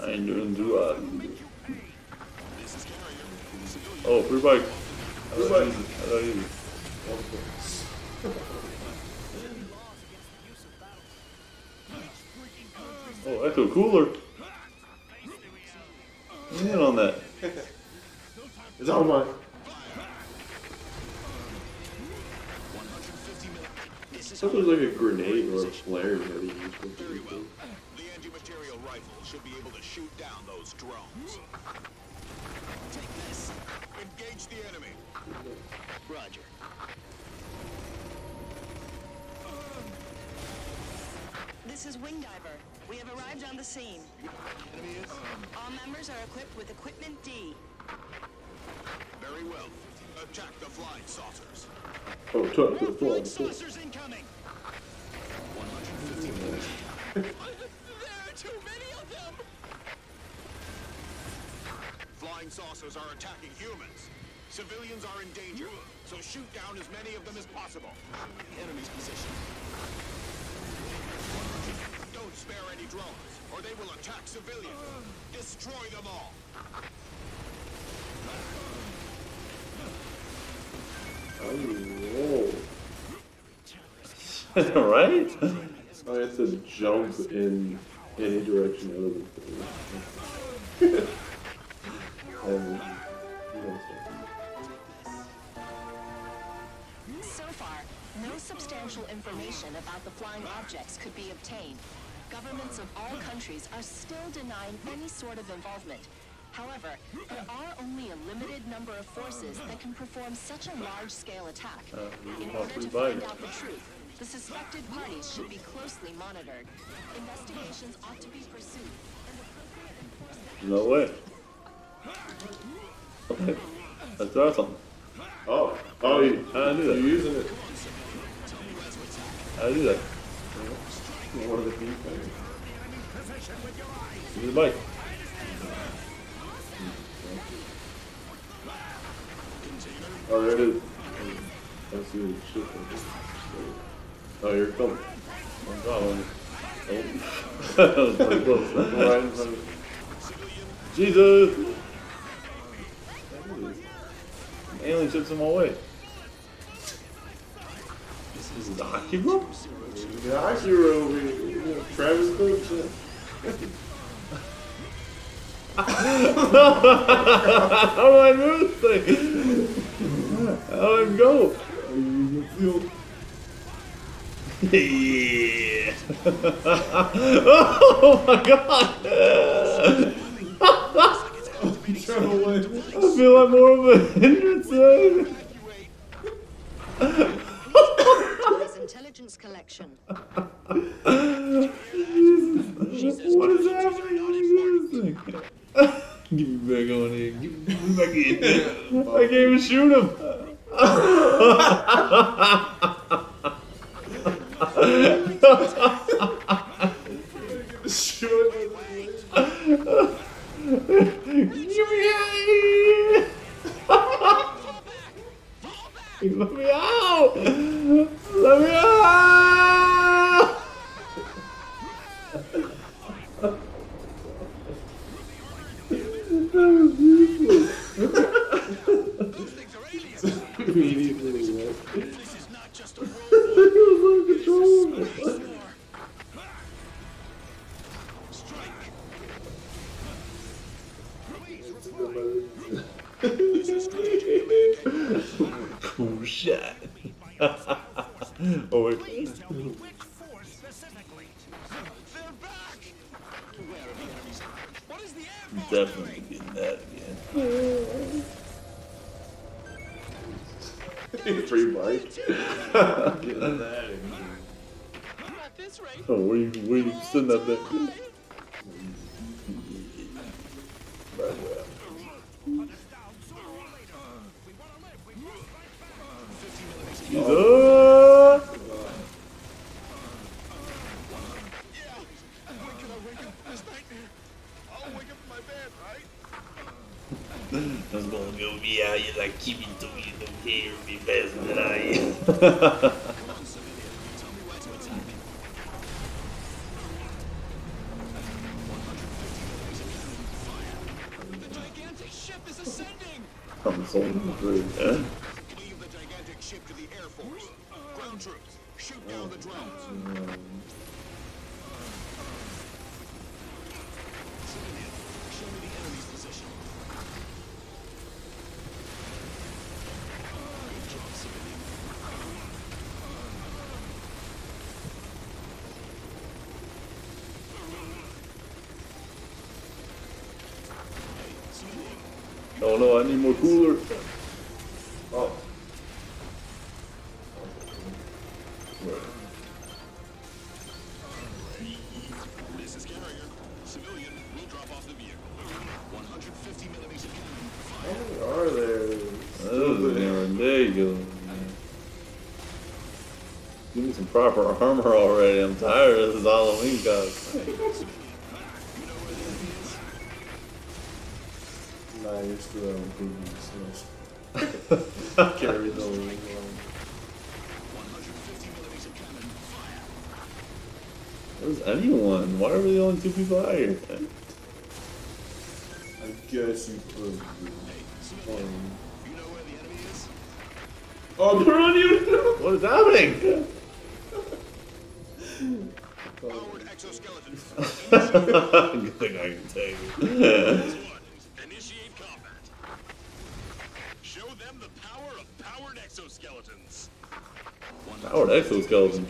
I ain't doing is carrier. Civilian. Oh, free bike. Free bike. Do I? Oh, echo cooler. In on that. It's all mine. This is I thought there was like a grenade or a flare that he used with Very the well. The anti-material rifle should be able to shoot down those drones. Take this. Engage the enemy. Roger. This is Wingdiver. We have arrived on the scene. Enemy is? All members are equipped with Equipment D. Very well. Attack the flying saucers. Oh, to the. Flying saucers incoming! 150 there are too many of them! Flying saucers are attacking humans. Civilians are in danger, so shoot down as many of them as possible. The enemy's position. Don't spare any drones, or they will attack civilians. Destroy them all. Oh, right? Oh, I have to jump in any direction other than and, so far, no substantial information about the flying objects could be obtained. Governments of all countries are still denying any sort of involvement, However, there are only a limited number of forces that can perform such a large-scale attack. Uh, In order to find out the truth, the suspected parties should be closely monitored. Investigations ought to be pursued, and appropriate enforcement No way. Okay. Let's throw something. Oh, oh, you, How do I do you're using it. How do I do that? One of the key things. Give me the bike. Oh, there it is. I see the shit. Oh, here it comes. Oh, God. Oh. that was pretty close. Right in front of Jesus! Alien ships him away. This is the hockey bro? The hockey room, you Travis Cook shit. How do I move this thing? How do I go? Yeah. oh my god! I feel like more of a hindrance intelligence collection. What is happening? What is this thing? Give me back on here. Give me back in. I can't even shoot him. Give me out of here. Let me out! Let me out! Immediately. This is not just a robot. it was uncontrollable. Cool shot. oh. Please tell me which force specifically. They're back! Where are the enemies? What is the air Definitely that again. Free bike. Getting that in. At this rate, Oh, where you where you up there? Jesus! when can I wake up from this nightmare? I'll wake up in my bed, right? I'm gonna go be out here like keeping to you don't care me faster than I am. Tell me where. The gigantic ship is ascending! I'm. Huh? Leave the gigantic ship to the Air Force. Ground troops, shoot down the drones. Mm. Civilian, show me the enemy's position. Good job, civilian. Hey, civilian, Oh no, I need more cooler. Why are we the only two people out here? I guess you could. Civilian, you know where the enemy is? Oh, they're on you! What is happening? Powered exoskeletons. Good thing I can take it. Initiate combat. Show them the power of powered exoskeletons. Powered exoskeleton.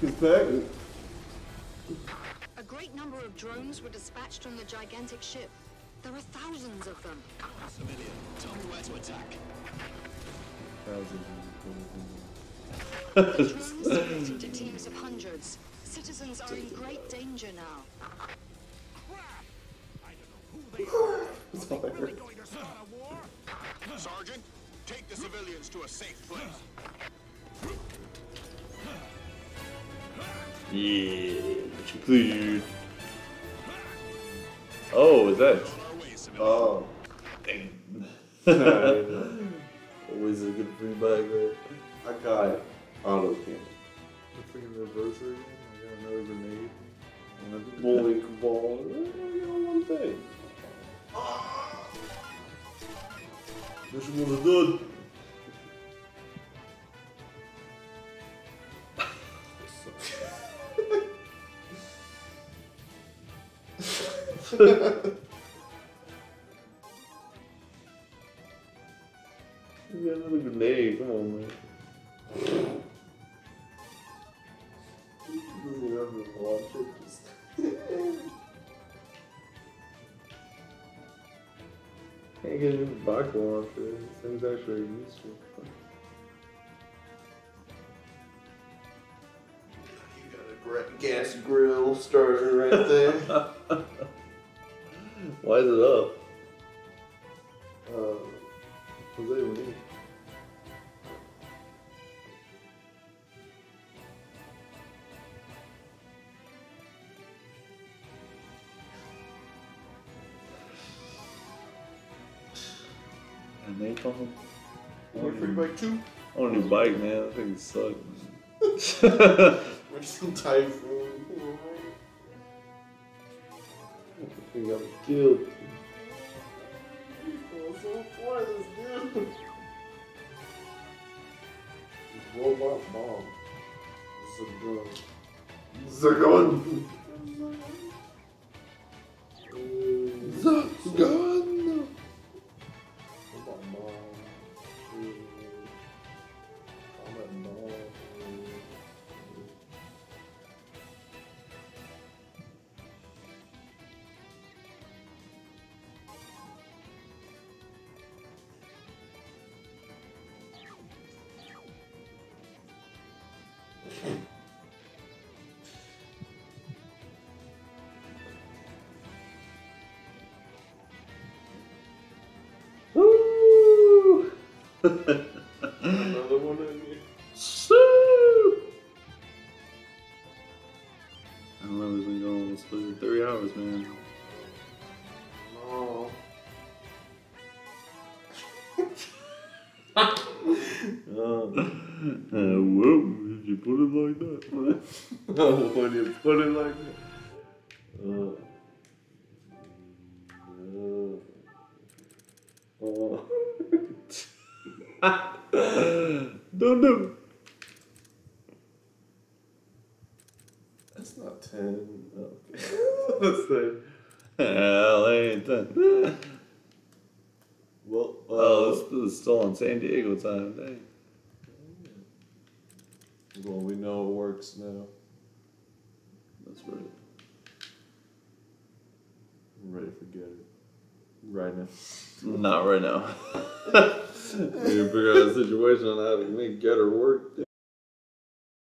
He's back. A gigantic ship. There are thousands of them. Civilian, tell me where to attack. Drones split into teams of hundreds. Citizens are in great danger now. Sergeant, take the civilians to a safe place. Yeah, mission cleared. Oh, is that? Oh. Dang. Always a good free bag there. I got auto cannon. The freaking reverser again. I got another grenade. Another Bowling ball. I got one thing. Mission was done. Another grenade. Come on, man. Even. Can't get any back launcher. This thing's actually useful. You got a gas grill starter right there. Why is it up? uh, Jose, what do you? And they phone. You want free bike too? I want a new bike, man. That thing sucks. We're some typhoon. We got killed. Oh, so dude. Robot bomb. Zergun. Zergun. Zergun. Robot Another one in here. Sue! I don't know, we've been going almost for three hours, man. Oh. Oh. Uh, whoa, did you put it like that? Oh, when you put it like that. Oh. Oh. Oh. Don't do That's not 10. Okay. Let's say. Hell, ain't that. Well, uh, Oh, this, this is still on San Diego time, dang. well, we know it works now. That's right. I'm ready to forget it. Right now. Not right now. can figure out a situation on how to make get her work.